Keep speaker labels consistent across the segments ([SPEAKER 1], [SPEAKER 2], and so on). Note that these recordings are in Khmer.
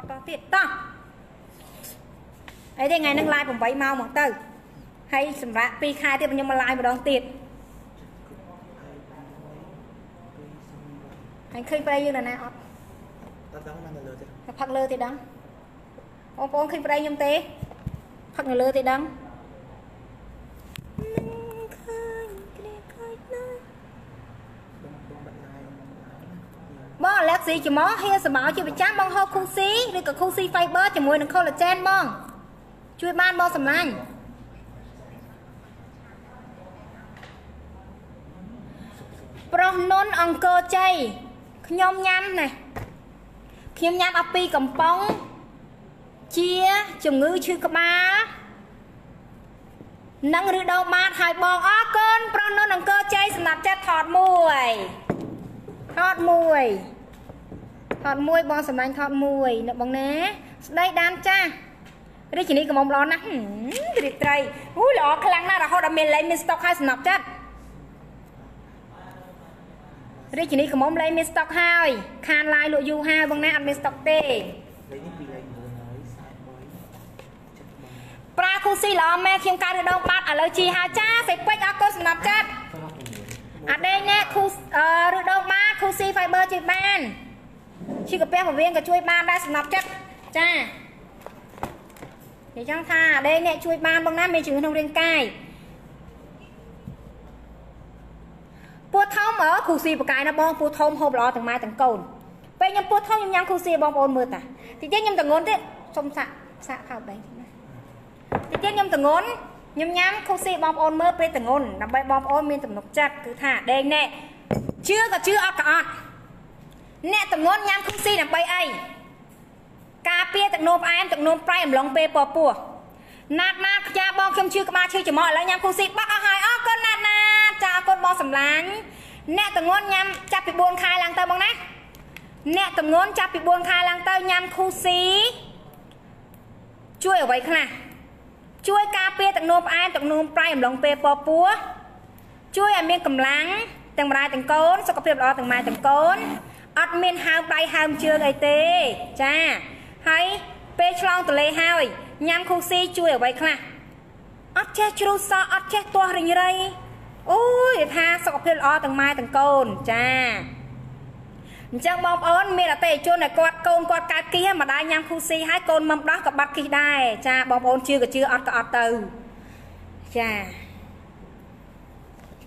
[SPEAKER 1] ត់តទៀតតោះអីទេថ្ងៃហ្នឹង live 8ម៉ោងមកទៅហើយសម្រាប់2ខែទៀតខ្ញុំមក live ម្ដងទៀតហើយឃើញប្រៃយើងនៅណាអត់
[SPEAKER 2] តើដឹងបាននៅលើទេ
[SPEAKER 1] ផឹកលើទេដឹងបងប្អូនឃើញប្រៃខ្ញុំទេផឹកនៅលើទេដឹងបងអាឡែ កស៊ីច្មោះហៀសបោជាប្រចាំបងហូបខូស៊ីឬក៏ខូស៊ី fiber ជាមួយនឹង collagen បងជួយបានបងសម្លាញ់ប្រុសនុនអង្គរជ័យខ្ញុំញ៉ាំណាខ្ញុំញ៉ាំអពីកំប៉ុងជាជំងឺឈឺក្បាលនឹងឬដោបាតហើយបងអរគុណប្រុសនុនអង្គរជ័យសម្រាប់ចិត្តថតមួយថតមួយ ថតមួយបងសម្លាញ់ថតមួយនៅបងណាស្ដីដានចាស់រាជនីកំមុំល្អណាស់រីត្រីអូល្អខ្លាំងណាស់រហូតដល់មានលេងមានស្តុកហើយសំណប់ចិត្តរាជនីកំមុំលេងមានស្តុកហើយខានឡាយលក់យូរហើយបងណាអត់មានស្តុកទេលេងនេះពីលេង9ហើយ40ប្រាគូស៊ីល្អមែនខ្ញុំកើតរដូវបាត់ឥឡូវជីហើយចាសេពេចអរគុណសំណប់ចិត្តអាដេងណែគូរដូវបាត់គូស៊ី fiber ជួយបាន ឈឺកាពះពវៀងក៏ជួយបានដែរសំណប់ចិត្តចានិយាយចឹងថាដេកអ្នកជួយបានបងណាមានជំងឺក្នុងរាងកាយពោះធំអើគ្រូស៊ីបកាយណាបងពោះធំហូបល្អទាំងម៉ែទាំងកូនពេលខ្ញុំពោះធំខ្ញុំញ៉ាំគ្រូស៊ីបងប្អូនមើលតាតិចទៀតខ្ញុំតងន់ទៀតសុំសាក់សាក់ខោបែងណាតិចទៀតខ្ញុំតងន់ខ្ញុំញ៉ាំគ្រូស៊ីបងប្អូនមើលពេលតងន់ដើម្បីបងប្អូនមានទំនុកចិត្តគឺថាដេកណែជឿក៏ជឿអត់ក៏អត់ អ្នកតងន់ញ៉ាំគ្រូស៊ីដើម្បីអីការពារទឹកនោមផ្អែមទឹកនោមប្រៃអំឡុងពេលពពោះណាត់ណាត់ខ្យាបងខ្ញុំជឿក្បាលឈឺច្រមុះឥឡូវញ៉ាំគូស៊ីបាត់អស់ហើយអរគុណណាត់ណាត់ចាអរគុណបងសម្លាញ់អ្នកតងន់ញ៉ាំចាប់ពី4ខែឡើងទៅបងណាអ្នកតងន់ចាប់ពី4ខែឡើងទៅញ៉ាំគូស៊ីជួយអ្វីខ្លះជួយការពារទឹកនោមផ្អែមទឹកនោមប្រៃអំឡុងពេលពពោះជួយឲ្យមានកម្លាំងទាំងម្ដាយទាំងកូនសុខភាពល្អទាំងម៉ែទាំងកូន អត់មានហើមដៃហើមជើងអីទេចាហើយពេលឆ្លងទលេហើយញ៉ាំខូស៊ីជួយអ្វីខ្លះអត់ចេះជ្រុះសក់អត់ចេះទាស់រិញរៃអូយថាសុខភាពល្អទាំងម៉ែទាំងកូនចាអញ្ចឹងបងប្អូនមានអតិថិជនដែលគាត់កូនគាត់កើតគិះម្ដាយញ៉ាំខូស៊ីហើយកូនមុំដោះក៏បាត់គិះដែរចាបងប្អូនជឿក៏ជឿអត់ក៏អត់ទៅចា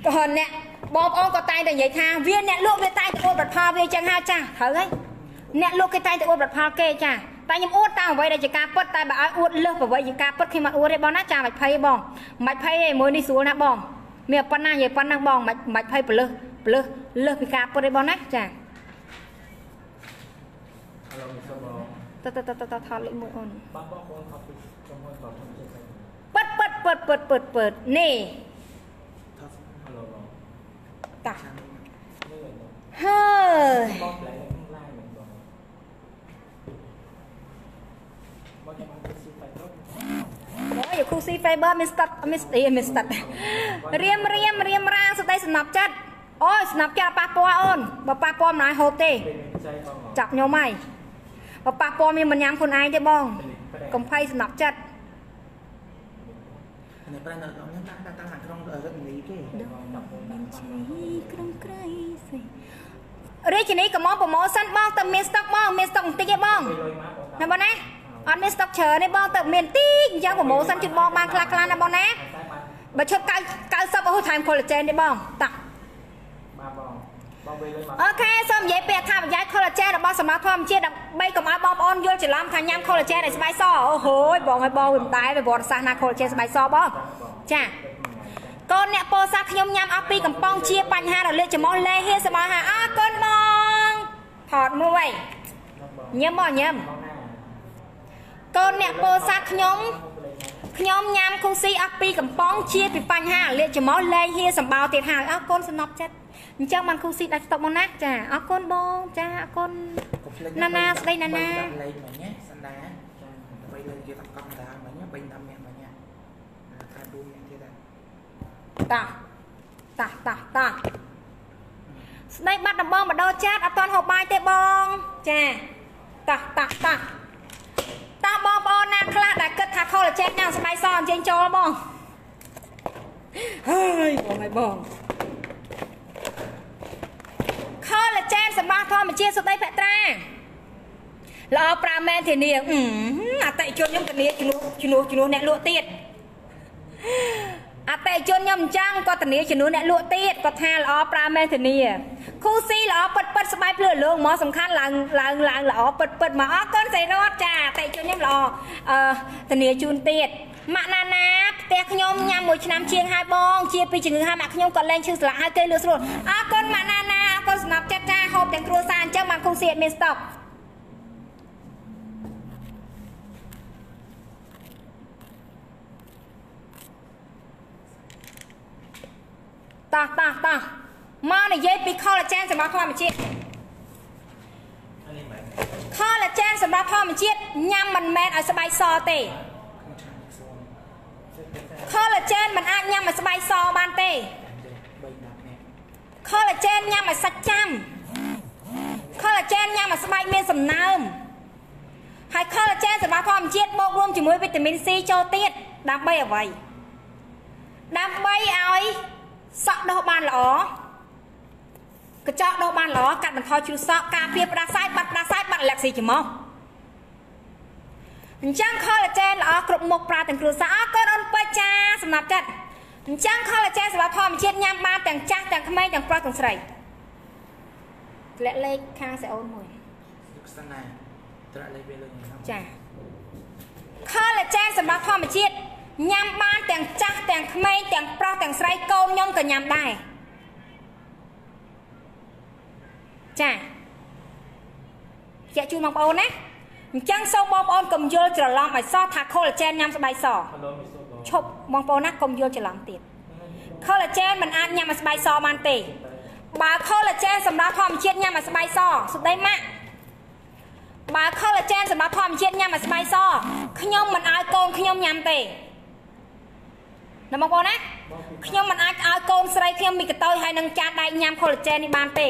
[SPEAKER 1] ក៏អ្នក បងប្អូនក៏តែងតែនិយាយថាវាអ្នកលក់វាតែងតែអួតប្រផលវាអញ្ចឹងហ่าចាត្រូវហើយអ្នកលក់គេតែងតែអួតប្រផលគេចាតែខ្ញុំអួតតាមអ្វីដែលជាការពិតតែបើឲ្យអួតលើសអ្វីជាការពិតខ្ញុំអត់អួតទេបងណាចាមិនភ័យទេបងមិនភ័យទេមួយនេះស្រួលណាបងមានប៉ុណ្ណានិយាយប៉ុណ្ណឹងបងមិនមិនភ័យប្រលឹះប្រលឹះលើសពីការពិតទេបងណាចាតតតតតថតលេខមួយអូនបងបងបងថតពីក្រុមហ៊ុនតពិតពិតពិតពិតពិតពិតនេះ តាហើយអូយគូស៊ី fiber មានស្តាត់មានស្ទីមានស្តាត់រៀមរៀមរៀមរាងស្ដីសំណប់ចិត្តអូយសំណប់ចិត្តប៉ះពាល់អូនបើប៉ះពាល់មិនឲ្យហូបទេចាប់ខ្ញុំហើយបើប៉ះពាល់មានមិនញ៉ាំខ្លួនឯងទេបងកំភៃសំណប់ចិត្ត
[SPEAKER 2] នេះប្រែនៅខ្ញុំតាំងតាំងខាងក្នុងរត់នីគេ
[SPEAKER 1] មានជ័យ ក្រុងក្រៃសេរាជនីកំងប្រម៉ូសិនបងតើមានស្តុកបងមានស្តុកបន្តិចទេបងណាបងណាអត់មានស្តុកច្រើនទេបងទៅមានតិចអញ្ចឹងប្រម៉ូសិនជិះបងបានខ្លះខ្លះណាបងណាបើឈប់90 90អូថែម collagen ទេបងតាបាទបងអូខេសូមនិយាយពីអត្ថប្រយោជន៍ collagen របស់សម្រាប់ធម្មជាតិដើម្បីកុំឲ្យបងប្អូនយល់ច្រឡំថាញ៉ាំ collagen ឲ្យស្បែកសអូហូយបងឲ្យបងមិនដែរប្រវត្តិសាស្ត្រណា collagen ស្បែកសបងចា កូនអ្នកពោសាខ្ញុំញ៉ាំអស់ពីកំប៉ុងជាបញ្ហារលាកច្រមុះលេហ៊ានសមហាអរគុណបងថតមួយញឹមមកញឹមកូនអ្នកពោសាខ្ញុំខ្ញុំញ៉ាំគូស៊ីអស់ពីកំប៉ុងជាពីបញ្ហាលាកច្រមុះលែងហ៊ាសម្បោទៀតហើយអរគុណសំណប់ចិត្តអញ្ចឹងបានគូស៊ីដាច់ស្តុកមកណាចាអរគុណបងចាអរគុណណាណាស្ដីណាណាលេង
[SPEAKER 2] មិញសណ្ដាបីលើគេតាកង់ដាមិញបីតាម តា
[SPEAKER 1] តាតាតាស្ដីបាត់ដំបងម្ដងចាតអត់ទាន់ហូបបាយទេបងចាតាតាតាតើបងប្អូនណាខ្លះដែលគិតថាខលចេះញ៉ាំស្បៃសអញ្ជើញចូលបងហើយបងហើយបងខលចេនសម្បត្តិធម្មជាតិសុដីភត្រាល្អប្រាមែនធានាអតិជនខ្ញុំធានាជំនួសជំនួសជំនួសអ្នកលក់ទៀត អតិជនខ្ញុំអញ្ចឹងគាត់ធានាជំនួសអ្នកលក់ទៀតគាត់ថាល្អប្រាមែនធានាគូស៊ីល្អពិតពិតស្បែកភ្លឺលងមកសំខាន់ឡើងឡើងឡើងល្អពិតពិតមកអរគុណសៃរតចាអតិជនខ្ញុំល្អអឺធានាជូនទៀតម៉ាក់ណាណាផ្ទះខ្ញុំញ៉ាំមួយឆ្នាំជាងហើយបង ជាពីជំងឺហើយម៉ាក់ខ្ញុំក៏លែងឈឺស្លាកហើយគេលក់ស្រួលអរគុណម៉ាក់ណាណាអរគុណសម្រាប់ចិត្តចាហូបទាំងគ្រួសារអញ្ចឹងបានគូស៊ីអត់មានស្តុក តោះតោះតោះមកនិយាយពី collagen សម្រាប់ធម្មជាតិ
[SPEAKER 2] អានេះមែន
[SPEAKER 1] collagen សម្រាប់ធម្មជាតិញ៉ាំមិនមែនឲ្យស្បែកសទេ
[SPEAKER 2] ខ្ញុំឆានសួន
[SPEAKER 1] collagen មិនអាចញ៉ាំឲ្យស្បែកសបានទេ
[SPEAKER 2] តែ3ដាក់នេះ
[SPEAKER 1] collagen ញ៉ាំឲ្យសាច់ចាំ collagen ញ៉ាំឲ្យស្បែកមានសំណើមហើយ collagen សម្រាប់ធម្មជាតិបូករួមជាមួយវីតាមីន C ចូលទៀតដើម្បីអ្វីដើម្បីឲ្យ សក់ដុះបានល្អកញ្ចក់ដុះបានល្អកាត់បន្ថយជ្រុះសក់ការពារផ្ដាសាយបាត់ផ្ដាសាយបាត់លាក់ស៊ីច្រមុះអញ្ចឹង collagen ល្អគ្រប់មុខប្រើទាំងគ្រួសារអរគុណអូនពេជ្រចាសម្រាប់ចិត្តអញ្ចឹង collagen សម្រាប់ធម្មជាតិញ៉ាំបានទាំងចាស់ទាំងក្មេងទាំងប្រុសទាំងស្រីធ្លាក់លេខខាងសេអូនមួយ
[SPEAKER 2] យុគសនាត្រាក់លេខវាលើខ្ញុំ
[SPEAKER 1] ចា collagen សម្រាប់ធម្មជាតិ ញ៉ាំបានទាំងចាស់ទាំងក្មេងទាំងប្រុសទាំងស្រីកូនខ្ញុំក៏ញ៉ាំដែរចាជាក់ជូនបងប្អូនណាអញ្ចឹងសូមបងប្អូនកុំយល់ច្រឡំឲ្យសោះថា collagen ញ៉ាំស្បែកស
[SPEAKER 2] ហឡូមីសូបង
[SPEAKER 1] ឈប់បងប្អូនណាកុំយល់ច្រឡំទៀត collagen มันអាចញ៉ាំឲ្យស្បែកសបានទេបើ collagen សម្រាប់ធម្មជាតិញ៉ាំឲ្យស្បែកសសុទ្ធដីម៉ាក់បើ collagen សម្រាប់ធម្មជាតិញ៉ាំឲ្យស្បែកសខ្ញុំមិនឲ្យកូនខ្ញុំញ៉ាំទេ ណាបងប្អូនណាខ្ញុំមិនអាចឲ្យកូនស្រីខ្ញុំមីកតូចហើយនឹងចានដែកញ៉ាំ collagen នេះបានទេ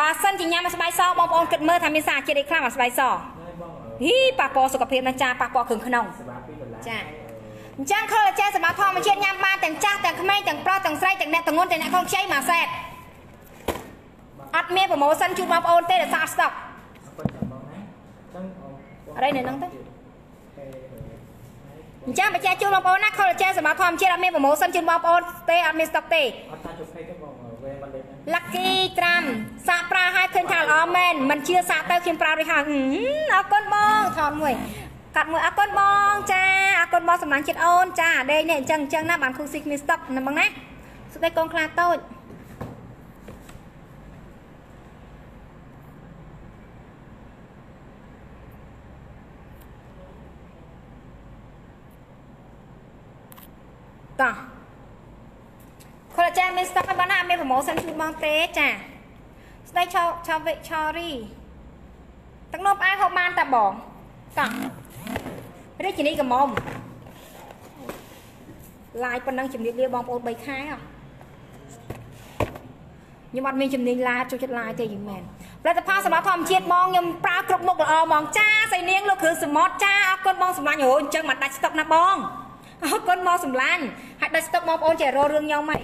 [SPEAKER 1] បើសិនជាញ៉ាំឲ្យស្បែកសបងប្អូនគិតមើលថាមានសារជាតិអីខ្លះមកស្បែកសហ៊ីប៉ះពាល់សុខភាពណាស់ចាប៉ះពាល់គ្រឿងក្នុង
[SPEAKER 2] សេវា2ដុល្លារ
[SPEAKER 1] ចាអញ្ចឹង collagen សម្រាប់ធម្មជាតិញ៉ាំបានទាំងចាស់ទាំងក្មេងទាំងប្រុសទាំងស្រីទាំងអ្នកទាំងងន់ទាំងអ្នកកូនខ្ចីមួយសែតអត់មានប្រម៉ូសិនជូនបងប្អូនទេដោយសារស្តុក
[SPEAKER 2] អរគុណចាំបងណាចឹង
[SPEAKER 1] អរិយនៅហ្នឹងទៅ អញ្ចឹងបញ្ជាក់ជូនបងប្អូនណា collagen សម្រាប់ធម្មជាតិអត់មានប្រម៉ូសិនជូនបងប្អូនទេអត់មានស្តុកទេ
[SPEAKER 2] អត់ថាជុំភ័យទេបងវេមិនលេខណា
[SPEAKER 1] lucky ត្រាំសាកប្រើឲ្យឃើញថាល្អមែនមិនជឿសាកទៅខ្ញុំប្រើរួចហើយអឺអរគុណបងថតមួយកាត់មួយអរគុណបងចាអរគុណបងសម្លាញ់ចិត្តអូនចាដេកនេះអញ្ចឹងអញ្ចឹងណាបានគូស៊ីគ្មានស្តុកណាបងណាសុខដេកកូនខ្លាតូច តោះ collagen មានស្តុកហើយបងណាអត់មានប្រម៉ូសិនជូនបងទេចាស្ដីឆោឆោវិឆោរី ទឹកនោមផ្អែមហូបបានតាបងតោះរាជនីកមុំឡាយប៉ុណ្ណឹងជំរាបលាបងប្អូន3ខែហ៎ខ្ញុំអត់មានជំនាញឡាចូលចិត្តឡាយទេយីមែនផលិតផលសម្រាប់ធម្មជាតិបងខ្ញុំប្រើគ្រប់មុខល្អហ្មងចាសៃនាងលោកគ្រឿងសមុទ្រចាអរគុណបងសម្លាញ់អូអញ្ចឹងមកដាច់ស្តុកណាបង អរគុណបងសម្លាញ់ហើយដាច់ស្តុកបងប្អូនចេះរករឿងខ្ញុំហី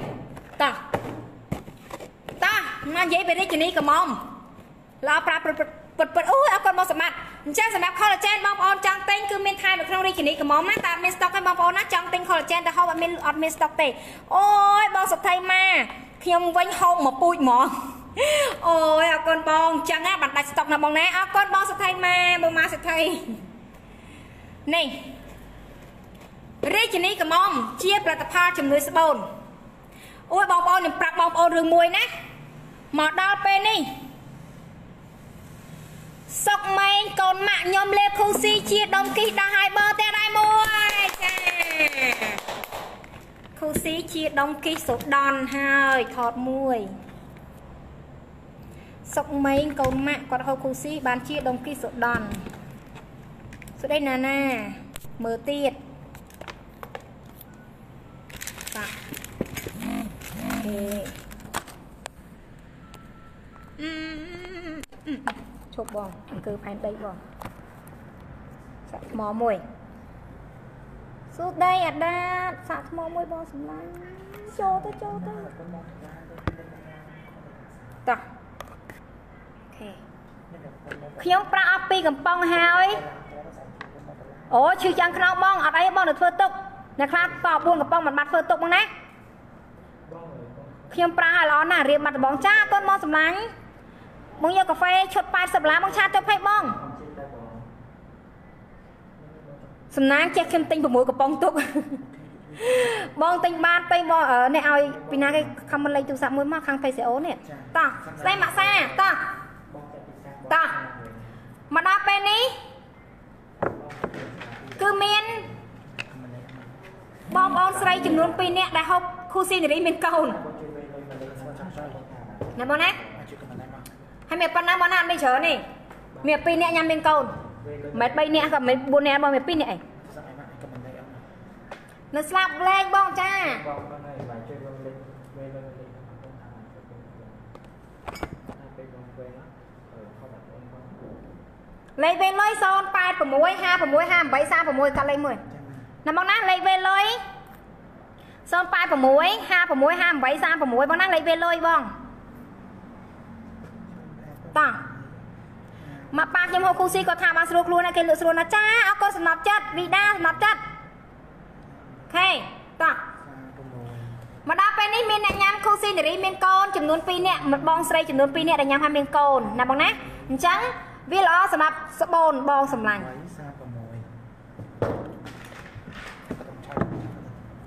[SPEAKER 1] តោះតោះមកនិយាយពីរាជនីកមុំល្អប្រើពិតពិតពិតអូយអរគុណបងសម្បត្តិអញ្ចឹងសម្រាប់ collagen បងប្អូនចង់ទិញគឺមានថែមនៅក្នុងរាជនីកមុំណាតែអត់មានស្តុកទេបងប្អូនណាចង់ទិញ collagen តែហូបអត់មានអត់មានស្តុកទេអូយបងសុថៃម៉ាខ្ញុំវិញហូបមកពូជហ្មងអូយអរគុណបងអញ្ចឹងណាបានដាច់ស្តុកណាបងណាអរគុណបងសុថៃម៉ាបងម៉ាសុថៃនេះ រាជនីកមុំជាផលិតផលជំនួយស្បូនអូយបងប្អូនខ្ញុំប្រាប់បងប្អូនរឿងមួយណាមកដល់ពេលនេះសុកម៉េងកូនម៉ាក់ខ្ញុំលេបខូស៊ីជាដុំគីសដល់ហើយបើតែដៃមួយចាខូស៊ីជាដុំគីសសូដនហើយថតមួយសុកម៉េងកូនម៉ាក់គាត់ហូបខូស៊ីបានជាដុំគីសសូដនស្ដីណាណាមើលទៀត តាហេអឺឈប់បងអង្គើផែនដីបងសាក់ថ្មមួយសួស្ដីអាដាតសាក់ថ្មមួយបងសម្លាញ់ចូលទៅចូលទៅ
[SPEAKER 2] con mong thực ra đây đây là
[SPEAKER 1] តោះអូខេខ្ញុំប្រាក់អស់ពីកំប៉ុងហើយអូឈឺចាំងខ្នងបងអត់អីបងទៅធ្វើទុក អ្នកខ្លះត4កំប៉ុងមិនបាត់ធ្វើទុកបងណាខ្ញុំប្រាក់ឲ្យល្អណាស់រៀបបាត់ដបងចាកូនមកសម្លាញ់បងយកកាហ្វេឈុត80ដុល្លារបងឆាទៅភ័យបងសំណាងចេះខ្ញុំទិញ6កំប៉ុងទុកបងទិញបានទៅមកអឺនេះឲ្យពីណាគេខំមិនលេខទូរស័ព្ទមួយមកខាង PCO នេះតោះស្ដីម៉ាក់សាតោះតោះមកដល់ពេលនេះគឺមាន បងប្អូនស្រីចំនួន2នាក់ដែលហូបខូស៊ីនារីមានកូនណាបងណា
[SPEAKER 2] chưa cầm này mà
[SPEAKER 1] ហើយមានប៉ុណ្ណាបងណាអត់មានច្រើនទេមាន2នាក់ញ៉ាំមានកូនមិន3នាក់ក៏មិន4នាក់បងមាន2នាក់អី
[SPEAKER 2] sao em lại cầm này ông
[SPEAKER 1] នៅស្លាប់លេងបងចា
[SPEAKER 3] បងបងហើយបាទជួយបងលេខវេលេខលេខបងថាទៅពេលបងវេអឺខំអត់បងបង
[SPEAKER 1] លេខវេលុយ086 56 58 36កាត់លេខមួយ
[SPEAKER 2] Chà mà
[SPEAKER 1] ណាបងណាលេខវេលុយ086 56 58 36បងណាលេខវេលុយបងតោះមកប៉ាខ្ញុំហូបគូស៊ីគាត់ថាបានស្រួលខ្លួនហើយគេលក់ស្រួលណាស់ចាអរគុណសំណប់ចិត្តវីដាសំណប់ចិត្តអូខេតោះ
[SPEAKER 2] Sa bông mồi
[SPEAKER 1] មកដល់ពេលនេះមានអ្នកញ៉ាំគូស៊ីនារីមានកូនចំនួន2នាក់មកបងស្រីចំនួន2នាក់ដែលញ៉ាំហើយមានកូនណាបងណាអញ្ចឹងវាល្អសម្រាប់ស្បូនបងសម្លាញ់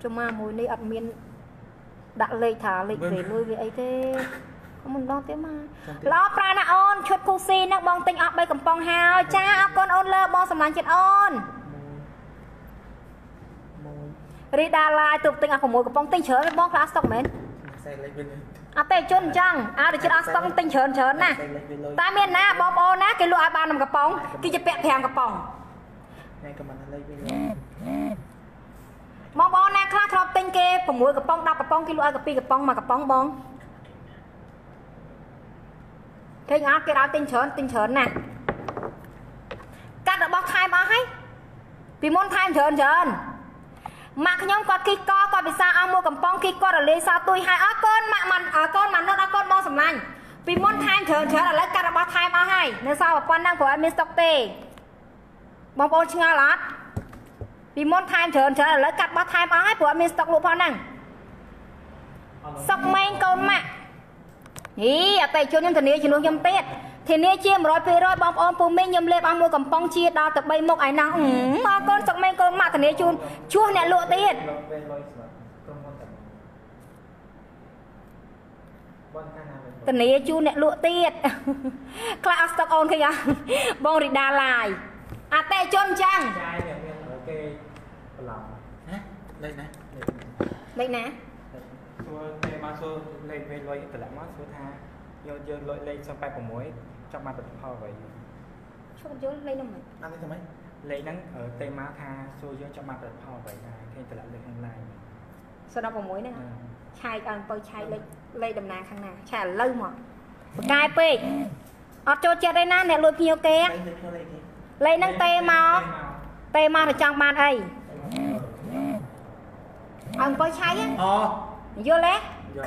[SPEAKER 1] ចុះមកមួយនេះអត់មានដាក់លេខថាលេខវេលុយវាអីទេមិនដល់ទេមកល្អប្រាណាអូនឈុតគូស៊ីហ្នឹងបងទិញអស់3កំប៉ុងហើយចាអរគុណអូនលើបងសម្លាញ់ចិត្តអូន
[SPEAKER 2] Mồi
[SPEAKER 1] រីដាឡាយទុកទិញអស់6កំប៉ុងទិញច្រើនទេបងខ្លះស្តុកមែន
[SPEAKER 2] Xe lấy bên lên
[SPEAKER 1] អត់ទេជនអញ្ចឹងអើទៅចិត្តអស់ស្តុកទិញច្រើនច្រើនណាស់
[SPEAKER 2] Xe lấy bên lôi
[SPEAKER 1] តែមានណាបងប្អូនណាគេលក់ឲ្យបាន1កំប៉ុងគេจะពាក់5កំប៉ុង
[SPEAKER 2] Ngay cầm này lấy bên lôi
[SPEAKER 1] បងប្អូនណាខ្លះធ្លាប់ទិញគេ6កំប៉ុង10កំប៉ុងគេលក់ឲ្យតែ2កំប៉ុង1កំប៉ុងបងគេអត់គេឲ្យទិញច្រើនទិញច្រើនណាស់កាត់របស់ថែមអស់ហើយពីមុនថែមច្រើនច្រើនម៉ាក់ខ្ញុំគាត់គិះកគាត់ពិសាអស់មួយកំប៉ុងគិះគាត់រលាយសទុយហើយអរគុណម៉ាក់មិនអរគុណម៉ាក់នោះអរគុណបងសម្លាញ់ពីមុនថែមច្រើនច្រើនឥឡូវកាត់របស់ថែមអស់ហើយនៅសល់ប៉ុណ្ណឹងព្រោះអត់មានស្តុកទេបងប្អូនឆ្ងល់អត់ ពីមុនថែមច្រើនច្រើនឥឡូវកាត់បោះថែមអស់ហើយព្រោះអត់មានស្តុកលក់ផងហ្នឹងសុកម៉េងកូនម៉ាក់ហីអតិជនខ្ញុំធានាជំនួសខ្ញុំទៀតធានាជា100%បងប្អូនពូមីងខ្ញុំលេបអស់មួយកំប៉ុងជាដល់ទៅ3មុខឯណោះអឺអរគុណសុកម៉េងកូនម៉ាក់ធានាជូនជួសអ្នកលក់ទៀត
[SPEAKER 3] លោកវេលុយសម្រាប់ក្រុមហ៊ុនតែបងកាលណាវិញ
[SPEAKER 1] ធានាជូនអ្នកលក់ទៀតខ្លះអត់ស្តុកអូនឃើញអត់បងរីដាឡាយអតិជនអញ្ចឹង
[SPEAKER 3] ចាយអ្នកមាន គេប្រឡំ
[SPEAKER 2] Hả? Đây nè
[SPEAKER 1] លេខណា
[SPEAKER 3] សួរតែមកសួរលេខវេលុយតម្លាក់មកសួរថាយកយើងលុយលេខ086ចង់បានផលិតផលអ្វី
[SPEAKER 1] ឈប់យល់លេខនោះមិន
[SPEAKER 2] Ăn đi thằng mấy
[SPEAKER 3] លេខហ្នឹងតែមកថាសួរយើងចង់បានផលិតផលអ្វីដែរឃើញតម្លាក់លេខខាងឡាយ
[SPEAKER 1] ស16ហ្នឹងឆែកឲ្យបើឆែកលេខលេខដំណើរខាងណាឆែកឥឡូវមកបកកែពេកអត់ចូលចិត្តទេណាអ្នកលួចភ្ញៀវគេ
[SPEAKER 2] Đây đây nó đây đi
[SPEAKER 1] លេខហ្នឹងទេមក ទេមកទៅចង់បានអីឲ្យអំពើឆែកហ៎
[SPEAKER 2] Ồ
[SPEAKER 1] យល់ទេ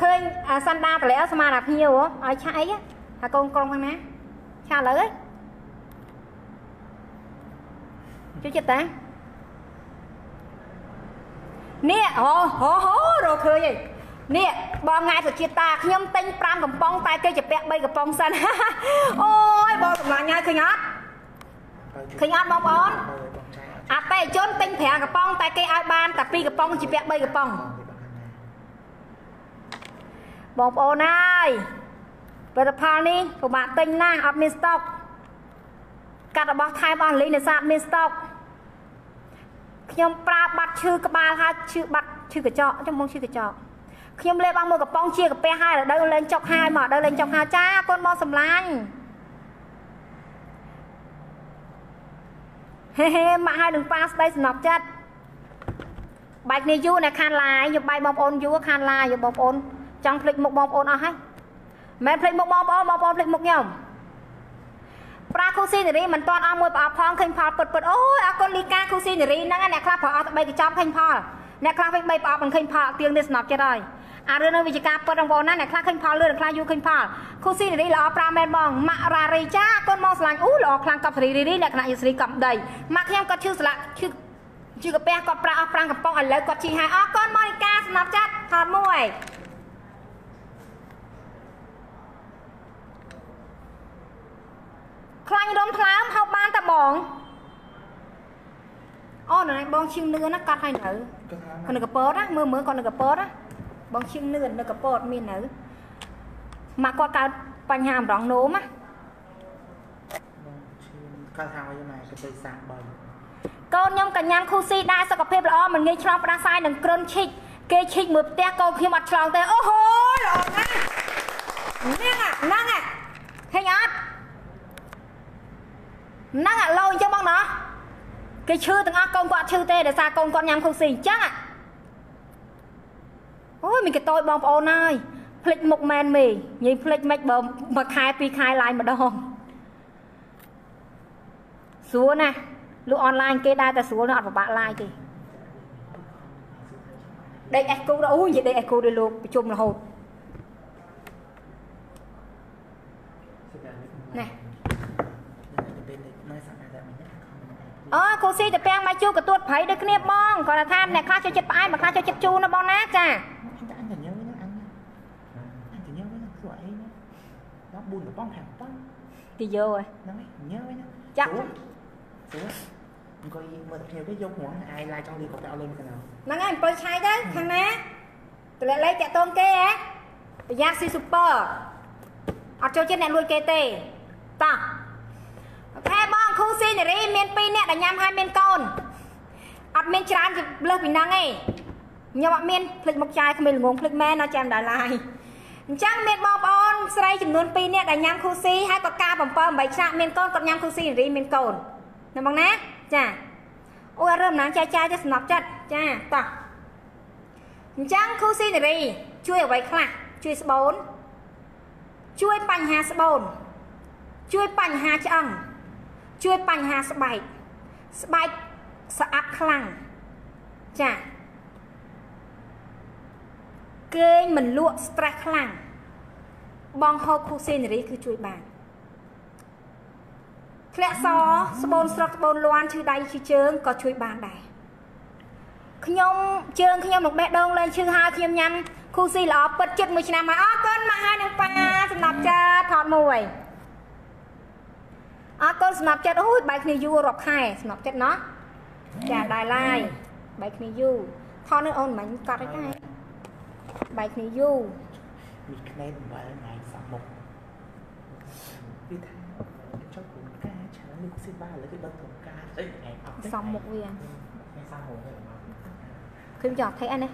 [SPEAKER 1] ឃើញអាសាន់ដាតម្លាក់ស្មានអាភ្ញៀវហ៎ឲ្យឆែកអីហ៎ហើយកូនក្រុងខាងណាឆាឥឡូវហ៎ជួយចិត្តតានេះអូហូហូរកឃើញឯងនេះបងថ្ងៃសុជាតិតាខ្ញុំទិញ5កំប៉ុងតែគេជពាក់3កំប៉ុងសិនអូយបងសម្លាញ់ហើយឃើញអត់ឃើញអត់បងប្អូន អតិថិជនទិញ5កំប៉ុងតែគេឲ្យបានតែ2កំប៉ុងជពាក់3កំប៉ុង
[SPEAKER 2] con thì bằng hàng này
[SPEAKER 1] បងប្អូនអើយផលិតផលនេះពិបាកទិញណាស់អត់មានស្តុកកាត់របស់ថែមអស់លីងនេសាទមានស្តុកខ្ញុំប្រើបាត់ឈឺក្បាលហើយឈឺបាត់ឈឺកញ្ចក់ចាំមកឈឺកញ្ចក់ខ្ញុំលេបអស់មួយកំប៉ុងជាកាពះហើយរដូវលេងចុកហើយមករដូវលេងចុកហើយចាកូនមកសម្លាញ់ ហេហេម៉ាក់ឲ្យនឹងប៉ាស្ដីសំណប់ចិត្តបែកគ្នាយូរអ្នកខានឡាយខ្ញុំបែកបងប្អូនយូរខានឡាយបងប្អូនចង់ភ្លេចមុខបងប្អូនអស់ហើយមិនមែនភ្លេចមុខបងប្អូនបងប្អូនភ្លេចមុខខ្ញុំប្រាគូស៊ីនារីមិនតាន់អស់មួយប្រអប់ផងឃើញផលពិតពិតអូយអរគុណលីកាគូស៊ីនារីហ្នឹងអ្នកខ្លះប្រអប់ទៅ3កញ្ចប់ឃើញផលអ្នកខ្លះវិញ3ប្រអប់មិនឃើញផលទៀងនេះស្នប់ចិត្តហើយ អារឿងនឹងវិជ្ជាការពិតបងប្អូនណាអ្នកខ្លះឃើញផលលឿនអ្នកខ្លះយូរឃើញផលគូស៊ីនារីល្អប្រាមែនបងម៉ាក់រ៉ារីចាអរគុណមកស្រឡាញ់អូល្អខ្លាំងកប់សេរីរីរីអ្នកគណៈយុស្រីកំដីម៉ាក់ខ្ញុំគាត់ឈឺស្លាក់ឈឺជឿកាពះគាត់ប្រាក់អស់5កំប៉ុងឥឡូវគាត់ជីហើយអរគុណម៉ូនីកាស្នប់ចិត្តថតមួយខ្លាញ់រំថ្លើមហូបបានតបងអូនណៃបងឈៀងនឿនណាកាត់ឲ្យនៅ
[SPEAKER 2] គាត់ថា
[SPEAKER 1] គាត់នៅកពតណាមើលមើលគាត់នៅកពតណា បងឈៀងនឿននៅកពតមាននៅម៉ាក់គាត់កើតបញ្ហាអម្រងនោមណា
[SPEAKER 2] គាត់ថាឲ្យម៉ែគេទៅសាកបី
[SPEAKER 1] កូនខ្ញុំកញ្ញាខូស៊ីដែរសុខភាពល្អមិនងាយឆ្លងផ្ដាសាយនឹងគ្រុនឈិចគេឈិចមើលផ្ទះកូនខ្ញុំអត់ឆ្លងទេអូហូល្អណាស់ហ្នឹងអាហ្នឹងអាឃើញអត់ហ្នឹងអាលោអញ្ចឹងបងណោះគេឈឺទាំងអស់កូនគាត់ឈឺទេដោយសារកូនគាត់ញ៉ាំខូស៊ីអញ្ចឹងអា អូយមានកតូចបងប្អូនហើយភ្លេចមុខមែនមេនិយាយភ្លេចមិនបើមួយខែពីរខែឡាយម្ដងស្រួលណាស់លក់អនឡាញគេដែរតែស្រួលណាស់អត់ពិបាកឡាយទេដេកអេសគូអូយនិយាយដេកអេសគូដោយលោកប្រជុំរហូតណែ
[SPEAKER 2] ពេលនៅសាកតែមិញ
[SPEAKER 1] អូគូស៊ីតាពាំងមកជួកទួតប្រៃដូចគ្នាបងគាត់ថាអ្នកខ្លះចូលចិត្តផ្អែមអ្នកខ្លះចូលចិត្តជូរណាបងណាចា
[SPEAKER 2] nó buồn là bong hàng bong
[SPEAKER 1] ទីយកហ៎
[SPEAKER 2] nó ấy nhớ với nó
[SPEAKER 1] Chắc.
[SPEAKER 2] Xuống. Xuống. coi mà thật nhiều cái dung hoảng ai like trong đi còn tao lên cái nào
[SPEAKER 1] ហ្នឹងហើយ7ឆៃទៅខាងណាតម្លាក់លេខតាក់តងគេហ៎ប្រយ័ត្នស៊ីស៊ូពើអត់ចូលចិត្តអ្នកលួចគេទេតោះអូខេបងគូស៊ីនារីមាន2នាក់ដែលញ៉ាំហើយមានកូនអត់មានច្រើនលើសពីហ្នឹងទេខ្ញុំអត់មានភ្លេចមុខចាយគ្មានល្ងងភ្លេចមែនដល់ចាំដល់ឡាយ អញ្ចឹងមានបងប្អូនស្រីចំនួន2នាក់ដែលញ៉ាំគូស៊ីហើយក៏ការ7 8ឆ្នាំមានកូនគាត់ញ៉ាំគូស៊ីនារីមានកូនណាបងណាចាអូយរើមណាចាយចាយទៅសំណប់ចិត្តចាតោះអញ្ចឹងគូស៊ីនារី ជួយអ្វីខ្លះជួយស្បូនជួយបញ្ហាស្បូនជួយបញ្ហាឆ្អឹងជួយបញ្ហាស្បែកស្បែកស្អាតខ្លាំងចា គេងមិនលក់ stress ខ្លាំងបងហូបគូស៊ីនារីគឺជួយបានធ្លាក់សស្បូនស្រុកស្បូនលាន់ឈឺដៃឈឺជើងក៏ជួយបានដែរខ្ញុំជើងខ្ញុំនឹងបេះដូងលែងឈឺហើយខ្ញុំញ៉ាំគូស៊ីល្អពិតចិត្តមួយឆ្នាំហើយអរគុណមកហើយនឹងប៉ាសំណប់ចាថតមួយអរគុណសំណប់ចិត្តអូយបែកគ្នាយូររាប់ខែសំណប់ចិត្តណោះចាដែរឡាយបែកគ្នាយូរថតនេះអូនមិនកាត់អីដែរ បែកគ្នាយូរ
[SPEAKER 2] មីក្មេងអំបិលណៃសំមុខវាថាចុះខ្លួនកាច្រើនលោក
[SPEAKER 1] ស៊ីបាឥឡូវ
[SPEAKER 3] គេដឹងខ្លួនកាស្អីថ្ងៃអត់សំ
[SPEAKER 1] មុខវាថ្ងៃសំមុខហ្នឹ
[SPEAKER 2] ងឃើញចោះថៃអានេះ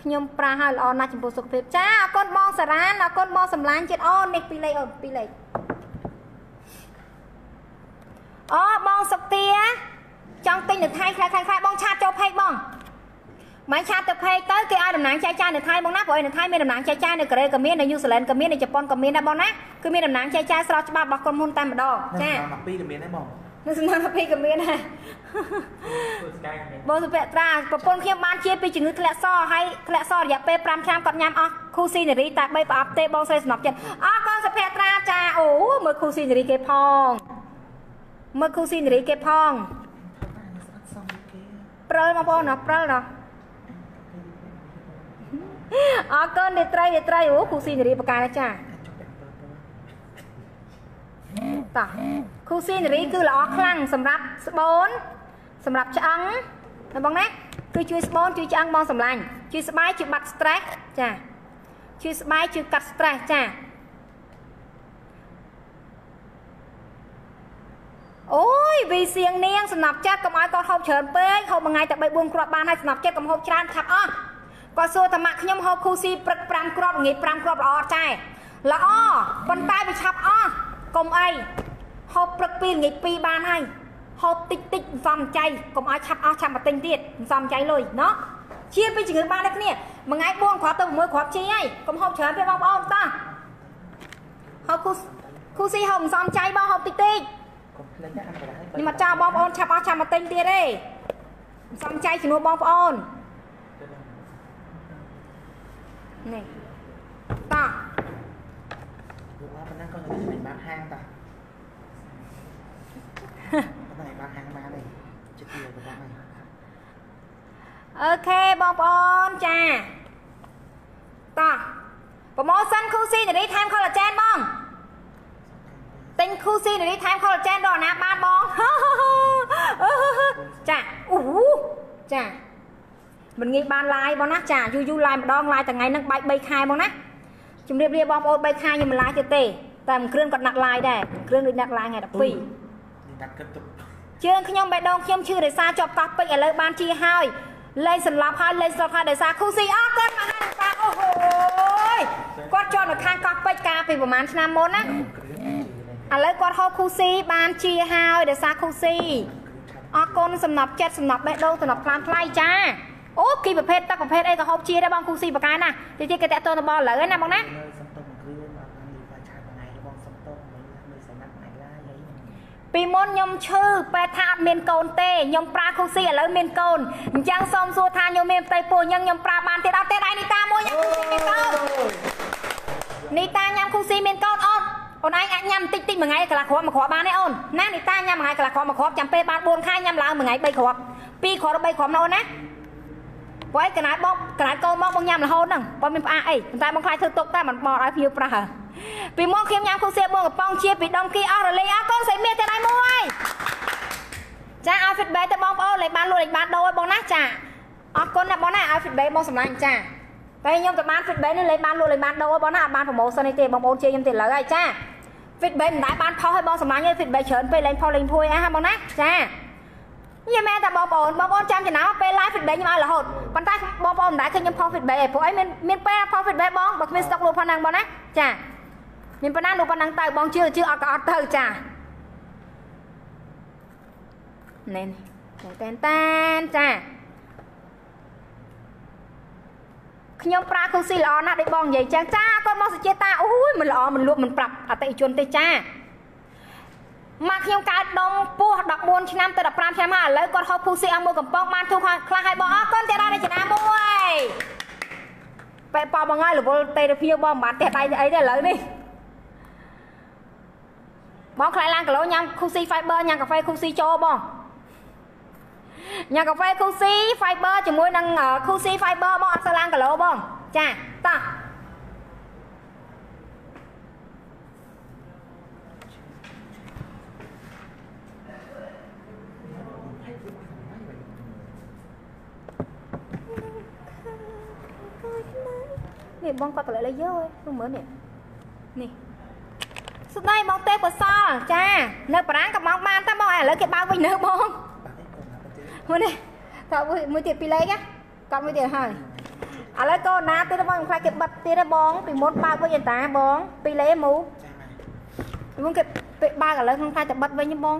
[SPEAKER 1] ខ្ញុំប្រាហើយល្អណាស់ចំពោះសុខភាពចាអរគុណបងសារានអរគុណបងសំឡាញ់ចិត្តអូននេះពីលេខអូនពីលេខអូបងសុកទា ចង់ទិញនៅថៃខ្លះខ្លះខ្លះបងឆាតចូលផេកបងមិនឆាតទៅផេកទៅគេឲ្យតំណែងចែកចាយនៅថៃបងណាព្រោះឯនៅថៃមានតំណែងចែកចាយនៅកូរ៉េក៏មាននៅញូហ្សេឡង់ក៏មាននៅជប៉ុនក៏មានដែរបងណាគឺមានតំណែងចែកចាយស្របច្បាប់របស់ក្រុមហ៊ុនតែម្ដងចា
[SPEAKER 2] តំណែង12ក៏មានដែរបង
[SPEAKER 1] នៅសំណាក់12ក៏មានដែរបងសុភត្រាប្រពន្ធខ្ញុំបានជាពីជំងឺធ្លាក់សហើយធ្លាក់សរយៈពេល5ឆ្នាំគាត់ញ៉ាំអស់គូស៊ីនារីតែ3ប្រអប់ទេបងស្រីសំណប់ចិត្តអរគុណសុភត្រាចាអូមើលគូស៊ីនារីគេផងមើលគូស៊ីនារីគេផង ព្រិលបងប្អូនណាព្រិលណាអរគុណនេត្រីនេត្រីអូគូស៊ីនារីបកាណាចា
[SPEAKER 2] cho bạn bơ bơ
[SPEAKER 1] តោះគូស៊ីនារីគឺល្អខ្លាំងសម្រាប់ស្បូនសម្រាប់ឆ្អឹងណាបងណាគឺជួយស្បូនជួយឆ្អឹងបងសម្លាញ់ជួយស្បែកជួយបាត់ stress ចាជួយស្បែកជួយកាត់ stress ចា អូយវីសៀងនាងសំណប់ចិត្តកុំឲ្យគាត់ហូបច្រើនពេកហូបមួយថ្ងៃតែ3 4គ្រាប់បានហើយសំណប់ចិត្តកុំហូបច្រើនឆាប់អស់គាត់សួរតាម៉ាក់ខ្ញុំហូបគូស៊ីព្រឹក5គ្រាប់ល្ងាច5គ្រាប់ល្អអត់ចែល្អប៉ុន្តែវាឆាប់អស់កុំអីហូបព្រឹក2ល្ងាច2បានហើយហូបតិចតិចសំចៃកុំឲ្យឆាប់អស់ឆាប់មកទិញទៀតសំចៃលុយណោះជាពីជំងឺបានដូចគ្នាមួយថ្ងៃ4គ្រាប់ទៅ6គ្រាប់ជីហើយកុំហូបច្រើនពេកបងប្អូនតោះហូបគូគូស៊ីហូបមិនសមចៃបងហូបតិចតិច ខ្ញុំមកចោលបងប្អូនឆាប់អស់ឆាប់មកទិញទៀតទេមិនសមចៃជំនួសបងប្អូននេះតោះ
[SPEAKER 2] លោកว่าប៉ុណ្ណឹងក៏នៅមិនបានហាងតាប៉ុណ្ណឹងឯងបានហាងបានទេចិត្តទៀតទៅបងហើយ
[SPEAKER 1] អូខេបងប្អូនចាតោះប្រម៉ូសិនគូស៊ីនារីថែម collagen បង ទិញគូស៊ីនារីថែម collagen ដល់ណាបានបងចាអូចាមិនងាយបាន live បងណាចាយូរយូរ live ម្ដង live ថ្ងៃហ្នឹងបែក3ខែបងណាជំរាបលាបងប្អូន3ខែខ្ញុំមិន live ទៀតទេតែមួយគ្រឿងគាត់ណាត់ live ដែរគ្រឿងដូចណាត់ live ថ្ងៃ12
[SPEAKER 2] នេះដាក់គិតទុក
[SPEAKER 1] ជើងខ្ញុំបេះដូងខ្ញុំឈឺរសារជាប់កោះពេជ្រឥឡូវបានជាហើយលេងសន្លប់ហើយលេងស្លប់ហើយដោយសារគូស៊ីអរគុណមហាតាអូហូយគាត់ជាប់នៅខាងកោះពេជ្រកាលពីប្រហែលឆ្នាំមុនណា
[SPEAKER 2] គ្រឿងជីនេះ
[SPEAKER 1] ឥឡូវគាត់ហូបគូស៊ីបានជាហើយដោយសារគូស៊ីអរគុណសំណប់ចិត្តសំណប់បេះដូងសំណប់ខ្លាំងថ្លៃចាអូគីប្រភេទទឹកប្រភេទអីក៏ហូបជាដែរបងគូស៊ីបកែណាតិចទៀតគេតាក់ទងទៅបងឥឡូវណាបងណា
[SPEAKER 2] លើសំតុំគ្រឿងអត់បានលីវ៉ាឆាថ្ងៃបងសំតុំមិនមិនសំណាក់ថ្ងៃឡាយហើយ
[SPEAKER 1] ពីមុនខ្ញុំឈឺពេទ្យថាអត់មានកូនទេខ្ញុំប្រើគូស៊ីឥឡូវមានកូនអញ្ចឹងសូមសួរថាខ្ញុំមានផ្ទៃពោះអញ្ចឹងខ្ញុំប្រើបានទៀតអត់ទេដៃនីតាមួយញ៉ាំគូស៊ីមានកូននីតាញ៉ាំគូស៊ីមានកូនអត់ អូនឯងអាចញ៉ាំតិចតិចមួយថ្ងៃកន្លះគ្រាប់មួយគ្រាប់បានទេអូនណានីតាញ៉ាំមួយថ្ងៃកន្លះគ្រាប់មួយគ្រាប់ចាំពេលបាន4ខែញ៉ាំឡើងមួយថ្ងៃ3គ្រាប់2គ្រាប់3គ្រាប់ណាអូនណាព្រោះឯងកណាត់បងកណាត់កូនមកបងញ៉ាំរហូតហ្នឹងបងមានផ្អាកអីប៉ុន្តែបងខ្លាចធ្វើទុកតែមិនបោតឲ្យភៀវប្រាស់ហ่ะពីមុនខ្ញុំញ៉ាំគូសៀបងកំប៉ុងជាពីដុំគីអស់រលេងអរកូនស្រីមានតែដៃមួយចាឲ្យ feedback ទៅបងប្អូនលេខបានលក់លេខបានដូរឲ្យបងណាចាអរគុណណាបងណាឲ្យ feedback បងសម្លាញ់ចាតែខ្ញុំទៅបាន feedback នេះលេខបានលក់លេខបានដូរឲ្យបងណាអត់បាន promotion នេះទេបងប្អូនជេរខ្ញុំទេឥឡូវហើយចា feedback មិនដែលបានផុសឲ្យបងសម្លាញ់ទេ feedback ច្រើនពេកលេងផុសលេងភួយអស់ហ្នឹងបងណាចានិយាយមែនតែបងប្អូនបងប្អូនចាំចំណាំពេល live feedback ខ្ញុំឲ្យរហូតប៉ុន្តែបងប្អូនមិនដែលឃើញខ្ញុំផុស feedback ទេព្រោះអីមានមានពេលផុស feedback បងបើគ្មាន stock លក់ប៉ុណ្ណឹងបងណាចាមានប៉ុណ្ណាលក់ប៉ុណ្ណឹងទៅបងជឿជឿអត់ក៏អត់ទៅចាណែនតែនតែនចា ខ្ញុំប្រើគូស៊ីល្អណាស់ដូចបងនិយាយចឹងចាអរគុណមកសុជាតាអូយមិនល្អមិនលក់មិនប្រាប់អតិថិជនទេចាមកខ្ញុំកើតដុំពោះ14ឆ្នាំទៅ15ឆ្នាំមកឥឡូវគាត់ហូបភូស៊ីអស់មួយកំប៉ុងបានទូខ្លះខ្លះឲ្យបងអរគុណទេដល់រចនាមួយបែបប៉បងហើយរវល់ទេទៅភៀវបងមិនបានទេដៃអីទេឥឡូវនេះបងខ្លាចឡើងគីឡូញ៉ាំគូស៊ី fiber ញ៉ាំកាហ្វេគូស៊ីចូលបង ញ៉ាំកាហ្វេគូស៊ី fiber ជាមួយនឹងគូស៊ី fiber បងអត់សូវឡើងគីឡូបងចាតោះនេះបងគាត់តម្លាក់លេខយើនោះមើលនេះនេះសុដៃបងទេបសល់ចា នៅបារាំងក៏បងបានតែបងឥឡូវគេបើកវិញនៅបង មើលនេះតើមួយមួយទៀតពីរលេខណាកត់មួយទៀតហើយឥឡូវកូនណាទៀតបងខ្ញុំខ្លាចគេបិទទៀតទេបងពីមុនបើកវិញអន្តាបងពីរលេខមូ
[SPEAKER 2] ចាបាទ
[SPEAKER 1] ពីមុនគេពេលបើកឥឡូវខ្ញុំខ្លាចតែបិទវិញទេបង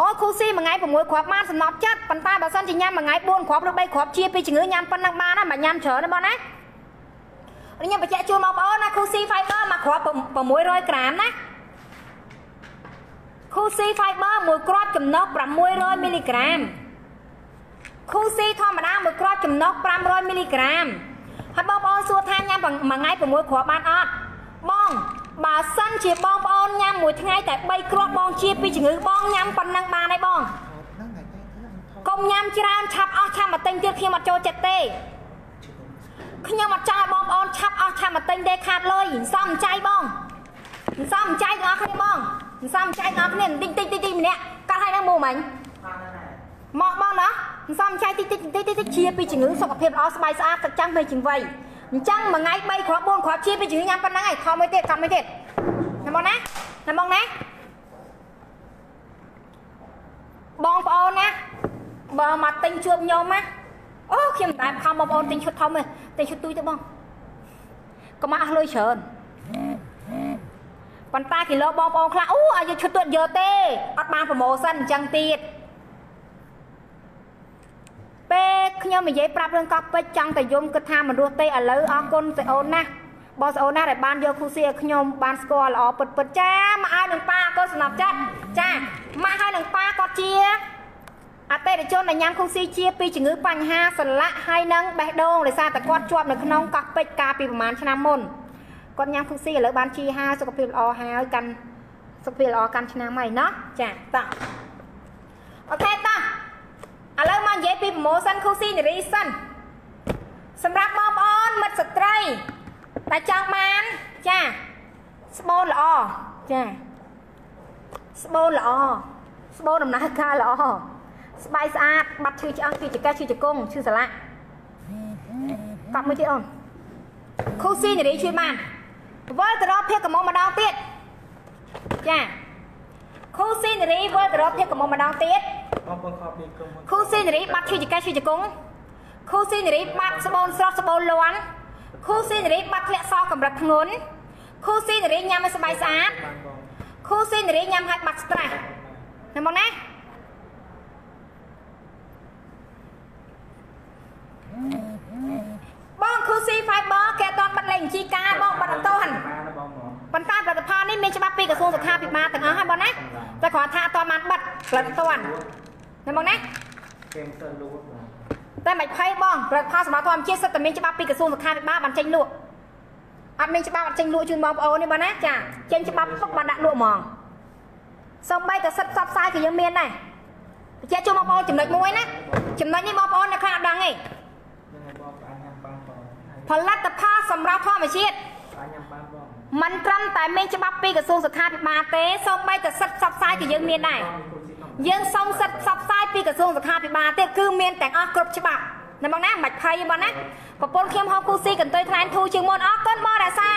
[SPEAKER 1] អូគូស៊ីមួយថ្ងៃ6គ្រាប់បានសំណប់ចិត្តប៉ុន្តែបើសិនជាញ៉ាំមួយថ្ងៃ4គ្រាប់ឬ3គ្រាប់ជាពីជំងឺញ៉ាំប៉ុណ្ណឹងបានណាមិនញ៉ាំច្រើនទេបងណាខ្ញុំបញ្ជាក់ជូនបងប្អូនណាគូស៊ី fiber មួយគ្រាប់600ក្រាមណា គូស៊ី fiber មួយគ្រាប់ចំណុះ600មីលីក្រាមគូស៊ីធម្មតាមួយគ្រាប់ចំណុះ500មីលីក្រាមហើយបងប្អូនសួរថាញ៉ាំមួយថ្ងៃ6គ្រាប់បានអត់បងបើសិនជាបងប្អូនញ៉ាំមួយថ្ងៃតែ3គ្រាប់បងជាពីជំងឺបងញ៉ាំប៉ុណ្ណឹងបានហើយបង
[SPEAKER 2] ហ្នឹងថ្ងៃតែធ្វើអញថត
[SPEAKER 1] កុំញ៉ាំច្រើនឆាប់អស់ឆាប់មកទិញទៀតខ្ញុំអត់ចូលចិត្តទេ
[SPEAKER 2] ជិះទៅ
[SPEAKER 1] ខ្ញុំអត់ចង់ឲ្យបងប្អូនឆាប់អស់ឆាប់មកទិញទេខាតលុយសំចៃបងសំចៃទាំងអស់គ្នាបង សំចៃទាំងអស់គ្នាតិចតិចតិចតិចម្នាក់កាត់ឲ្យនឹងមកមិញ
[SPEAKER 2] បានហើយ
[SPEAKER 1] មកបងណាសំចៃតិចតិចតិចតិចតិចជាពីជំងឺសុខភាពល្អស្បែកស្អាតទឹកចាំពេញជាងវ័យអញ្ចឹងមួយថ្ងៃ3គ្រាប់4គ្រាប់ជាពីជំងឺញ៉ាំប៉ុណ្ណឹងហើយខំមួយទៀតខំមួយទៀតណាបងណាណាបងណាបងប្អូនណាបើមកទិញជួបខ្ញុំណាអូខ្ញុំមិនដែលខំបងប្អូនទិញឈុតធំទេទិញឈុតទូចទៅបងកុំឲ្យអស់លុយច្រើន បប៉ុន្តែគីឡូបងប្អូនខ្លះអូឲ្យយកឈុតទួតយកទេអត់បានប្រម៉ូសិនអញ្ចឹងទៀតពេលខ្ញុំនិយាយប្រាប់រឿងកោះពេជ្រចង់តែយំគិតថាមិនរស់ទេឥឡូវអរគុណសេអូនណាស់បងស្អូនណាដែលបានយកគូស៊ីឲ្យខ្ញុំបានស្គាល់ល្អពិតពិតចាមកឲ្យនឹងប៉ាក៏សំណប់ចិត្តចាមកឲ្យនឹងប៉ាគាត់ជាអតិថិជនដែលញ៉ាំគូស៊ីជាពីជំងឺបញ្ហាសន្លាក់ហើយនឹងបេះដូងដោយសារតែគាត់ជាប់នៅក្នុងកោះពេជ្រកាលពីប្រហែលឆ្នាំមុន គាត់ញ៉ាំគូស៊ីឥឡូវបានជាហើយសុខភាពល្អហើយកាន់សុខភាពល្អកាន់ឆ្នាំហើយណោះចាតោះអូខេតោះឥឡូវមកនិយាយពីប្រម៉ូសិនគូស៊ីនារីសិនសម្រាប់បងប្អូនមិត្តស្ត្រីតែចង់បានចាស្បូនល្អចាស្បូនល្អស្បូនដំណើរការល្អស្បែកស្អាតបាត់ឈឺឆ្អឹងឈឺចង្កេះឈឺជង្គង់ឈឺសន្លាក់កប់មួយទៀតអូនខូស៊ីនារីជួយបាន វិលទៅរកភាពកំងម្ដងទៀតចាខូស៊ីនារីវិលទៅរកភាពកំងម្ដងទៀត
[SPEAKER 3] បងប្អូនខកពីក្រុមហ៊ុន
[SPEAKER 1] ខូស៊ីនារីបាត់ឈឺចង្កេះឈឺជង្គង់ខូស៊ីនារីបាត់ស្បូនស្រស់ស្បូនលាន់ខូស៊ីនារីបាត់ធ្លាក់សកម្រិតធ្ងន់ខូស៊ីនារីញ៉ាំឲ្យស្បែកស្អាត
[SPEAKER 3] បានបង
[SPEAKER 1] ខូស៊ីនារីញ៉ាំឲ្យបាត់ stress ណាមកណា បងខូស៊ី fiber គេអត់ទាន់បិទលេខបញ្ជីការបងបិទអត់ទាន់
[SPEAKER 3] បានណាបងបង
[SPEAKER 1] ប៉ុន្តែផលិតផលនេះមានច្បាប់ពីក្រសួងសុខាភិបាលទាំងអស់ហើយបងណាតែគ្រាន់ថាអត់ទាន់បានបិទផលិតអត់ទាន់ណាមកណា
[SPEAKER 3] គេមិនទៅលូតបង
[SPEAKER 1] តែមិនភ័យបងផលិតផលសម្រាប់ធម្មជាតិសិតតែមានច្បាប់ពីក្រសួងសុខាភិបាលបានចេញលក់អត់មានច្បាប់អត់ចេញលក់ជូនបងប្អូនទេបងណាចាចេញច្បាប់ពុកបានដាក់លក់ហ្មងសំបីតែសិតផ្សព្វផ្សាយក៏យើងមានដែរបញ្ជាក់ជូនបងប្អូនចំណុចមួយណាចំណុចនេះបងប្អូននៅខ្លះអត់ដឹងទេ
[SPEAKER 3] នឹងឲ្យបងផ្អាញ៉ាំបានបងហើយ
[SPEAKER 1] ផលិតផលសម្រាប់ធម្មជាតិ
[SPEAKER 3] ផ្អាញ៉ាំបានបង
[SPEAKER 1] มันត្រឹមតែមានច្បាប់ពីក្រសួងសុខាភិបាលទេសូម្បីតែសិទ្ធិផ្សព្វផ្សាយក៏យើងមានដែរ
[SPEAKER 3] បងមានគូស៊ីធម្មតា
[SPEAKER 1] យើងសុំសិទ្ធិផ្សព្វផ្សាយពីក្រសួងសុខាភិបាលទេគឺមានទាំងអស់គ្រប់ច្បាប់ណាបងណាមិនបាច់ភ័យទេបងណាប្រពន្ធខ្ញុំហៅគូស៊ីកន្ទុយថ្លែងធូរជាងមុនអរគុណបងរសា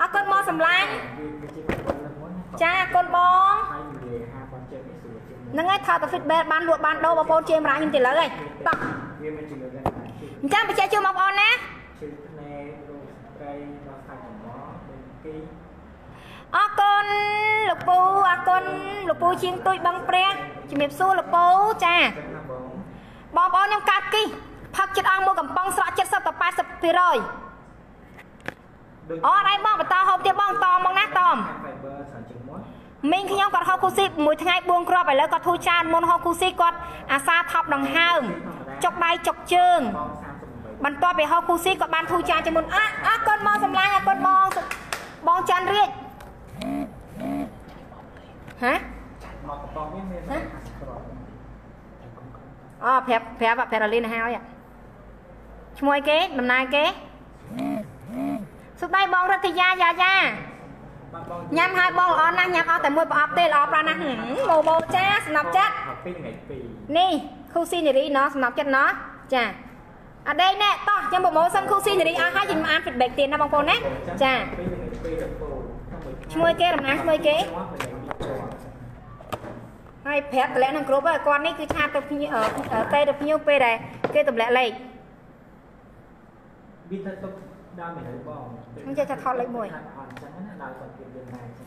[SPEAKER 1] អរគុណបងសម្លាញ់
[SPEAKER 3] វាជាប្រព័ន្ធមុនណា
[SPEAKER 1] ចាអរគុណបង
[SPEAKER 3] ហើយនិយាយហាបងចេះនេះស្រួលជាងមុន
[SPEAKER 1] ហ្នឹងហើយថតទៅ feedback បានលក់បានដូរបងប្អូនជេមរាខ្ញុំទៅលើហើយតោះ
[SPEAKER 3] វាមានជំនឿយ៉ាងណាជឿ
[SPEAKER 1] អញ្ចឹងបញ្ជាក់ជូនបងប្អូនណា
[SPEAKER 3] ជឿភ្នែករូបស្ត្រីដល់សាច់ចំហដូចគេ
[SPEAKER 1] អរគុណលោកពូអរគុណលោកពូជាងទួយបឹងព្រះជំរាបសួរលោកពូចា
[SPEAKER 3] ចឹងណាបង
[SPEAKER 1] បងប្អូនខ្ញុំកាត់គីផឹកចិត្តអង្គមួយកំប៉ុងស្រក់70ទៅ80%អូអត់អីបងបន្តហូបទៀតបងតមមកណាតម
[SPEAKER 3] fiber ច្រើនជាងមុន
[SPEAKER 1] មីងខ្ញុំគាត់ហូបគូស៊ីមួយថ្ងៃ4គ្រាប់ឥឡូវគាត់ធូរចានមុនហូបគូស៊ីគាត់អាសាថប់ដង្ហើមចុកដៃចុកជើង
[SPEAKER 3] បង38
[SPEAKER 1] បន្ទាប់ពីហូបគូស៊ីគាត់បានធូរចានជាងមុនអ่ะអរគុណបងសម្លាញ់អរគុណបងបងច័ន្ទរាជ ហ៎
[SPEAKER 3] មកកំប៉ុងនេះមាន50គ្រាប់
[SPEAKER 1] អូប្រាប់ប្រាប់ប្រាប់រលីនហើយឈ្មោះអីគេដំណើរគេសុខដៃបងរដ្ឋយាយ៉ាយ៉ា
[SPEAKER 3] បាទបង
[SPEAKER 1] ញ៉ាំហើយបងល្អណាស់ញ៉ាំអស់តែមួយប្រអប់ទេល្អប្រាស់ណាស់ហឹមបូបូចាសំណប់ចិត្ត
[SPEAKER 3] មកពីថ្ងៃ2
[SPEAKER 1] នេះគូស៊ីនារីណោះសំណប់ចិត្តណោះចាអដេញណែតោះខ្ញុំប្រម៉ូសិនគូស៊ីនារីអស់ហើយខ្ញុំអាន feedback ទៀតណាបងប្អូនណាចា
[SPEAKER 3] ពីថ្ងៃ2ទៅពូ
[SPEAKER 1] ឈ្មោះគេតំណាងឈ្មោះគេ ហើយប្រាប់តម្លាក់នឹងគ្រប់ហើយគាត់នេះគឺឆាតទៅភ្ញៀវអឺទៅទៅភ្ញៀវពេលដែលគេតម្លាក់លេខ
[SPEAKER 3] វាទៅទុកដើមមិនហើយបង
[SPEAKER 1] ខ្ញុំចេះតែថតលេខមួយ
[SPEAKER 3] អត់ចឹងណាដល់គាត់ទៀតយើងណាចឹង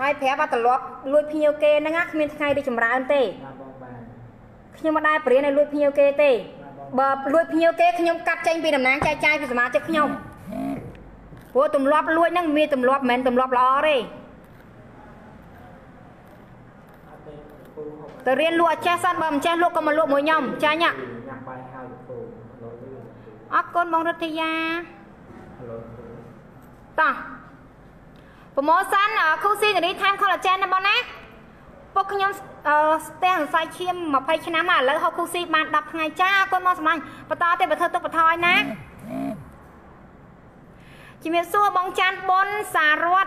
[SPEAKER 1] ហើយប្រាប់ថាត្រឡប់លួចភ្ញៀវគេហ្នឹងណាគ្មានថ្ងៃរីកចម្រើនទេ
[SPEAKER 3] ណាបងបាន
[SPEAKER 1] ខ្ញុំមិនដែលបរៀនឲ្យលួចភ្ញៀវគេទេបើលួចភ្ញៀវគេខ្ញុំកាត់ចេញពីតំណែងចែកចាយពីសមាជិកខ្ញុំព្រោះទម្លាប់លួចហ្នឹងមានទម្លាប់មិនមែនទម្លាប់ល្អទេ
[SPEAKER 3] អត់ទេពូហូប
[SPEAKER 1] ទៅរៀនលក់ឲ្យចេះសិនបើមិនចេះលក់ក៏មកលក់មួយខ្ញុំចាញ់ហ៎
[SPEAKER 3] ញ៉ាំបាយហើយពូឡូយលឿន
[SPEAKER 1] អរគុណបងរិទ្ធិយា
[SPEAKER 3] ឡូយពូ
[SPEAKER 1] តោះប្រម៉ូសិនខូស៊ីនារីថែម collagen ណាបងណាពុកខ្ញុំអឺស្ទះសរសៃឈាម20ឆ្នាំហើយឥឡូវហូបខូស៊ីបាន10ថ្ងៃចាអរគុណមកសម្លាញ់បន្តទេបើធ្វើទុកបន្ថយណាជំរាបសួរបងច័ន្ទបុនសារ័ត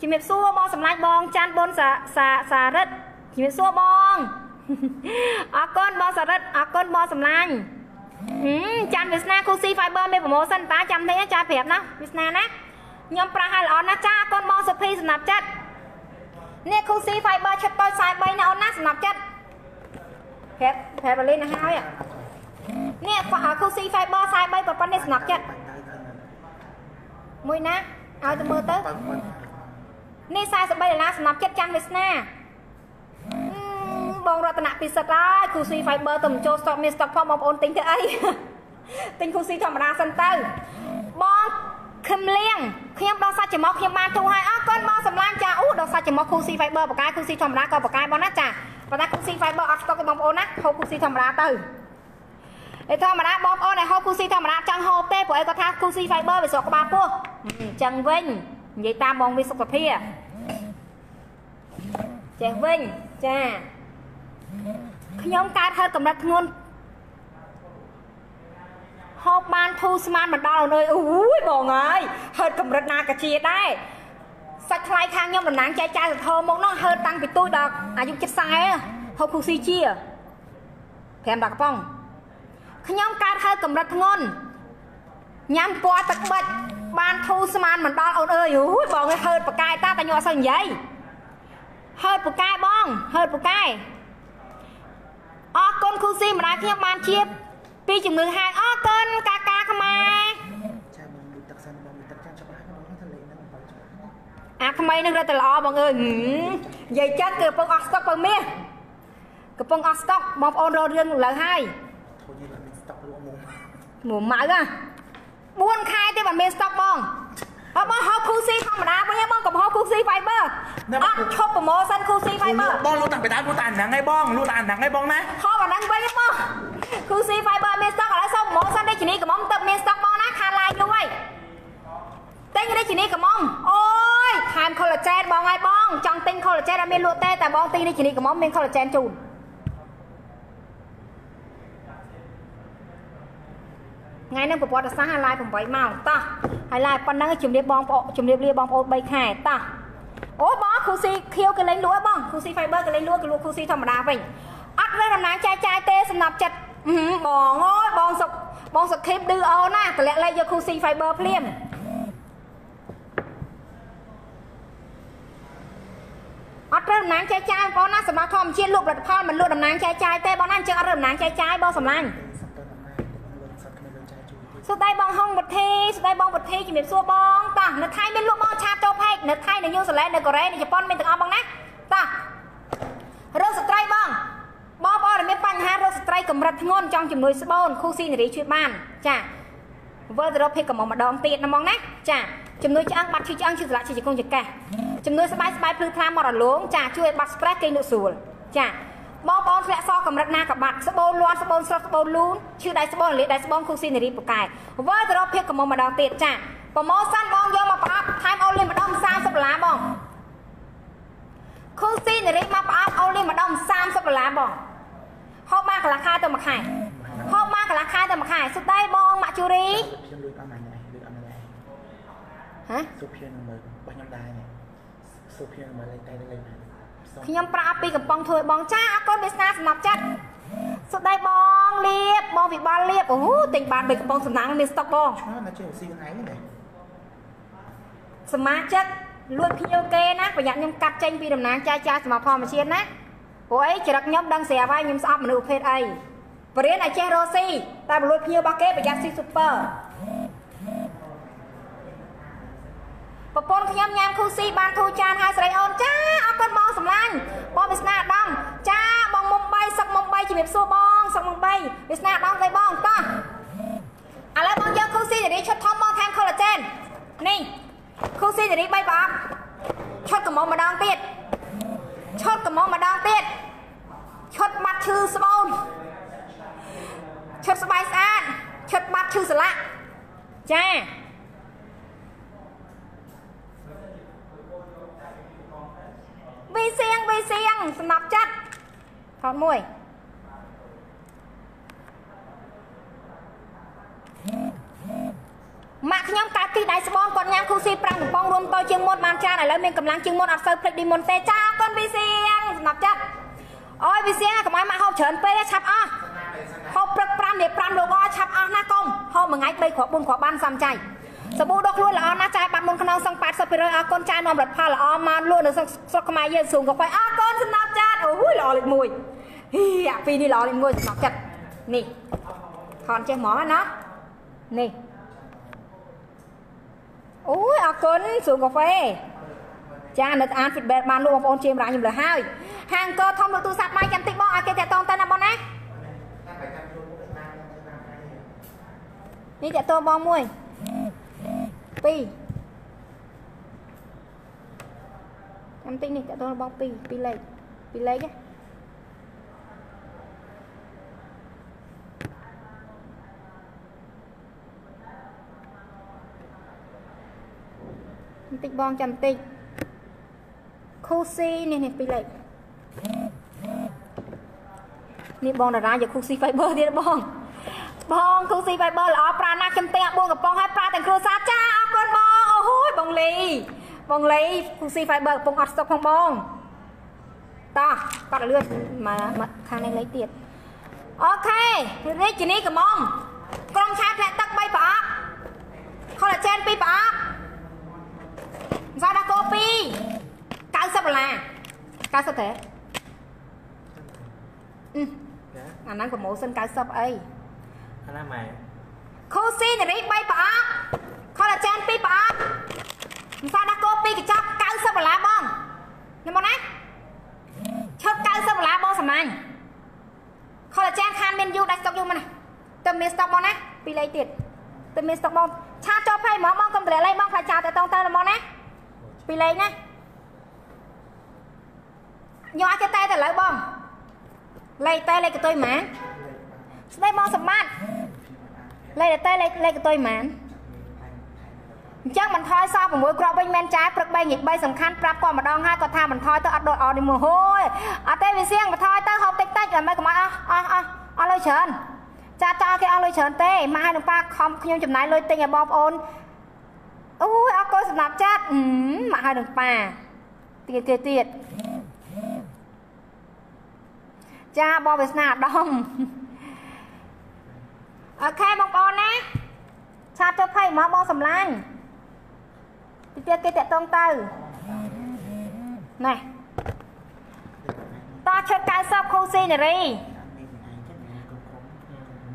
[SPEAKER 1] ជំរាបសួរបងសម្លាញ់បងច័ន្ទបុនសាសាសារិទ្ធ ជំរាបសួរបងអរគុណបងសារិទ្ធអរគុណបងសម្លាញ់ហឹមច័ន្ទវាសនាគូស៊ី fiber មានប្រម៉ូសិនតាចាំទេចាប្រាប់ណាវាសនាណាខ្ញុំប្រាស់ឲ្យល្អណាស់ចាអរគុណបងសុភីសំណាប់ចិត្តនេះគូស៊ី fiber ឈិតតូច43ណាអូនណាសំណាប់ចិត្តប្រាប់ប្រាប់បលីនណាហើយនេះគូស៊ី fiber 43ប៉ុណ្ណេះសំណាប់ចិត្ត
[SPEAKER 2] បាញ់ដៃទៅណា
[SPEAKER 1] មួយណាឲ្យទៅមើលទៅ
[SPEAKER 2] បើមិន
[SPEAKER 1] នេះ43ដុល្លារសម្រាប់ចិត្តចាំវាសនាអឺ បងរតនពិសិដ្ឋហើយគូស៊ី fiber ទៅបញ្ចូល stock មាន stock ផងបងប្អូនទិញទៅអីទិញគូស៊ីធម្មតាសិនទៅបងខឹមលៀងខ្ញុំដល់សាច់ចំមកខ្ញុំបានទូហើយអរគុណបងសម្លាញ់ចាអូដល់សាច់ចំមកគូស៊ី fiber បកាយគូស៊ីធម្មតាក៏បកាយបងណាចាប៉ុន្តែគូស៊ី fiber អត់ stock ទេបងប្អូនណាហូបគូស៊ីធម្មតាទៅឯធម្មតាបងប្អូនឲ្យហូបគូស៊ីធម្មតាចង់ហូបទេព្រោះអីគាត់ថាគូស៊ី fiber វាស្រកក្បាលពោះអញ្ចឹងវិញនិយាយតាមបងវាសុខភាពចេះវិញចា ខ្ញុំកើតហឺតកម្រិតធ្ងន់ហូបបានធូរស្មានមិនដល់អើយអូយបងអើយហឺតកម្រិតណាកាជាដែរសាច់ថ្លៃខាងខ្ញុំតំណាងចែកចាយសធមមកនោះហឺតតាំងពីទូចដល់អាយុ70ហូបគូស៊ីជា5ដាក់កំប៉ុងខ្ញុំកើតហឺតកម្រិតធ្ងន់ញ៉ាំពណ៌ទឹកបិចបានធូរស្មានមិនដល់អូនអើយអូយបងហឺតប្រកែតាតាញអត់សូវនិយាយហឺតប្រកែបងហឺតប្រកែ អរគុណគូស៊ីម្ដាយខ្ញុំបានជាពីជំងឺហាងអរគុណកាកាខ្មែរ
[SPEAKER 2] ចាបងលូទឹកសិនបងលូទឹកចាំច្បាស់ណាបងទៅលេខហ្នឹងបងច្បាស់ណា
[SPEAKER 1] អាថ្មីនឹងរត់តែល្អបងអើយហឹមនិយាយចិត្តគឺកំពុងអស់ស្តុកពៅមាសកំពុងអស់ស្តុកបងប្អូនរករឿងលើហើយ
[SPEAKER 2] ធូរនេះមានស្តុកលក់មុំ
[SPEAKER 1] មួយម៉ៅហ่ะ4ខែទេមិនមានស្តុកបង អត់បងហៅគូស៊ីធម្មតាវិញបងកុំហៅគូស៊ី fiber អត់ឈប់ប្រម៉ូសិនគូស៊ី fiber
[SPEAKER 2] បងលក់តាំងពីដើមលក់តាំងហ្នឹងឯងបងលក់តាំងហ្នឹងឯងបងណា
[SPEAKER 1] ហៅអាហ្នឹងវិញបងគូស៊ី fiber មានស្តុកឥឡូវសូមប្រម៉ូសិនទេជំនីកំមទឹកមានស្តុកបងណាខាឡាយលុយទិញរាជនីកំមអូយថែម collagen បងហើយបងចង់ទិញ collagen អត់មានលក់ទេតែបងទិញរាជនីកំមមាន collagen ជូន ថ្ងៃហ្នឹងប្រវត្តិសាស្ត្រឲ្យឡាយ8ម៉ោងតោះហើយឡាយប៉ុណ្ណឹងជំរាបបងប្អូនជំរាបលាបងប្អូន3ខែតោះអូបងគូស៊ីខៀវគេលេងលក់ឯងបងគូស៊ី fiber គេលេងលក់គេលក់គូស៊ីធម្មតាវិញអត់មានតំណាងចាយចាយទេសំណប់ចិត្តអឺហឺបងអើយបងសុកបងសុកខេបឌឺអូណាតម្លាក់លេខយកគូស៊ី fiber ភ្លាមអត់ត្រូវតំណាងចែកចាយបងណាសម្រាប់ធម្មជាតិលក់ផលិតផលមិនលក់តំណាងចែកចាយទេបងណាអញ្ចឹងអត់ត្រូវតំណាងចែកចាយបងសម្លាញ់
[SPEAKER 2] សន្តិដំណើរបងលក់សត្វគ្មានលក់ ចាយជួយទៀត
[SPEAKER 1] សុខដៃបងហុងវុធីសុខដៃបងវុធីជំរាបសួរបងតោះនៅថៃមានលក់បងឆាតចូលផេកនៅថៃនៅញូហ្សេឡង់នៅកូរ៉េនៅជប៉ុនមានទាំងអស់បងណាតោះរោគស្ត្រីបងបងប្អូនដែលមានបញ្ហារោគស្ត្រីកម្រិតធ្ងន់ចង់ជំនួយស្បូនគូស៊ីនារីជួយបានចាវិលទៅរកភេកកំងម្ដងទៀតណាហ្មងណាចាជំនួយឆ្អឹងបាត់ឈឺឆ្អឹងឈឺសន្លាក់ឈឺជង្គង់ចង្កេះជំនួយស្បែកស្បែកភ្លឺថ្លាមករលោងចាជួយឲ្យបាត់ stress គេងលក់ស្រួលចា បងប្អូនធ្លាក់សកម្រិតណាក៏បាត់ស្បូនលាន់ស្បូនស្រស់ស្បូនលូនឈឺដៃស្បូនលាដៃស្បូនគូស៊ីនារីពូកែវិលទៅរកភេកកំងម្ដងទៀតចាប្រម៉ូសិនបងយកមកប្រអប់ថែមអូលីម្ដង30ដុល្លារបងគូស៊ីនារីមកប្រអប់អូលីម្ដង30ដុល្លារបងហូបបានកន្លះខែទៅមួយខែហូបបានកន្លះខែទៅមួយខែសុទ្ធតែបងម៉ាក់ជូរី
[SPEAKER 2] ខ្ញុំលួចអស់ណាស់នេះលួចអស់ណាស់នេះ
[SPEAKER 1] ហ៎
[SPEAKER 2] សុភៀននឹងមើលរបស់ខ្ញុំដែរនេះសុភៀននឹងមើលលេខតែលេខណាសុំ
[SPEAKER 1] ខ្ញុំប្រាក់ពីកំប៉ុងធ្វើបងចាអរគុណវាសនាសំណប់ចិត្តសុទ្ធតែបងលៀបបងវិបាលលៀបអូទិញបានបីកំប៉ុងសំណាងមានស្តុកបង
[SPEAKER 2] ឆ្ងល់ណាជិះស៊ីថ្ងៃនេះ
[SPEAKER 1] សមាជិកលួចភ្ញៀវគេណាប្រយ័ត្នខ្ញុំកាត់ចេញពីតំណាងចាយចាយសមធម្មជាតិណាព្រោះអីចរិតខ្ញុំដឹងស្រាប់ហើយខ្ញុំស្អប់មនុស្សប្រភេទអីបរិញ្ញាឲ្យចេះរស់ស៊ីតែបើលួចភ្ញៀវរបស់គេប្រយ័ត្នស៊ីស៊ូពើប្រពន្ធខ្ញុំញ៉ាំខូស៊ីបានធូរចានហើយស្រីអូនចាអរគុណបងសម្លាញ់បងវាសនាអាដាមចាបងមុំ3សឹកមុំ3ជំរាបសួរបងសឹកមុំ3វាសនាអាដាមស្រីបងតោះឥឡូវបងយកខូស៊ីនារីឈុតធំបងថែម collagen នេះខូស៊ីនារី3ប្រអប់ឈុតកំមុំម្ដងទៀតឈុតកំមុំម្ដងទៀតឈុតបាត់ឈឺស្បូនឈុតស្បែកស្អាតឈុតបាត់ឈឺសន្លាក់ចា វីសៀងវីសៀងសំណប់ចិត្តថតមួយម៉ាក់ខ្ញុំកើតទីដៃស្បូនគាត់ញ៉ាំគូស៊ី5កំប៉ុងរួមតូចជាងមុនបានច្រើនឥឡូវមានកម្លាំងជាងមុនអត់សូវភ្លេចឌីមុនទេចាអរគុណវីសៀងសំណប់ចិត្តអូយវីសៀងកុំឲ្យម៉ាក់ហូបច្រើនពេកទេឆាប់អស់ហូបព្រឹក5នេះ5លោកអឆាប់អស់ណាកុំហូបមួយថ្ងៃ3គ្រាប់4គ្រាប់បានសំចៃ សាប៊ូដុសខ្លួនល្អណាស់ចាយបាត់មុនក្នុងសឹង80%អរគុណចាយនាំផលិតផលល្អមកលក់នៅស្រុកខ្មែរយើងស៊ូងកាហ្វេអរគុណសំណប់ចិត្តអូយល្អលេខ1ហ៊ីអាពីរនេះល្អលេខ1សំណប់ចិត្តនេះថនចេះហ្មងណានេះអូយអរគុណសួរកាហ្វេចានៅអាន feedback បានលោកបងប្អូនជាមរាខ្ញុំលើហើយហាងកធំលោកទូរស័ព្ទបាយចាំតិចបងឲ្យគេតាក់តងទៅណាបងណា
[SPEAKER 2] តែបើចាំចូលមុខឯណាទៅណាហើយ
[SPEAKER 1] នេះតាក់តងបងមួយ ពីរចាំតិចនេះតាក់តងបងពីរពីរលេខពីរលេខណាចាំតិចបងចាំតិចខូស៊ីនេះនេះពីរលេខនេះបងតារាយកខូស៊ី Fiber ទៀតបង បងគូស៊ី Fiber ល្អប្រើណាស់ខ្ញុំទិញអា4កំប៉ុងហើយប្រើទាំងគ្រួសារចាអរគុណបងអូយបងលីបងលីគូស៊ី Fiber កំពុងអត់ស្តុកផងបងតោះកាត់ឲ្យលឿនមកមកខាងនេះលេខទៀតអូខេរាជនីកំមក្រុមឆាធ្លាក់ទឹក3ប្រអប់ collagen 2ប្រអប់ម្សៅដាកូ2 90ដុល្លារ90ទេអឺ
[SPEAKER 3] ចា
[SPEAKER 1] អាហ្នឹង promotion 90អី
[SPEAKER 3] អា ណាម៉ែ
[SPEAKER 1] ខូស៊ីនារី3ប្រអប់ collagen 2ប្រអប់ម្សៅដាកូ2កញ្ចប់90ដុល្លារបងនេះមកណាឈុត90ដុល្លារបងសំណាញ់ collagen ខានមានយូរដាច់ស្តុកយូរមកណាទៅមានស្តុកបងណាពីរលេខទៀតទៅមានស្តុកបងឆាតចូលផៃហ្មងបងកុំតម្រាលេខបងខ្លាចចោលទៅតងទៅហ្មងណាពីរលេខណាយកអាចតែទៅលើបងលេខតែលេខកតុយហ្មង ស្ដីបងសម្បត្តិលេខតែលេខលេខកតុយហ្មងអញ្ចឹងបន្ថយសល់6គ្រាប់វិញមែនចាព្រឹក3ញិច3សំខាន់ប្រាប់គាត់ម្ដងហើយគាត់ថាបន្ថយទៅអត់ដូចអត់នេះមួយហូយអត់ទេវាសៀងបន្ថយទៅហូបតិចតិចតែមិនកុំឲ្យអស់អស់អស់អស់លុយច្រើនចាតើគេអស់លុយច្រើនទេម៉ាក់ហើយនឹងប៉ាខំខ្ញុំចំណាយលុយទិញឲ្យបងប្អូនអូយអរគុណសម្រាប់ចាត់អឺម៉ាក់ហើយនឹងប៉ាទៀតទៀតទៀតចាបងវាសនាអាដាម អូខេបងប្អូនណាឆាតទៅភ័យមកបងសំឡាញ់ទីទៀតគេតាក់តងទៅណែតឈុត90ខូស៊ីនារី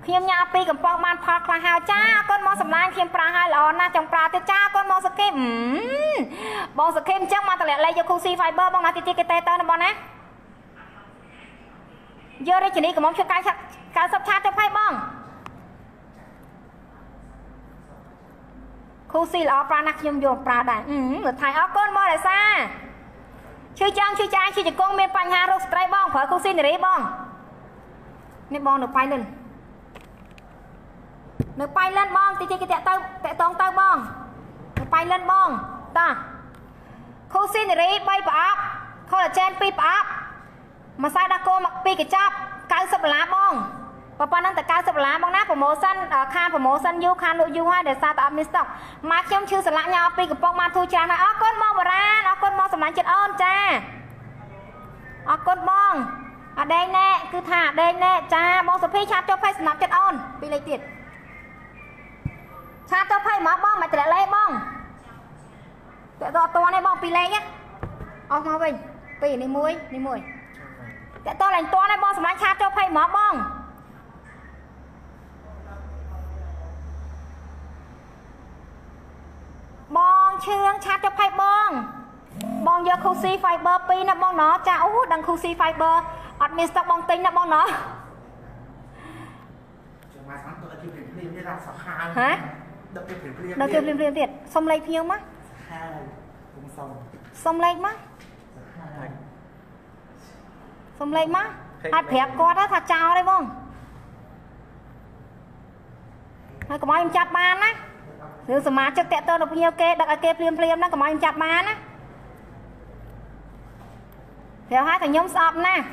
[SPEAKER 1] ខ្ញុំញ៉ាំពីកំប៉ុងបានផលខ្លះហើយចាអរគុណមកសម្លាញ់ខ្ញុំប្រើហើយល្អណាស់ចង់ប្រើទៀតចាអរគុណមកសកេមបងសកេមអញ្ចឹងមកតម្លាក់លេខយក Cool C Fiber បងណាទីទៀតគេតេទៅណាបងណាយករេជនីកំមុំឈុត90 90ឆាតទៅភ័យបង គូស៊ីល្អប្រើណាស់ខ្ញុំយកប្រើដែរអឺលើថៃអរគុណមករសាឈឺចាំងឈឺចាយឈឺជង្គង់មានបញ្ហារោគស្ត្រីបងប្រើគូស៊ីនារីបងនេះបងនៅប៉ៃលិននៅប៉ៃលិនបងតិចតិចគេតាក់ទៅតាក់តងទៅបងនៅប៉ៃលិនបងតាគូស៊ីនារី3ប្រអប់ collagen 2ប្រអប់ម្សៅដាកូមក2កញ្ចប់90ដុល្លារបង បើប៉ុណ្ណឹងតែ90ដុល្លារបងណាប្រូម៉ូសិនខានប្រូម៉ូសិនយូរខានលក់យូរហើយដោយសារតែអត់មានស្តុកមកខ្ញុំឈឺស្រឡាក់ញ៉ាំពីកំប៉ុងបានធូរច្រើនហើយអរគុណបងបារានអរគុណបងសម្លាញ់ចិត្តអូនចាអរគុណបងអដេងណែគឺថាអដេងណែចាបងសុភីឆាតចុះផេសម្រាប់ចិត្តអូនពីរលេខទៀតឆាតចុះផេមកបងមកតម្លាក់លេខបងតើតើអត់តនេះបងពីរលេខណាអស់មកវិញពីរនេះមួយនេះមួយតើតើឡើងតនេះបងសម្លាញ់ឆាតចុះផេមកបង បងឈឿងឆាតចុះផេបង បងយក Cool Fiber 2ណាបងណោះចាអូដឹង Cool Fiber អត់មានស្តុកបងទិញណាបងណោះ
[SPEAKER 2] ចាំមកស្មានទៅឲ្យព្រៀបព្រៀបនេះរកសាហាវ
[SPEAKER 1] ហ៎
[SPEAKER 2] ដឹកព្រៀបព្រៀប
[SPEAKER 1] ដល់គេភ្លាមភ្លាមទៀតសុំលេខភ្ញៀវមក
[SPEAKER 2] សាហាវគុំសុំ
[SPEAKER 1] សុំលេខមក
[SPEAKER 2] សាហាវ
[SPEAKER 1] សុំលេខមកហើយប្រាប់គាត់ទៅថាចោលទេបងហើយកុំឲ្យខ្ញុំចាប់បានណា រឿងសមាជិកតាក់ទងទៅភ្ញៀវគេដឹកឲ្យគេភ្លាមភ្លាមណាកុំឲ្យខ្ញុំចាប់បានណាប្រាប់ឲ្យតែខ្ញុំស្អប់ណាស់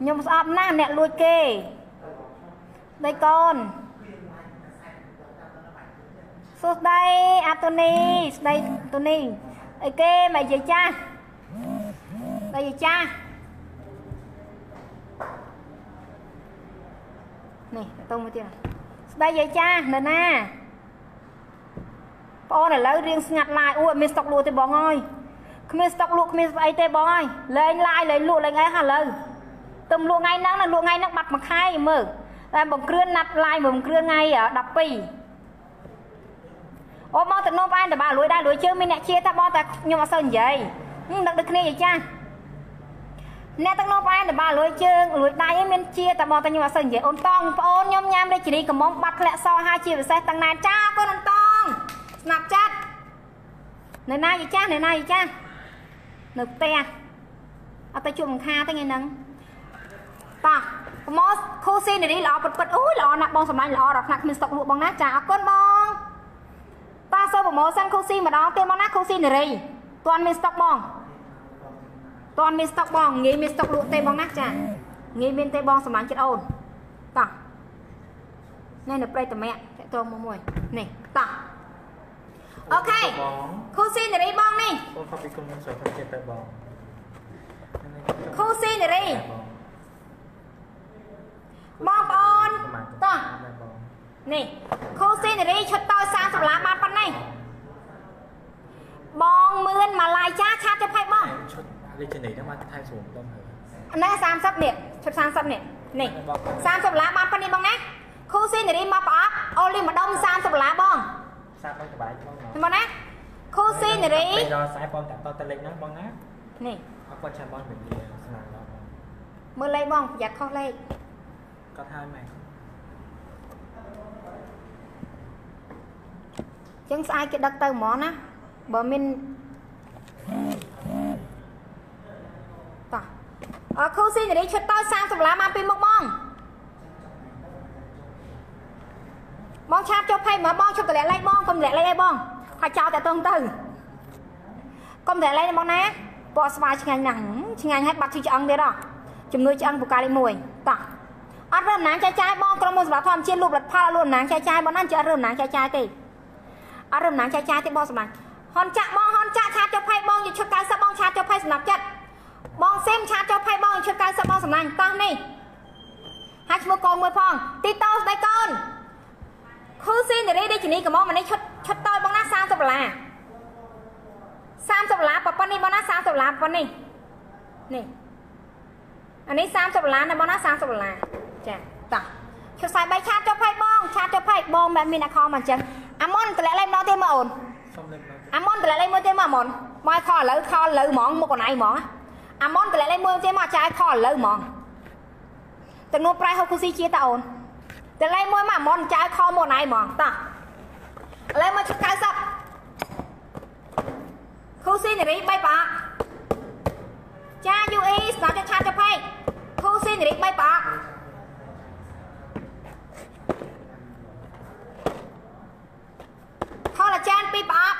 [SPEAKER 1] ខ្ញុំស្អប់ណាស់អ្នកលួចគេដៃកូនសួស្ដីអាតូនីស្ដីតូនីអីគេមកយាយចាស់ស្ដីយាយចាស់ នេះតោមួយទៀតស្ដីយាយចាស់នៅណាបងអូនឥឡូវរៀងស្ងាត់ឡាយអូអត់មានស្តុកលក់ទេបងអើយគ្មានស្តុកលក់គ្មានស្អីទេបងអើយលេងឡាយលេងលក់លេងអីហ่าឥឡូវទំលក់ថ្ងៃហ្នឹងណាលក់ថ្ងៃហ្នឹងបាត់មួយខែមើលតែបង្គ្រឿនណាត់ឡាយមួយបង្គ្រឿនថ្ងៃ12អូបងទៅនោមឯងតបើលួយដែរលួយជើងមានអ្នកជាតែបងតែខ្ញុំអត់សូវនិយាយហឹមដឹកដឹកគ្នាយាយចា អ្នកទឹកនោមឯងតបើលួយជើងលួយដៃឯងមានជាតែបងតែខ្ញុំអត់សូវនិយាយអូនតងបងអូនខ្ញុំញ៉ាំរាជនីកំមុំបាត់ធ្លាក់សហើយជាពិសេសតាំងណែនចាអរគុណអូនតងស្នាប់ចាត់នៅណាយាយចានៅណាយាយចានៅផ្ទះអត់ទៅជួបមិនខាទេថ្ងៃហ្នឹងតោះប្រម៉ូខូស៊ីនារីល្អពិតពិតអូយល្អណាស់បងសម្លាញ់ល្អដល់ផ្នែកគ្មានស្តុកលក់បងណាចាអរគុណបងតាសូប្រម៉ូសិនខូស៊ីម្ដងទៀតបងណាខូស៊ីនារីតាន់មានស្តុកបង តាន់មានស្តុកបងងាយមានស្តុកលក់ទេបងណាចាងាយមានទេបងសម្លាញ់ចិត្តអូនតោះនេះនៅព្រៃតមាក់តកតមកមួយនេះតោះអូខេ
[SPEAKER 3] បង
[SPEAKER 1] ខូស៊ីនារីបងនេះ
[SPEAKER 3] បងខំពីគុំនឹងស្រោចចិត្តទៅបង
[SPEAKER 1] ខូស៊ីនារីបងប្អូនតោះ
[SPEAKER 3] បង
[SPEAKER 1] នេះខូស៊ីនារីឈុតតោ30ដុល្លារបានប៉ុណ្ណេះបងមឿនម៉ាឡាយចាឆាតទៅផៃបង
[SPEAKER 3] ឈុត លេខនេះហ្នឹងមកថៃស្រួលដល់ហើយ
[SPEAKER 1] នេះ30នេះឈុត30នេះនេះ30ដុល្លារបានប៉ុណ្នេះបងណាខូស៊ីនារីមកប្រអប់អូលីម្ដុំ30ដុល្លារបង
[SPEAKER 3] សាប់បងសុបាយបង
[SPEAKER 1] បងណាខូស៊ីនារី
[SPEAKER 3] ពេលដល់ខ្សែបងតាក់តទៅលេខហ្នឹងបងណា
[SPEAKER 1] នេះ
[SPEAKER 3] អរគុណចាំបងវិញ្ញាស្នាដល់បង
[SPEAKER 1] មើលលេខបងប្រយ័ត្នខុសលេខ
[SPEAKER 3] គាត់ហើយម៉ែ
[SPEAKER 1] ចឹងស្អែកគេដឹកទៅហ្មងណាបើមានតោះ អរខូស៊ីនារីឈុតតោ30ដុល្លារបានពីមុខបងបងឆាតចុះផេកមកបងជប់តម្លាក់លេខបងកុំតម្លាក់លេខអីបងហើយចោលតែតងទៅកុំតម្លាក់លេខណាបងណាពណ៌ស្វាយឆ្ងាញ់ណាស់ហឹមឆ្ងាញ់ហើយបាត់ឈឺឆ្អឹងទៀតហ៎ជំនួយឆ្អឹងពូកាលីមួយតោះអត់រើអំណាងចាយចាយបងក្រុមមួយសម្រាប់ធម្មជាតិលូបលទ្ធផលអត់លូអំណាងចាយចាយបងណាជិះអត់រើអំណាងចាយចាយទេអត់រើអំណាងចាយចាយទេបងសម្រាប់ហនចាក់បងហនចាក់ឆាតចុះផេកបងយកឈុត90បងឆាតចុះផេកសម្រាប់ចិត្ត បងស៊ីមឆាតចុះផេកបងយកឈុត90បងសម្លាញ់តោះនេះហើយឈ្មោះកូនមួយផងទីតោស្ដីកូនខូស៊ីនារីដូចជានេះកំងមកនេះឈុតឈុតតើបងណា30ដុល្លារ30ដុល្លារប៉ុណ្នេះបងណា30ដុល្លារប៉ុណ្នេះនេះអានេះ30ដុល្លារណាបងណា30ដុល្លារចាតោះឈុតខ្សែ3ឆាតចុះផៃបងឆាតចុះផៃបងមិនមានអាខមមកអញ្ចឹងអាមុនតម្លាក់លេខម្ដងទៀតមកអូន
[SPEAKER 3] សុំលេខមក
[SPEAKER 1] អាមុនតម្លាក់លេខមួយទៀតមកអាមុនមកខឥឡូវខឥឡូវហ្មងមុខកណៃហ្មង អាមុនតម្លាក់លេខមួយទៀតមកចាយខឥឡូវហ្មងទំនួលប្រៃហូបគូស៊ីជាតាអូនតែលេខមួយមកហ្មងចៅខមកណៃហ្មងតោះឥឡូវមកឈុត90ខូស៊ីនារី3ប្រអប់ចា UE ស្ដាប់ចាឆាតចាផេកខូស៊ីនារី3ប្រអប់ខូឡាជែន2ប្រអប់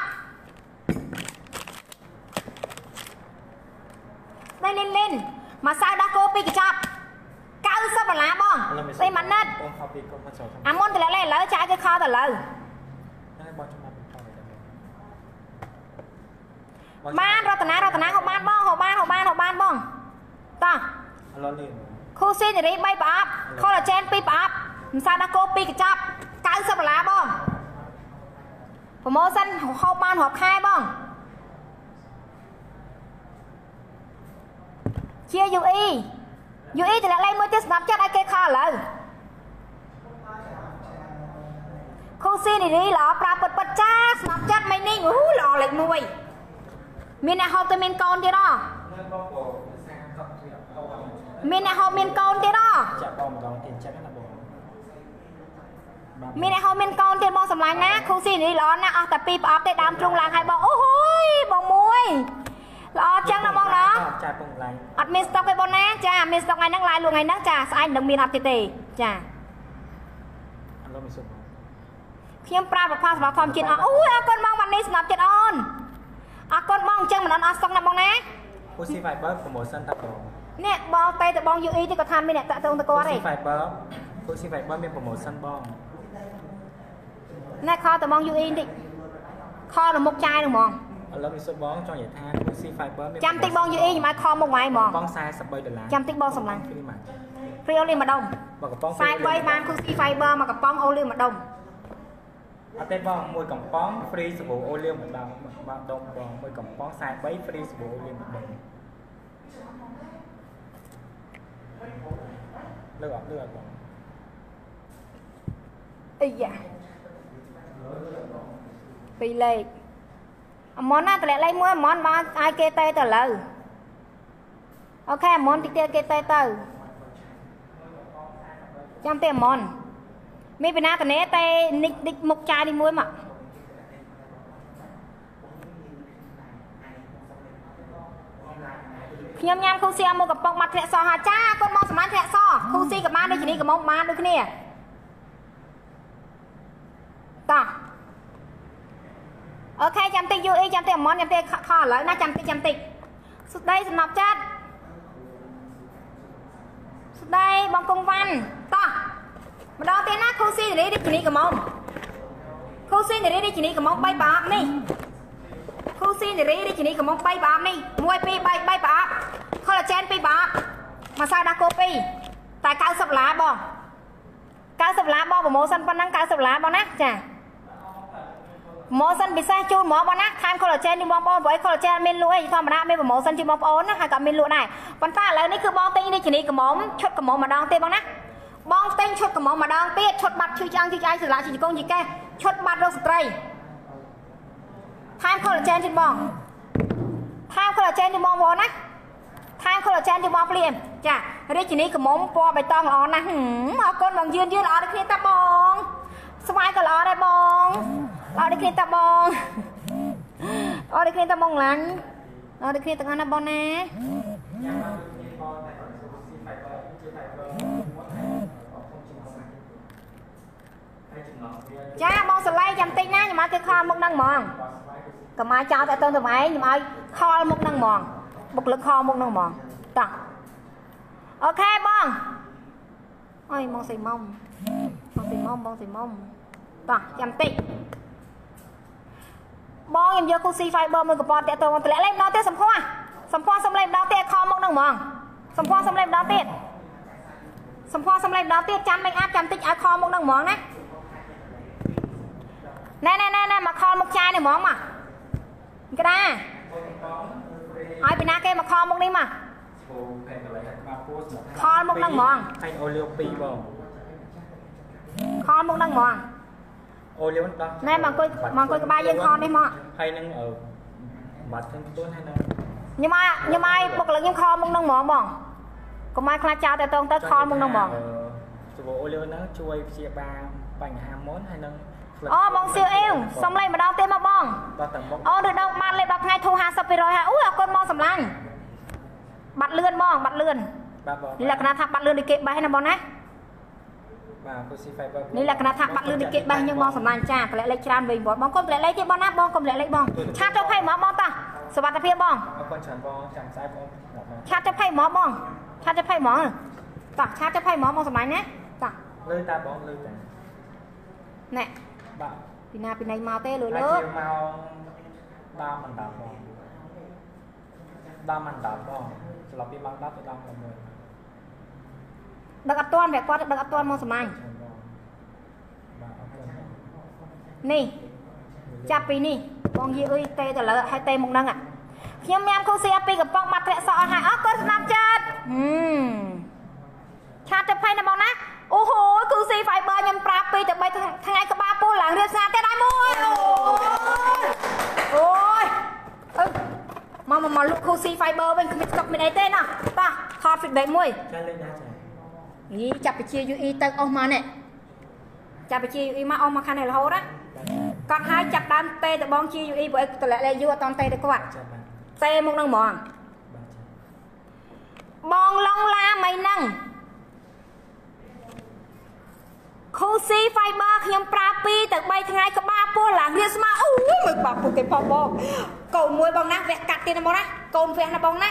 [SPEAKER 1] ស្ដីលិនលិនមកសៅដោះគោ2កញ្ចប់90ដុល្លារបងស្ដីម៉ាណិត
[SPEAKER 3] បងខំពីគុំមកស្រោច
[SPEAKER 1] អាមុនតម្លាក់លេខឥឡូវចាយគេខទៅឥឡូវ
[SPEAKER 3] ហ្នឹងបងចាំមកបន្តទៅ
[SPEAKER 1] បានរតនារតនាហូបបានបងហូបបានហូបបានហូបបានបងតោះ
[SPEAKER 3] ឥឡូវនេះ
[SPEAKER 1] ខូស៊ីនារី3ប្រអប់ខូឡាជែន2ប្រអប់ម្សៅដោះគោ2កញ្ចប់90ដុល្លារបងប្រម៉ូសិនហូបបានរាប់ខែបង ជា UE UE តម្លាក់លេខមួយទៀតសម្រាប់ចិត្តឲ្យគេខឥឡូវខូស៊ីនារីល្អប្រើពិតពិតចាសម្រាប់ចិត្តមិននេះអូល្អលេខ1មានអ្នកហូបទៅមានកូនទៀតហ៎មានអ្នកហូបមានកូនទៀតហ៎
[SPEAKER 3] ចាក់បងម្ដងទៀតចឹងណាបង
[SPEAKER 1] មានអ្នកហូបមានកូនទៀតបងសម្លាញ់ណាគ្រូស៊ីនេះល្អណាស់អស់តែពីរប្រអប់ទេដើមទ្រូងឡើងហើយបងអូហូយបងមួយ ល្អចឹងណាបងណា
[SPEAKER 3] ចាក់បងឡាយ
[SPEAKER 1] អត់មានស្តុកទេបងណាចាមានស្តុកថ្ងៃហ្នឹងឡាយលក់ថ្ងៃហ្នឹងចាស្អែកនឹងមានអត់ទៀតទេចា
[SPEAKER 3] ឥឡូវមិនសុំបង
[SPEAKER 1] ខ្ញុំប្រើប្រផាសសម្រាប់ធម្មជាតិអស់អូយអរគុណបងបាននេះសម្រាប់ចិត្តអូនអរគុណបងអញ្ចឹងមិនអត់អស់ស្តុកណាបងណា
[SPEAKER 3] ពូស៊ី Fiber promotion តាបង
[SPEAKER 1] នេះបងទៅទៅបង UE ទីគាត់ថាមានអ្នកតាក់ទងទៅគាត់ទេ
[SPEAKER 3] Fiber ពូស៊ី Fiber មាន promotion បង
[SPEAKER 1] ណែខលទៅបង UE បន្តិចខលទៅមុខចាយនឹងហ្មង
[SPEAKER 3] ឥឡូវមិនសុំបងចង់និយាយថាពូស៊ី Fiber មាន
[SPEAKER 1] ចាំតិចបង UE ខ្ញុំឲ្យខលមុខវាយហ្មង
[SPEAKER 3] បង43ដុល្លារ
[SPEAKER 1] ចាំតិចបងសម្លាញ់
[SPEAKER 3] ហ្វ្រីមក
[SPEAKER 1] ព្រីអូលីម្ដុំ
[SPEAKER 3] បងកំប៉ុង
[SPEAKER 1] 43បានគូស៊ី fiber មកកំប៉ុងអូលីម្ដុំ
[SPEAKER 3] អត់ទេបងមួយកំប៉ុង free សាប៊ូអូលៀមម្ដងម្ដងបងមួយកំប៉ុង43 free សាប៊ូអូលៀមម្ដងលើអត់លើអត់បង
[SPEAKER 1] អីយ៉ាពីរលេខ អមនណាតម្លាក់លេខមួយអមនមកឲ្យគេទៅទៅឥឡូវអូខេអមនតិចទៀតគេទៅទៅចាំទេអមនមានពីណាតនេតែនិចនិចមុខចាយនេះមួយមកខ្ញុំញ៉ាំគូស៊ីអមួយកំប៉ុងបាត់ធ្លាក់សហើយចាគាត់មកសម្រាប់ធ្លាក់សគូស៊ីក៏បានដូចនេះក៏មកបានដូចគ្នាតោះ អូខេចាំតិចយូអ៊ីចាំតិចអមនចាំតិចខឥឡូវណាចាំតិចចាំតិចសុស្ដីសំណប់ចាត់សុស្ដីបងកុងវ៉ាន់តោះម្ដងទៀតណាគូស៊ីនារីដូចនេះក៏មកគូស៊ីនារីដូចនេះក៏មក3ប្រអប់នេះគូស៊ីនារីដូចនេះក៏មក3ប្រអប់នេះ1 2 3 3ប្រអប់ collagen 2ប្រអប់ម្សៅដាស់គោ2តែ90ដុល្លារបង90ដុល្លារបងប្រម៉ូសិនប៉ុណ្ណឹង90ដុល្លារបងណាចា ម៉ូសិនពិសេសជូនហ្មងបងណាថែម collagen នេះបងប្អូនព្រោះ collagen មានលក់អីធម្មតាមានប្រម៉ូសិនជូនបងប្អូនណាហើយក៏មានលក់ដែរប៉ុន្តែឥឡូវនេះគឺបងទិញនេះជំនីកំមុំឈុតកំមុំម្ដងទៀតបងណាបងទិញឈុតកំមុំម្ដងទៀតឈុតបាត់ឈឺឆ្អឹងឈឺឆ្អែងស្រឡាជីកងជីកេះឈុតបាត់រកស្ត្រីថែម collagen ជូនបងថែម collagen ជូនបងប្អូនណាថែម collagen ជូនបងភ្លាមចារាជនីកំមុំពណ៌បៃតងល្អណាស់អរគុណបងយឿនយឿនល្អដូចគ្នាតាបងស្វាយក៏ល្អដែរបង ល្អដូចគ្នាតាបងល្អដូចគ្នាតាបងឡាញ់ល្អដូចគ្នាទាំងអស់ណាបងណាចាបងសឡៃចាំតិចណាខ្ញុំមកគេខលមុខហ្នឹងហ្មងកម្មាចោលតែទៅទៅឯងខ្ញុំឲ្យខលមុខហ្នឹងហ្មងបុកលឹកខលមុខហ្នឹងហ្មងតោះអូខេបងអើយមកសៃមុំបងសៃមុំបងសៃមុំតោះចាំតិច បងខ្ញុំយកគូស៊ី fiber មួយកប៉ុនតាក់ទងតម្លាក់លេខម្ដងទៀតសំភ័សសំភ័សសំលេខម្ដងទៀតខលមុខហ្នឹងហ្មងសំភ័សសំលេខម្ដងទៀតសំភ័សសំលេខម្ដងទៀតចាំមិនអាប់ចាំតិចឲ្យខលមុខហ្នឹងហ្មងណាណែណែណែណែមកខលមុខចាយនេះហ្មងមកក្តាឲ្យពីណាគេមកខលមុខនេះមក
[SPEAKER 3] ឈោផែនកន្លែងក្បាលពោះសម្រាប់
[SPEAKER 1] ខលមុខហ្នឹងហ្មង
[SPEAKER 3] ហើយអូលីវ2បង
[SPEAKER 1] ខលមុខហ្នឹងហ្មង
[SPEAKER 3] អូលីវដោះ
[SPEAKER 1] ណែមកអង្គុយមកអង្គុយក្បាលយើងខលនេះមក
[SPEAKER 3] ហើយនឹងអឺបាត់ទាំងខ្លួនហើយនឹង
[SPEAKER 1] ខ្ញុំឲ្យខ្ញុំឲ្យបុគ្គលិកខ្ញុំខលមុខហ្នឹងហ្មងបងកុំឲ្យខ្លាចចោលតែតងទៅខលមុខហ្នឹងហ្មង
[SPEAKER 3] ជួអូលីវហ្នឹងជួយព្យាបាលបញ្ហាមុនហើយនឹង
[SPEAKER 1] អូបងសៀវអ៊ីវសុំលេខម្ដងទៀតមកបង
[SPEAKER 3] ដល់តែមុខ
[SPEAKER 1] អូឬដល់បានលេខដល់ថ្ងៃធូរ50 250អូអរគុណបងសម្លាញ់បាត់លឿនបងបាត់លឿន
[SPEAKER 3] បាទបង
[SPEAKER 1] នេះលក្ខណៈថាបាត់លឿនដូចគេបេះណាបងណា
[SPEAKER 3] បាទគូស៊ី fiber
[SPEAKER 1] នេះលក្ខណៈថាបាត់លឿនដូចគេបេះយើងបងសម្លាញ់ចាតម្លាក់លេខច្រើនវិញបងបងកុំតម្លាក់លេខទេបងណាបងកុំតម្លាក់លេខបងឆាតទៅភ័យហ្មងបងតាសុវត្ថិភាពបង
[SPEAKER 3] អរគុណច្រើនបងចាំខ្សែបងបាទបង
[SPEAKER 1] ឆាតទៅភ័យហ្មងបងឆាតទៅភ័យហ្មងតោះឆាតទៅភ័យហ្មងបងសម្លាញ់ណាតោះ
[SPEAKER 3] លឺតាបងលឺតា
[SPEAKER 1] ណែ
[SPEAKER 3] បាទ
[SPEAKER 1] ពីណាពីណៃមកទេលឺ
[SPEAKER 3] ហើយ
[SPEAKER 1] លើ
[SPEAKER 3] ជាមកដល់មិនដល់បងដល់មិនដល់បងស្លាប់ពីម៉ោង10ទៅដល់6
[SPEAKER 1] ដឹកអត់ទាន់វាគាត់ដឹកអត់ទាន់មកសម្លាញ់
[SPEAKER 3] បាទអរគុណ
[SPEAKER 1] នេះចាប់ពីនេះបងយាយអុយតេទៅលើហើយតេមុខហ្នឹងខ្ញុំញ៉ាំខូស៊ីពីកំប៉ុងបាត់ធ្លាក់សក់អស់ហើយអរគុណស្ដាប់ចិត្តហឹមឆាតទៅភ័យណាបងណាអូហូគូស៊ី fiber ខ្ញុំប្រាប់ពីទៅ3ថ្ងៃក្បាលពោះឡើងរៀបស្នាទេដែរមួយអូយអឺមកមកមកលុកគូស៊ី fiber វិញគ្មានស្តុកមានអីទេណាតោះថត feedback មួយ
[SPEAKER 3] ចាលេងណាចា
[SPEAKER 1] យីចាប់បញ្ជា UE ទៅអស់មកនេះចាប់បញ្ជា UE មកអស់មកខាងនេះរហូតណាគាត់ហើយចាប់ដើមទេទៅបងជា UE ព្រោះឲ្យតម្លាក់លេខយូរអត់តន់ទេទៅគាត់
[SPEAKER 3] ចាបាទ
[SPEAKER 1] ទេមកនឹងហ្មង
[SPEAKER 3] បាទចា
[SPEAKER 1] បងឡុងឡាមិនហ្នឹងខូស៊ី fiber ខ្ញុំប្រើ2ទៅ3ថ្ងៃក្បាលពោះឡើងរៀបស្មាអូយមើលក្បាលពោះគេផងបងកូនមួយបងណាវះកាត់ទៀតណាបងណាកូនវះណាបងណា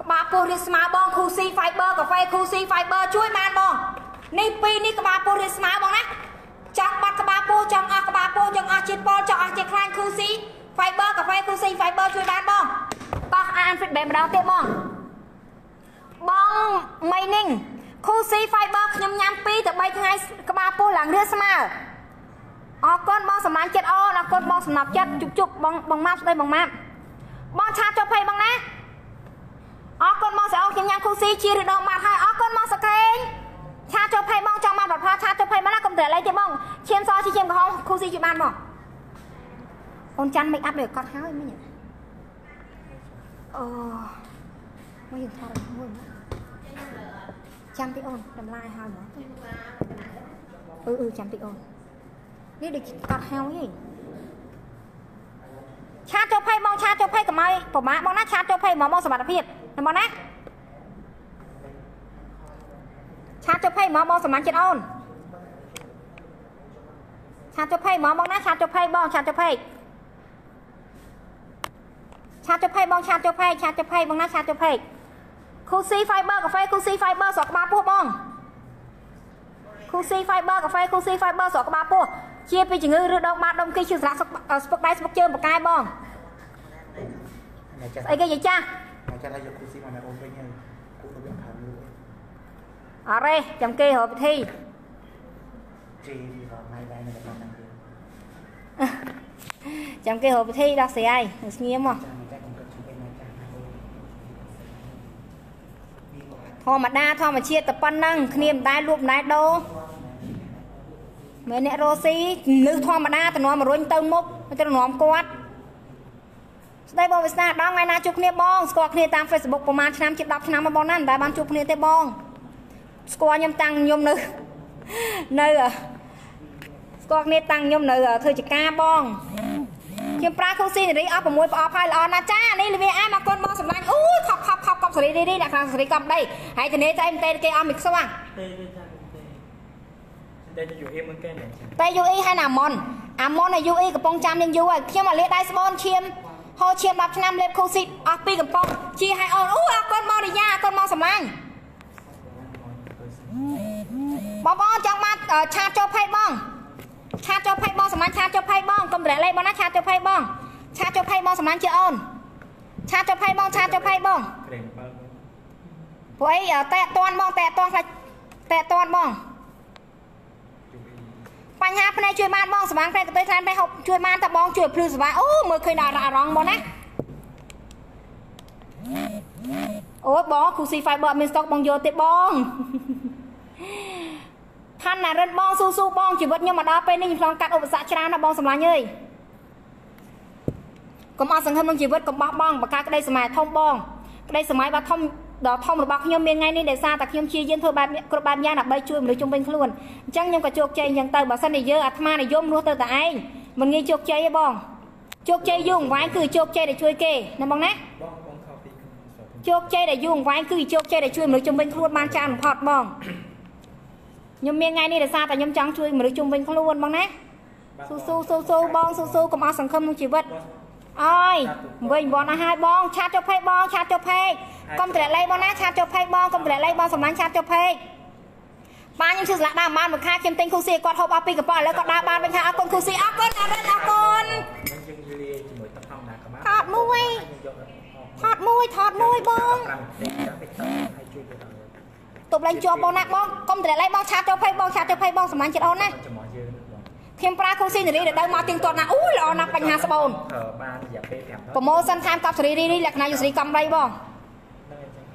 [SPEAKER 1] ក្បាលពោះរៀបស្មាបងខូស៊ី fiber កាហ្វេខូស៊ី fiber ជួយបានបងនេះពីរនេះក្បាលពោះរៀបស្មាបងណាចង់បាត់ក្បាលពោះចង់អស់ក្បាលពោះចង់អស់ជាតិពលចង់អស់ជាតិខ្លាញ់ខូស៊ី fiber កាហ្វេខូស៊ី fiber ជួយបានបងតោះអាន feedback ម្ដងទៀតបងបងមីនីងខូស៊ី fiber ខ្ញុំញ៉ាំ2ទៅ3ថ្ងៃក្បាលពោះឡើងរឿស្មើអរគុណបងសម្លាញ់ចិត្តអូនអរគុណបងសំណប់ចិត្តជប់ជប់បងបងម៉ាប់ស្ដីបងម៉ាប់បងឆាតចុះភ័យបងណា អរគុណបងស្អោខ្ញុំញ៉ាំខូស៊ីជាឬដងម៉ាត់ហើយអរគុណបងសកេងឆាតចុះភ័យបងចង់ម៉ាត់បាត់ផាឆាតចុះភ័យមកណាកុំត្រឡេកទេបងឈាមសជាឈាមក្រហមខូស៊ីជួយបានបងអូនចាន់មេកអាប់ដូចកត់ហើយមិញអូមកយើងថតមួយមកចាំតិចអូនតម្លាយហើយមកអឺអឺចាំតិចអូននេះដូចកត់ហើយហីឆាតចុះភ័យបងឆាតចុះភ័យកុំឲ្យប្រមាថបងណាឆាតចុះភ័យមកមកសមត្ថភាព ណាបងណាឆាតចុះភ័យមកបងសម្លាញ់ចិត្តអូនឆាតចុះភ័យមកបងណាឆាតចុះភ័យបងឆាតចុះភ័យឆាតចុះភ័យបងឆាតចុះភ័យឆាតចុះភ័យបងណាឆាតចុះភ័យគូស៊ី fiber កាហ្វេគូស៊ី fiber ស្រកក្បាលពោះបងគូស៊ី fiber កាហ្វេគូស៊ី fiber ស្រកក្បាលពោះជាពីជំងឺឬដងបាតដុំគីឈឺស្រាក់ស្ពឹកដៃស្ពឹកជើងបកាយបង
[SPEAKER 2] អ្នកចាស់
[SPEAKER 1] ស្អីគេយាយចាស់
[SPEAKER 2] អ្នកចាស់ឲ្យយកគូស៊ីមកណាអូនវិញហើយគូទៅវាខាងលូ
[SPEAKER 1] អរេចាំគេរកពិធី
[SPEAKER 2] ជីវីរងថ្ងៃដែរនៅតាមហ្នឹងទៀត
[SPEAKER 1] ចាំគេរកពិធីដោះស្រាយនឹងស្ងៀមមក
[SPEAKER 2] ចាស់អ្នកចាស់ខ្ញុំក៏ជួយអ្នកចាស់ណាអូននេះក៏
[SPEAKER 1] ធម្មតាធម្មជាតិតែប៉ុណ្ណឹងគ្នាមិនដែលលួបមិនដែលដូរមែនអ្នករស់ស៊ីលឺធម្មតាតំណមរុញទៅមុខមិនទៅនាំគាត់ ស្ដីបងវាសនាដល់ថ្ងៃណាជួបគ្នាបងស្គាល់គ្នាតាម Facebook ប្រហែលឆ្នាំជិត10ឆ្នាំមកបងណាមិនដែលបានជួបគ្នាទេបងស្គាល់ខ្ញុំតាំងខ្ញុំនៅនៅអឺស្គាល់គ្នាតាំងខ្ញុំនៅអឺធ្វើចការបងខ្ញុំប្រាគូស៊ីនារីអស់6ប្រអប់ហើយល្អណាស់ចានេះលីវាអាមកកូនបងសម្លាញ់អូយខប់ខប់ខប់កប់សេរីរីអ្នកខាងសេរីកំដីហើយធានាតែមិនទេគេអស់មីខ្សួង
[SPEAKER 3] ទេទេចាទេទេទៅយូអ៊ីមិនគេមិនចា
[SPEAKER 1] តែយូអ៊ីហើយណាអាម៉ុនអាម៉ុនហើយយូអ៊ីកំពុងចាំនាងយូហើយខ្ញុំមកលាដៃស្បូនឈាម ហូរឈាម10ឆ្នាំលេបខូស៊ីតអស់ពីកំប៉ុងជាឲ្យអូនអូអរគុណមករិយាអរគុណមកសម្លាញ់បងប្អូនចង់បានអឺឆាតចូលផេកបងឆាតចូលផេកបងសម្លាញ់ឆាតចូលផេកបងកុំតម្លាក់លេខបងណាឆាតចូលផេកបងឆាតចូលផេកបងសម្លាញ់ជាអូនឆាតចូលផេកបងឆាតចូលផេកបង
[SPEAKER 3] ក្រែងបើ
[SPEAKER 1] ព្រោះអីអឺតែអត់តាន់បងតែអត់តាន់ខ្លាចតែអត់តាន់បង
[SPEAKER 3] យូអ៊ី
[SPEAKER 1] បញ្ហាភ្នែកជួយបានបងសមាងភ្នែកកន្ទុយថ្លែងភ្នែកហូបជួយបានតែបងជួយភ្លឺសវាអូមើលឃើញដល់អារម្មណ៍បងណាអូយបងគូស៊ី fiber អត់មានស្តុកបងយកទេបងឋានណារិនបងស៊ូស៊ូបងជីវិតខ្ញុំមកដល់ពេលនេះខ្ញុំឆ្លងកាត់ឧបសគ្គច្រើនណាស់បងសម្លាញ់អើយកុំអត់សង្ឃឹមក្នុងជីវិតកុំបោះបង់បកាក្តីសម័យធំបងក្តីសម័យបាត់ធំ ដល់ធំរបស់ខ្ញុំមានថ្ងៃនេះដោយសារតែខ្ញុំជាយានធ្វើបែបគ្រប់បែបយ៉ាងដើម្បីជួយមនុស្សជុំវិញខ្លួនអញ្ចឹងខ្ញុំក៏ជោគជ័យអញ្ចឹងទៅបើសិនជាយើងអាត្មានិយមរស់ទៅតែឯងមិនងាយជោគជ័យទេបងជោគជ័យយូរអង្វែងគឺជោគជ័យដែលជួយគេណាបងណា
[SPEAKER 3] បងបងខោពីក្នុងសត
[SPEAKER 1] ជោគជ័យដែលយូរអង្វែងគឺជោគជ័យដែលជួយមនុស្សជុំវិញខ្លួនបានច្រើនបំផុតបងខ្ញុំមានថ្ងៃនេះដោយសារតែខ្ញុំចង់ជួយមនុស្សជុំវិញខ្លួនបងណាស៊ូស៊ូស៊ូស៊ូបងស៊ូស៊ូកុំអស់សង្ឃឹមក្នុងជីវិត អើយវិញបងអស់ហើយបងឆាតចុះផេកបងឆាតចុះផេកកុំត្រេកលេខបងណាឆាតចុះផេកបងកុំត្រេកលេខបងសម្លាញ់ឆាតចុះផេកបានខ្ញុំជឿស្លាក់ដើមបានមួយខែខ្ញុំទិញគូស៊ីឲ្យគាត់ហូបអស់ពីកប៉ោះឥឡូវគាត់ដើរបានវិញថាអរគុណគូស៊ីអរគុណអរគុណអរគុណ
[SPEAKER 3] មិនយើងលាជាមួយទឹកធម្មតាក៏បាន
[SPEAKER 1] ថតមួយ
[SPEAKER 3] យក
[SPEAKER 1] ថតមួយថតមួយបង
[SPEAKER 3] 5ទេចាំទៅឲ្យជួយទៅដល់
[SPEAKER 1] ទប់ឡើងជាប់បងណាបងកុំត្រេកលេខបងឆាតចុះផេកបងឆាតចុះផេកបងសម្លាញ់ចិត្តអូនណា
[SPEAKER 3] ចំមកយើងបង
[SPEAKER 1] ខ្ញុំប្រើគូស៊ីនារីដែលដៅមកទៀងទាត់ណាអូយល្អណាស់បញ្ហាស្បូន
[SPEAKER 3] ប្រើបានរយៈពេល5ដ
[SPEAKER 1] ប្រម៉ូសិនថែមកប់សេរីរីរីលក្ខណៈយុស្រីកំដីបង
[SPEAKER 3] ហ្នឹងហើយចឹង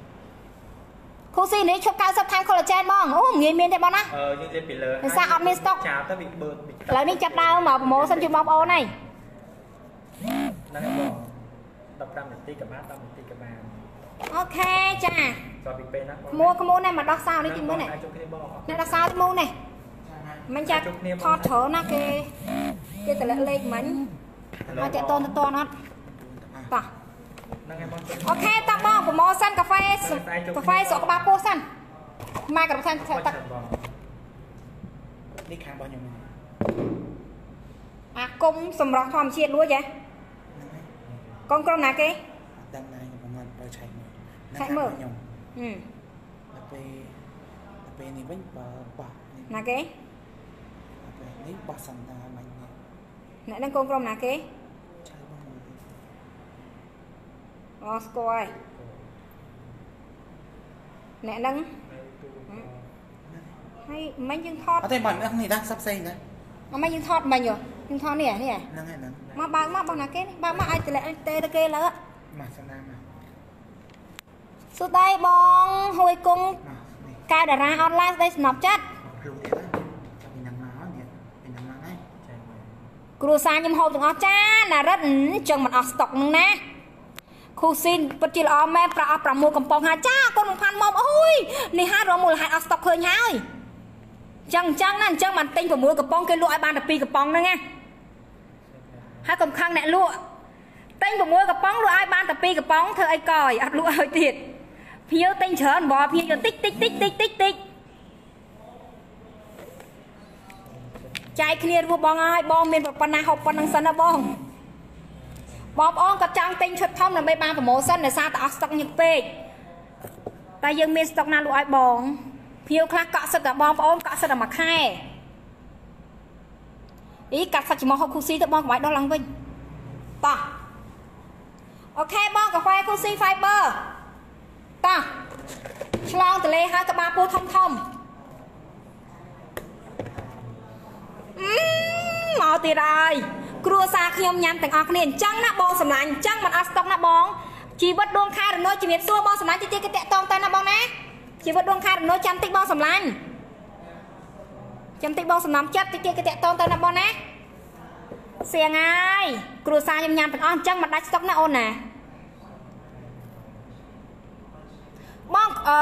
[SPEAKER 1] គូស៊ីនារីឈប់90ថែម collagen បងអូងាយមានទេបងណា
[SPEAKER 3] អឺយើងលេបពីលើ
[SPEAKER 1] ភាសាអត់មាន stock
[SPEAKER 3] ចាទៅវាបើក
[SPEAKER 1] ឥឡូវនេះចាប់ដើមមកប្រម៉ូសិនជួយបងប្អូនហើយ
[SPEAKER 3] ហ្នឹងហើយបង15នាទីក៏បាន10នាទីក៏បាន
[SPEAKER 1] អូខេចា
[SPEAKER 3] តពីពេលណាបង
[SPEAKER 1] ក្មួយក្មួយនេះមកដោះសោនេះទីមើលនេះ
[SPEAKER 3] អាចជួបគ្នាបង
[SPEAKER 1] នេះដោះសោទីមើលនេះ មិនចាថតច្រើនណាគេគេតម្លាក់លេខមិញមកតាក់តនតតអត់តោះ
[SPEAKER 3] ហ្នឹងហើយបង
[SPEAKER 1] អូខេតោះបងប្រម៉ូសិនកាហ្វេកាហ្វេស្រកក្បាលពោះសិនម៉ែក៏ថែម
[SPEAKER 3] ខ
[SPEAKER 1] ទឹក
[SPEAKER 3] បង
[SPEAKER 2] នេះខាងរបស់ខ្ញុំហ្នឹង
[SPEAKER 1] អាគុំសម្រស់ធម្មជាតិលួចហ៎កូនក្រុមណាគេ
[SPEAKER 2] អត់ដឹងដែរខ្ញុំមិនបើឆែកមើល
[SPEAKER 1] ឆែកមើល
[SPEAKER 2] ខ្ញុំ
[SPEAKER 1] ហឹម
[SPEAKER 2] ដល់ពេលដល់ពេលនេះវិញបើបោះនេះ
[SPEAKER 1] ណាគេ
[SPEAKER 2] ដល់ពេល នេះបោះសំដាមិញនេះ
[SPEAKER 1] អ្នកនឹងកូនក្រុមណាគេ
[SPEAKER 2] ឆែកបងមើល
[SPEAKER 1] អូស្គាល់ហើយអ្នកនឹងហើយមិញយើងថត
[SPEAKER 2] អត់ទេបងអស់នេះដែរសាប់ផ្សេងណា
[SPEAKER 1] អត់មិញយើងថតមិញហ៎យើងថតនេះហ៎នេះហ៎
[SPEAKER 2] ហ្នឹងហើយហ្នឹង
[SPEAKER 1] មកបើកមកបងណាគេនេះបើកមកឲ្យតម្លាក់ទេទៅគេលើ
[SPEAKER 2] មកសំដាមក
[SPEAKER 1] សុដៃបងហួយគង់
[SPEAKER 2] មកនេះ
[SPEAKER 1] កៅតារាអនឡាញស្ដីសំណប់ចិត្ត
[SPEAKER 2] ភ្លុងទៀតណាចាំពីនឹងមកនេះពីនឹងមកហើយ
[SPEAKER 3] ចា៎
[SPEAKER 1] គគ្រួសារខ្ញុំហូបទាំងអស់ចាណារិតអឺចឹងមិនអស់ស្តុកហ្នឹងណាគូស៊ីនពិតជាល្អមែនប្រាក់អស់6កំប៉ុងហើយចាកូនមិនផាន់មកអូយនេះហើយរមូលហេតុអស់ស្តុកឃើញហើយចឹងចឹងណាអញ្ចឹងបានទិញ6កំប៉ុងគេលក់ឲ្យបានតែ2កំប៉ុងហ្នឹងណាហើយកុំខឹងអ្នកលក់ទិញ6កំប៉ុងលក់ឲ្យបានតែ2កំប៉ុងធ្វើអីកយអត់លក់ឲ្យទៀតភ្ញៀវទិញច្រើនបបភ្ញៀវយកតិចតិចតិចតិចតិចតិច ចែកគ្នារួមបងអើយបងមានប៉ុណ្ណាហូបប៉ុណ្ណឹងសិនណាបងបងប្អូនក៏ចង់ទិញឈុតធំដើម្បីបានប្រម៉ូសិនដោយសារតែអស់ស្តុកញឹកពេកតែយើងមានស្តុកណាលក់ឲ្យបងភៀវខ្លះកក់សិតតែបងប្អូនកក់សិតតែមួយខែអីកាត់សាច់ចំហហូបគូស៊ីទៅបងកុំឲ្យដោះឡើងវិញតោះអូខេបងកាហ្វេគូស៊ី fiber តោះឆ្លងទលេហើយក្បាលពោះធំធំអឺ មកទៀតហើយគ្រួសារខ្ញុំញ៉ាំទាំងអស់គ្នាអញ្ចឹងណាបងសម្លាញ់អញ្ចឹងមិនអត់ស្តុកណាបងជីវិតដួងខែរំលោះជំរាបសួរបងសម្លាញ់តិចតិចគេតាក់តងទៅណាបងណាជីវិតដួងខែរំលោះចាំតិចបងសម្លាញ់ចាំតិចបងសំណំចិត្តតិចតិចគេតាក់តងទៅណាបងណាសៀងហើយគ្រួសារខ្ញុំញ៉ាំទាំងអស់អញ្ចឹងមិនដាច់ស្តុកណាអូនណាបងអឺ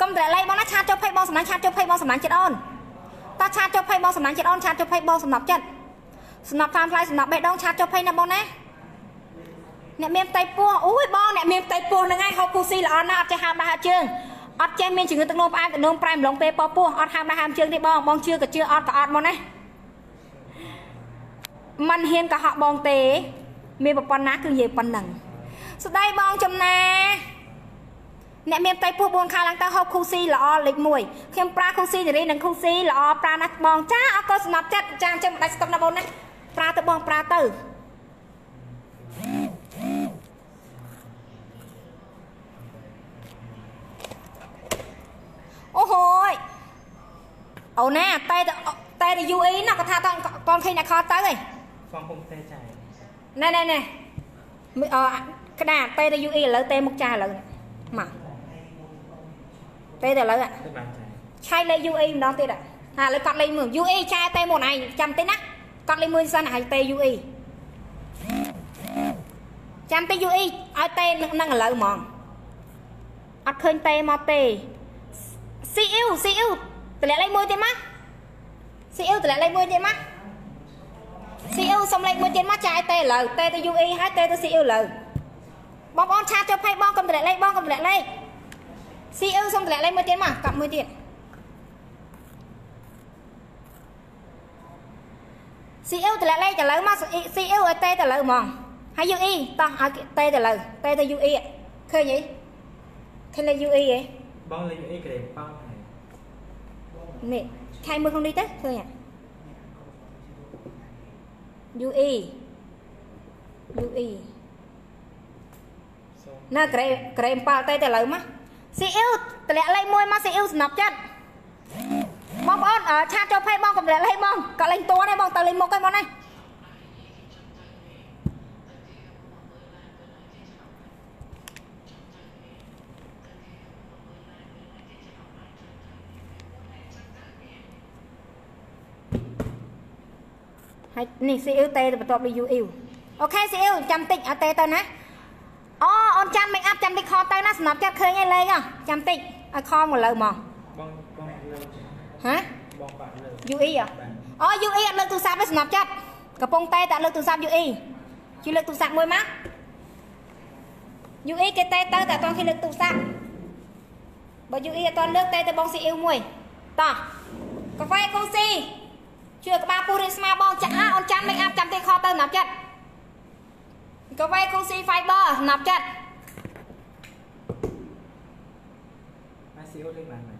[SPEAKER 1] កុំត្រឡេកបងណាឆាតចុះភ័យបងសំណាញ់ឆាតចុះភ័យបងសំណាញ់ចិត្តអូន តើឆាតចុះភ័យបងសំណាញ់ចិត្តអូនឆាតចុះភ័យបងសំណាប់ចិត្តសំណាប់តាមផ្លៃសំណាប់បេះដូងឆាតចុះភ័យណាបងណាអ្នកមានផ្ទៃពោះអូយបងអ្នកមានផ្ទៃពោះហ្នឹងឯងហូបគូស៊ីល្អណាស់អត់ចេះហាមដាស់ជើងអត់ចេះមានជំងឺទឹកនោមផ្អែមទឹកនោមប្រែម្លងពេលពោះពោះអត់ហាមដាស់ហាមជើងទេបងបងជឿក៏ជឿអត់ក៏អត់មកណាมันហ៊ានកុហកបងទេ មានប្រព័ន្ធណាគឺនិយាយប៉ុណ្ណឹងស្ដីបងចំណា អ្នកមានផ្ទៃពោះ4ខែឡើងទៅហូបខូស៊ីល្អលេខ1ខ្ញុំប្រើខូស៊ីនារីនិងខូស៊ីល្អប្រើណាស់បងចាអរគុណសម្រាប់ចិត្តចាអញ្ចឹងមិនដាច់ស្តុកណាបងណាប្រើទៅបងប្រើទៅអូហូយអូណាតែតែតែ UE ណាគាត់ថាតកូនឃើញអ្នកខទៅហី
[SPEAKER 3] phong không tê chảy
[SPEAKER 1] ណែណែណែអក្តារតែទៅ UE ឥឡូវទេមុខចាឥឡូវមក ទេទៅឥឡូវ
[SPEAKER 3] tức là chảy
[SPEAKER 1] ឆៃលេខ UE ម្ដងទៀតអាឥឡូវកត់លេខមួយ UE ចែតែមុនឯងចាំតិចណាកត់លេខមួយសិនឲ្យទេ UE ចាំតិច UE ឲ្យទេនឹងឥឡូវហ្មងអត់ឃើញទេមកទេ CU CU តម្លាក់លេខមួយទៀតមក CU តម្លាក់លេខមួយទៀតមក CU សុំលេខមួយទៀតមកចាយទេឥឡូវទេទៅ UE ហើយទេទៅ CU ឥឡូវបងប្អូនឆាតចុះភ័យបងកុំតម្លាក់លេខបងកុំតម្លាក់លេខ CU សុំតម្លាក់លេខមួយទៀតមកកត់មួយទៀត CU តម្លាក់លេខទៅឥឡូវមក CU ឲ្យទេទៅឥឡូវហ្មងហើយ UE តោះឲ្យទេទៅឥឡូវទេទៅ UE ឃើញអីឃើញលេខ UE ហ៎
[SPEAKER 3] bong lên những cái bong này
[SPEAKER 1] នេះឆៃមើលក្នុងនេះទៅឃើញអត់ UE UE
[SPEAKER 3] so
[SPEAKER 1] ណែក្រេក្រេមប៉ាល់ទៅទៅឥឡូវមក ស៊ីអ៊ីវតម្លាក់លេខមួយមកស៊ីអ៊ីវសំណប់ចិត្តបងប្អូនអឺឆាតចូលផេកបងកុំតម្លាក់លេខបងក៏លេខតួនេះបងទៅលេខមុខឯងបងណាហើយនេះស៊ីអ៊ីវតេទៅបន្ទាប់ពីយូអ៊ីវអូខេស៊ីអ៊ីវចាំតិចឲ្យតេទៅណា អូអូនចាំ make up ចាំតិចខទៅណាសំណប់ចិត្តឃើញឯងលេងហ៎ចាំតិចឲ្យខមកលើមក
[SPEAKER 3] bong bong lên
[SPEAKER 1] ហ៎
[SPEAKER 3] bong bạn lên
[SPEAKER 1] UE ហ៎អូ UE អត់លើកទូរស័ព្ទទេសំណប់ចិត្តកំពុងតែតែលើកទូរស័ព្ទ UE ជួយលើកទូរស័ព្ទមួយមក UE គេតែទៅតែអត់ទាន់គេលើកទូរស័ព្ទបើ UE អត់ទាន់លើកតែទៅបងស៊ីអ៊ីវមួយតោះកាហ្វេគូស៊ីជួយក្បាលពូរៀនស្មាបងចាក់អូនចាំ make up ចាំទេខទៅសំណប់ចិត្ត កាហ្វេគូស៊ី fiber សំណប់ចិត្ត
[SPEAKER 3] ai xíu lên bàn này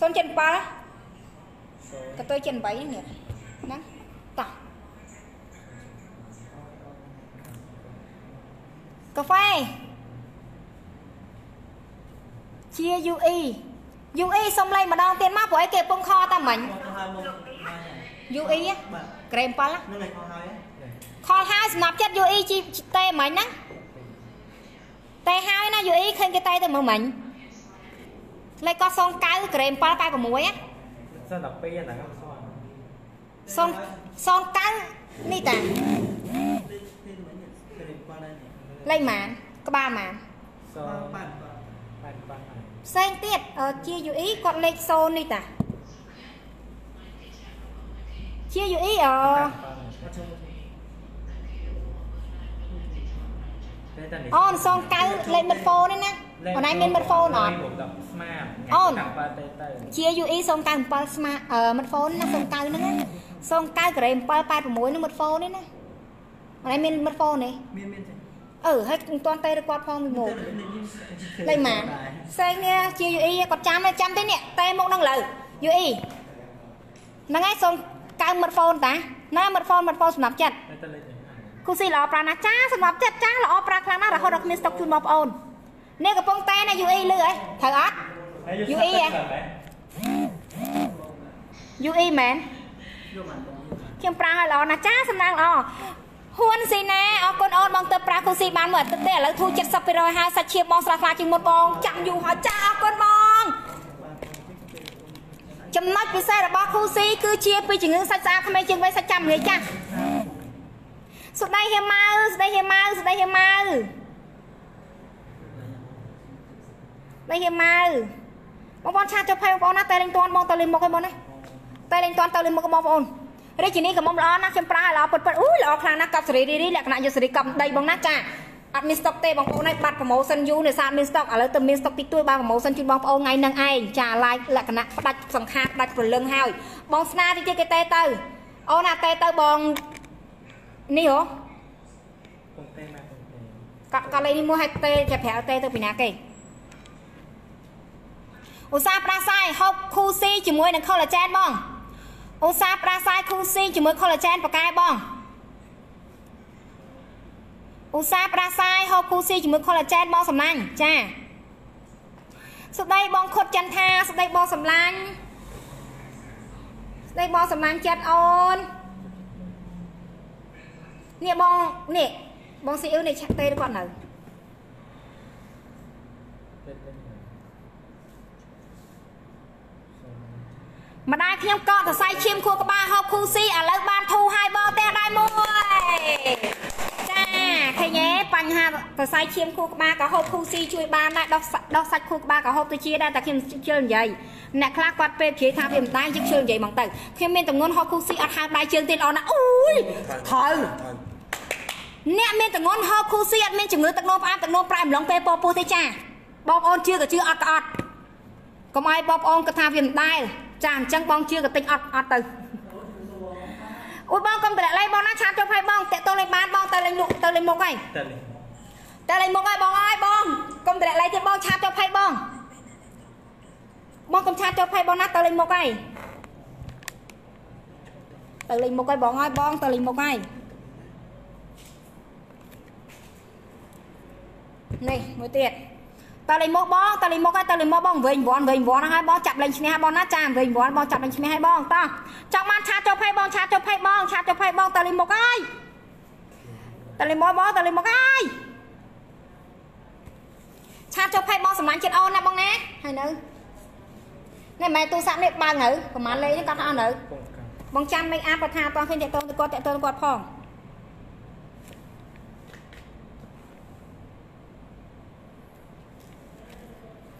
[SPEAKER 1] សូនចិន7
[SPEAKER 3] so
[SPEAKER 1] ក៏ទៅចិន8នេះហ្នឹងតោះកាហ្វេជា UE UE សុំលេងម្ដងទៀតមកព្រោះអីគេពងខតាមិញ UE ហ៎ ក្រែម7ហ៎
[SPEAKER 2] nước này có hai ấy
[SPEAKER 1] ខលហើយសំណប់ចិត្ត UE ជីតេមិញហ្នឹងតេហើយណា UE ឃើញគេតេទៅមើលមិញលេខក09ក្រែម786ហ៎
[SPEAKER 3] sao đọc pi là không so
[SPEAKER 1] សូនសូនកើនេះតាលេខម៉ានក្បាលម៉ាន
[SPEAKER 3] សបាត់បាត់បាត់
[SPEAKER 1] ផ្សេងទៀតអឺជា UE គាត់លេខ0នេះតា ជា UE អឺអូន09លេខមិត្តហ្វូននេះណាបងឯងមានមិត្តហ្វូនអត់
[SPEAKER 3] ស្មាត
[SPEAKER 1] អូន
[SPEAKER 3] បាត់ទៅទៅ
[SPEAKER 1] ជា UE 097ស្មាអឺមិត្តហ្វូនណា09ហ្នឹងណា09ការ៉េ786ហ្នឹងមិត្តហ្វូននេះណាបងឯងមានមិត្តហ្វូនទេ
[SPEAKER 2] មានមានទេ
[SPEAKER 1] អឺហើយមិនទាន់ទៅគាត់ផងពីមកលេខម៉ានផ្សេងនេះជា UE គាត់ចាំទេចាំទេនេះតែមកហ្នឹងលើ UE ហ្នឹងហើយ 09មិត្តហ្វូនតាណាមិត្តហ្វូនមិត្តហ្វូនសម្រាប់ចិត្ត
[SPEAKER 3] ទៅលេខនេះ
[SPEAKER 1] គូស៊ីល្អប្រាណាស់ចាសម្រាប់ចិត្តចាល្អប្រាខ្លាំងណាស់រហូតដល់គ្មានស្តុកជូនបងប្អូននេះកំពុងតែណា UE លឺហ៎ត្រូវអត់ UE ហ៎ UE មែនខ្ញុំប្រាឲ្យល្អណាស់ចាសំណាងល្អហ៊ួនស៊ីណាអរគុណអូនបងទៅប្រាគូស៊ីបានមួយអាទិត្យទេឥឡូវធូរ70%ហើយសាច់ឈាមបងស្រស់ថ្លាជាងមុនបងចាំយូរហើយចាអរគុណបង ចំណុចពិសេសរបស់គូស៊ីគឺជាពីជំងឺសាច់ស្អាតក្មេងជាងវ័យសាច់ចាំងាយចាស់សុដីហេម៉ៅសុដីហេម៉ៅសុដីហេម៉ៅសុដីហេម៉ៅបងប្អូនឆាតចុះផៃបងប្អូនណាតែលេងតន់បងទៅលេងមុខឲ្យបងណាតែលេងតន់ទៅលេងមុខបងប្អូនរាជនីក៏មុំល្អណាស់ខ្ញុំប្រាឲ្យល្អពិតពិតអូយល្អខ្លាំងណាស់កប់សេរីរីរីលក្ខណៈយកសេរីកប់ដីបងណាចា អត់មានស្តុកទេបងប្អូនឯងបាត់ប្រម៉ូសិនយូរនៅសារមានស្តុកឥឡូវទៅមានស្តុកតិចតួចបានប្រម៉ូសិនជូនបងប្អូនថ្ងៃហ្នឹងឯងចាឡាយលក្ខណៈផ្ដាច់សង្ខារផ្ដាច់ព្រលឹងហើយបងស្នាតិចទៀតគេទេទៅអូនណាទេទៅបងនេះហ៎
[SPEAKER 3] ពុំទេមកពុំទេ
[SPEAKER 1] កកលេនេះមួយឲ្យទេចេះប្រាក់ទេទៅពីណាគេឧស្សាហ៍ប្រាស្រ័យហូបខូស៊ីជាមួយនឹង collagen បងឧស្សាហ៍ប្រាស្រ័យខូស៊ីជាមួយ collagen ប៉កែបង ឧស្សាហ៍ប្រាស្រ័យហូបខូស៊ីជាមួយ collagen បងសំឡាញ់ចាសុដីបងខុតចន្ទថាសុដីបងសំឡាញ់សុដីបងសំឡាញ់ចិត្តអូននេះបងនេះបងស៊ីអ៊ឺនេះឆាក់ទេគាត់នៅ
[SPEAKER 3] លេខលេខ
[SPEAKER 1] ម្ដាយខ្ញុំកកសរសៃឈាមខួរក្បាលហូបខូស៊ីឥឡូវបានធូរហើយបងទេដៃមួយចាឃើញទេបញ្ហាសរសៃឈាមខួរក្បាលក៏ហូបខូស៊ីជួយបានដែរដោះសាដោះសាច់ខួរក្បាលក៏ហូបទៅជាដែរតែខ្ញុំជិលនិយាយអ្នកខ្លះគាត់ពេលជ្រាយថាវាមិនដែរយើងជិលនិយាយហ្មងទៅខ្ញុំមានតំងន់ហូបខូស៊ីអត់ហើដៃជើងទេល្អណាស់អូយត្រូវអ្នកមានតំងន់ហូបខូស៊ីអត់មានជំងឺទឹកនោមផ្អាមទឹកនោមប្រែម្លងពេលពោពោះទេចាបងប្អូនជឿក៏ជឿអត់ក៏អត់កុំឲ្យបងប្អូនគាត់ថាវាមិនដែលចាអញ្ចឹងបងជឿក៏តិចអត់អត់ទៅអូយបងកុំតម្លាក់លេងបងណាឆាតចុះឲ្យបងតាក់ទងលេងបានបងទៅលេងលក់ទៅលេងមុខហើយ
[SPEAKER 3] ទៅលេខ
[SPEAKER 1] ទៅលេងមុខហើយបងអើយបងកុំតម្លាក់លេងទៀតបងឆាតចុះឲ្យបងបងកុំឆាតចុះឲ្យបងណាទៅលេងមុខហើយទៅលេងមុខហើយបងអើយបងទៅលេងមុខហើយនេះមួយទៀតតើលេងមកបងតើលេងមកហើយតើលេងមកបងវិញវ័នវិញវ័នហើយបងចាប់លេងឈ្នះបងណាចាវិញវ័នបងចាប់លេងឈ្នះហើយបងតោះចង់បានឆាតចុះភ័យបងឆាតចុះភ័យបងឆាតចុះភ័យបងតើលេងមកហើយតើលេងមកបងតើលេងមកហើយ ឆាតចុះភ័យបងសម្លាញ់ចិត្តអូនណាបងណាហើយនៅនេះម៉ែទូរស័ព្ទនេះបើងនៅប្រហែលលេខនេះគាត់អត់នៅ
[SPEAKER 3] ពុំកា
[SPEAKER 1] បងចាំមិនអានប្រថាតោះឃើញតេតងទៅគាត់តេតងទៅគាត់ផង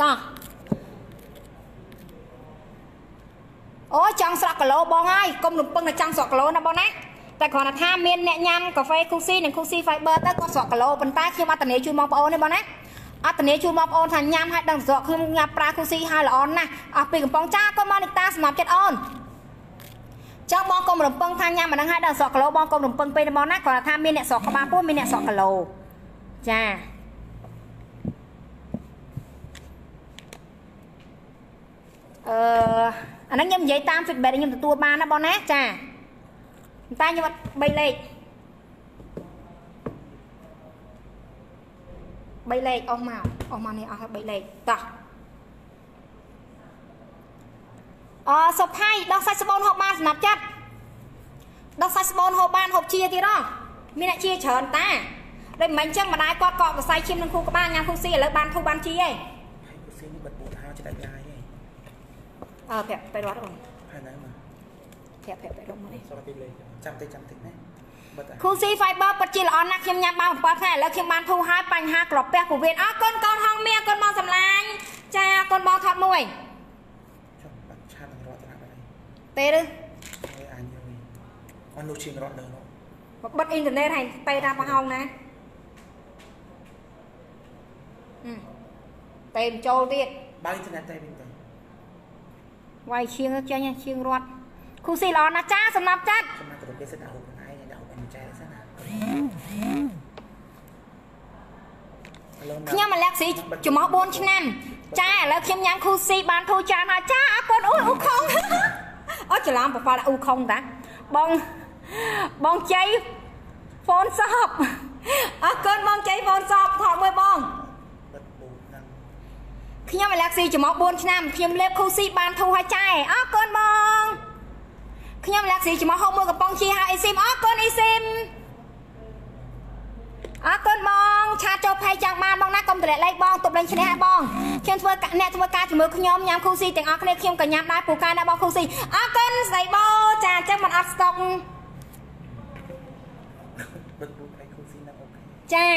[SPEAKER 1] តោះអូយចង់ស្រក់គីឡូបងហើយកុំរំពឹងតែចង់ស្រក់គីឡូណាបងណាតែគ្រាន់តែថាមានអ្នកញ៉ាំកាហ្វេគូស៊ីនិងគូស៊ី fiber ទៅគាត់ស្រក់គីឡូប៉ុន្តែខ្ញុំអត់ធានាជូនបងប្អូនទេបងណា អត់ធានាជូនបងប្អូនថាញ៉ាំហើយដឹងស្រក់ខ្ញុំញ៉ាំប្រើគូស៊ីហើយល្អណាស់អស់ពីកំប៉ុងចាកុំមកនិកតាសម្រាប់ចិត្តអូនចង់បងកុំរំពឹងថាញ៉ាំអាហ្នឹងហើយដល់សក់គីឡូបងកុំរំពឹងពេកទេបងណាគាត់ថាមានអ្នកសក់ក្បាលពោះមានអ្នកសក់គីឡូចាអឺអាហ្នឹងខ្ញុំនិយាយតាម feedback ដែលខ្ញុំទទួលបានណាបងណាចាតែខ្ញុំអត់3លេខ 3លេខអស់មកអស់មកនេះអស់ហើយ3លេខតោះអសុភ័យដោះសាច់ស្បូនហូបបានសម្រាប់ចិត្តដោះសាច់ស្បូនហូបបានហូបជាទៀតហ៎មានអ្នកជាច្រើនតាដូចមិនអញ្ចឹងម្ដាយគាត់កកសរសៃឈាមនឹងគូក្បាលញ៉ាំគូស៊ីឥឡូវបានធូរបានជាឯង
[SPEAKER 2] ហើយគូស៊ីនេះបិទពូថាចិត្តដាច់ឡាយហ៎
[SPEAKER 1] អើប្រាប់ទៅរត់បង
[SPEAKER 2] ហើយណាមក
[SPEAKER 1] អូខេប្រាប់ប្រាប់ប្រាប់មកនេះ
[SPEAKER 3] សរពីលេខ
[SPEAKER 2] ចាំតិចចាំតិចណាបើតា
[SPEAKER 1] គូស៊ី fiber ពិតជាល្អណាស់ខ្ញុំញ៉ាំបាន7ថ្ងៃឥឡូវខ្ញុំបានធូរហើយបញ្ហាក្រពះពោះវៀនអរគុណកូនហងមាសកូនបងសំឡាញ់ចាកូនបងថតមួយ
[SPEAKER 2] ចុះបាត់ឆាននឹងរត់ត្រាប់ហើយ
[SPEAKER 1] ទេឬ
[SPEAKER 2] ហើយអញយល់អត់នោះជាងរត់លើនោះ
[SPEAKER 1] បិទអ៊ីនធឺណិតហើយទៅតាមប្រហោងណាហឹមតែបញ្ចូលទៀត
[SPEAKER 2] បើអ៊ីនធឺណិតតែវិញទៅ
[SPEAKER 1] វាយឈៀងចេញឈៀងរត់គូស៊ីល្អណាស់ចាសំណប់ចាត់
[SPEAKER 2] ចាំមកទៅគេសិនដា
[SPEAKER 1] ខ្ញុំអាឡែកស៊ីចំោះ4ឆ្នាំចាឥឡូវខ្ញុំញ៉ាំគូស៊ីបានធូរច្រើនហើយចាអរគុណអូយអ៊ូខុងអត់ច្រឡំប្រប៉ាល់អ៊ូខុងតាបងបងជ័យហ្វូនសបអរគុណបងជ័យហ្វូនសបថតមួយបង
[SPEAKER 2] បិទបូកហ្នឹង
[SPEAKER 1] ខ្ញុំអាឡែកស៊ីចំោះ4ឆ្នាំខ្ញុំលេបគូស៊ីបានធូរហើយចាអរគុណបងខ្ញុំអាឡែកស៊ីចំោះហូបមួយកំប៉ុងជីហើយអ៊ីស៊ីមអរគុណអ៊ីស៊ីម អរគុណបងឆាតចូលផេកចង់បានបងណាកុំតម្លាក់លេខបងទប់លេងឈ្នះឲ្យបងខ្ញុំធ្វើកាអ្នកធ្វើការជាមួយខ្ញុំញ៉ាំគូស៊ីទាំងអស់គ្នាខ្ញុំក៏ញ៉ាំដែរពូកែដែរបងគូស៊ីអរគុណស្ដីបោចាអញ្ចឹងមិនអត់ស្តុក
[SPEAKER 2] បិទបូកឲ្យគូស៊ីហ្នឹងអូខេ
[SPEAKER 1] ចា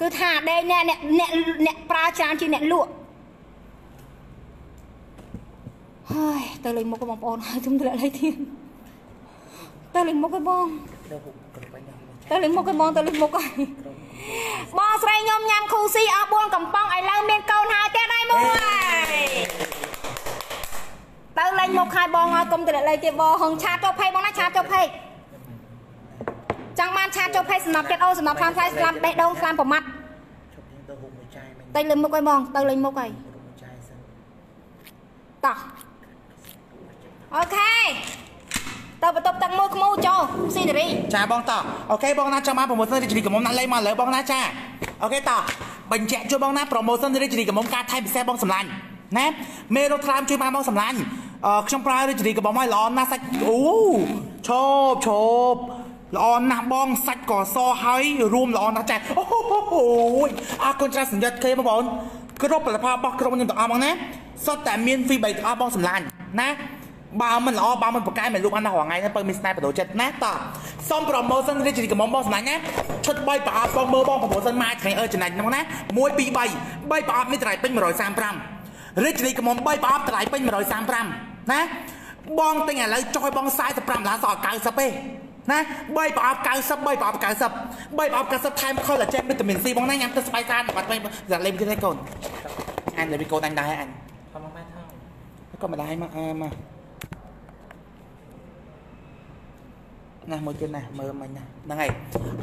[SPEAKER 1] គឺថាដេកអ្នកអ្នកអ្នកអ្នកប្រើច្រើនជាងអ្នកលក់ហើយទៅលេងមុខបងប្អូនហើយខ្ញុំធ្លាក់លេខទៀតទៅលេងមុខឲ្យបង
[SPEAKER 2] ដល់ហូបកំបាញ់ហ្នឹង
[SPEAKER 1] ទៅលេងមុខឲ្យបងទៅលេងមុខឲ្យបងស្រីខ្ញុំញ៉ាំខូស៊ីអស់4កំប៉ុងឥឡូវមានកូនហើយតែដៃមួយទៅលេងមុខឲ្យបងឲ្យកុំទម្លាក់លេខទៀតបងហងឆាតចុះភ័យបងណាឆាតចុះភ័យចង់បានឆាតចុះភ័យសំណប់ចិត្តអូសំណប់ខ្លាំងខ្លាយស្លាំបេះដូងស្លាំប្រមាត់
[SPEAKER 2] ឈប់យើងទៅហូបមួយចាយមិញ
[SPEAKER 1] ទៅលេងមុខឲ្យបងទៅលេងមុខឲ្យ
[SPEAKER 2] ហូបមួយចាយសិន
[SPEAKER 1] តោះអូខេ ទៅបន្ទប់ទឹកមួយខ្មៅចូលស៊ីសេរី
[SPEAKER 2] ចាបងតអូខេបងណាចាំបានប្រម៉ូសិនរីជ្រីកំមុំណាលេងមកលើបងណាចាអូខេតបញ្ជាក់ជួយបងណាប្រម៉ូសិនរីជ្រីកំមុំការថែពិសេសបងសម្លាញ់ណាមេរត់ថ្លើមជួយបានបងសម្លាញ់អឺខ្ញុំប្រើរីជ្រីកំមុំឲ្យល្អណាស់សាច់អូឈប់ឈប់ល្អណាស់បងសាច់ក៏សហើយរួមល្អណាស់ចាអូហូអរគុណច្រើនសញ្ញិតគេបងប្អូនគ្រប់ផលិតផលរបស់ក្រុមខ្ញុំទាំងអស់បងណាសុទ្ធតែមាន fee 3ទាំងអស់បងសម្លាញ់ណា បើមិនល្អបើមិនប្រកែមិនលក់បានដល់រងថ្ងៃទៅបើមានស្នេហ៍បដូរចិត្តណាតសុំ promotion រីជ្រីកំមុំបងសំឡាញ់ណាឈុត3ប្រអប់បងមើលបង promotion មកថ្ងៃអើចំណាច់ហ្នឹងណា1 2 3 3ប្រអប់នេះតម្លៃពេញ135រីជ្រីកំមុំ3ប្រអប់តម្លៃពេញ135ណាបងទិញឥឡូវចុះឲ្យបង45ដុល្លារសល់90ទេណា3ប្រអប់90 3ប្រអប់90 3ប្រអប់90ថែម collagen វីតាមីន C បងណាញ៉ាំទៅស្បែកស្អាតបាត់វិញតែលេងទៀតឯងកូនអញលេងកូនអញដែរអញ
[SPEAKER 3] ថតមកម៉ែថោ
[SPEAKER 2] ក៏មិនដែរមកអើមក ណាមួយទៀតណាមើលមិញណាហ្នឹងហើយ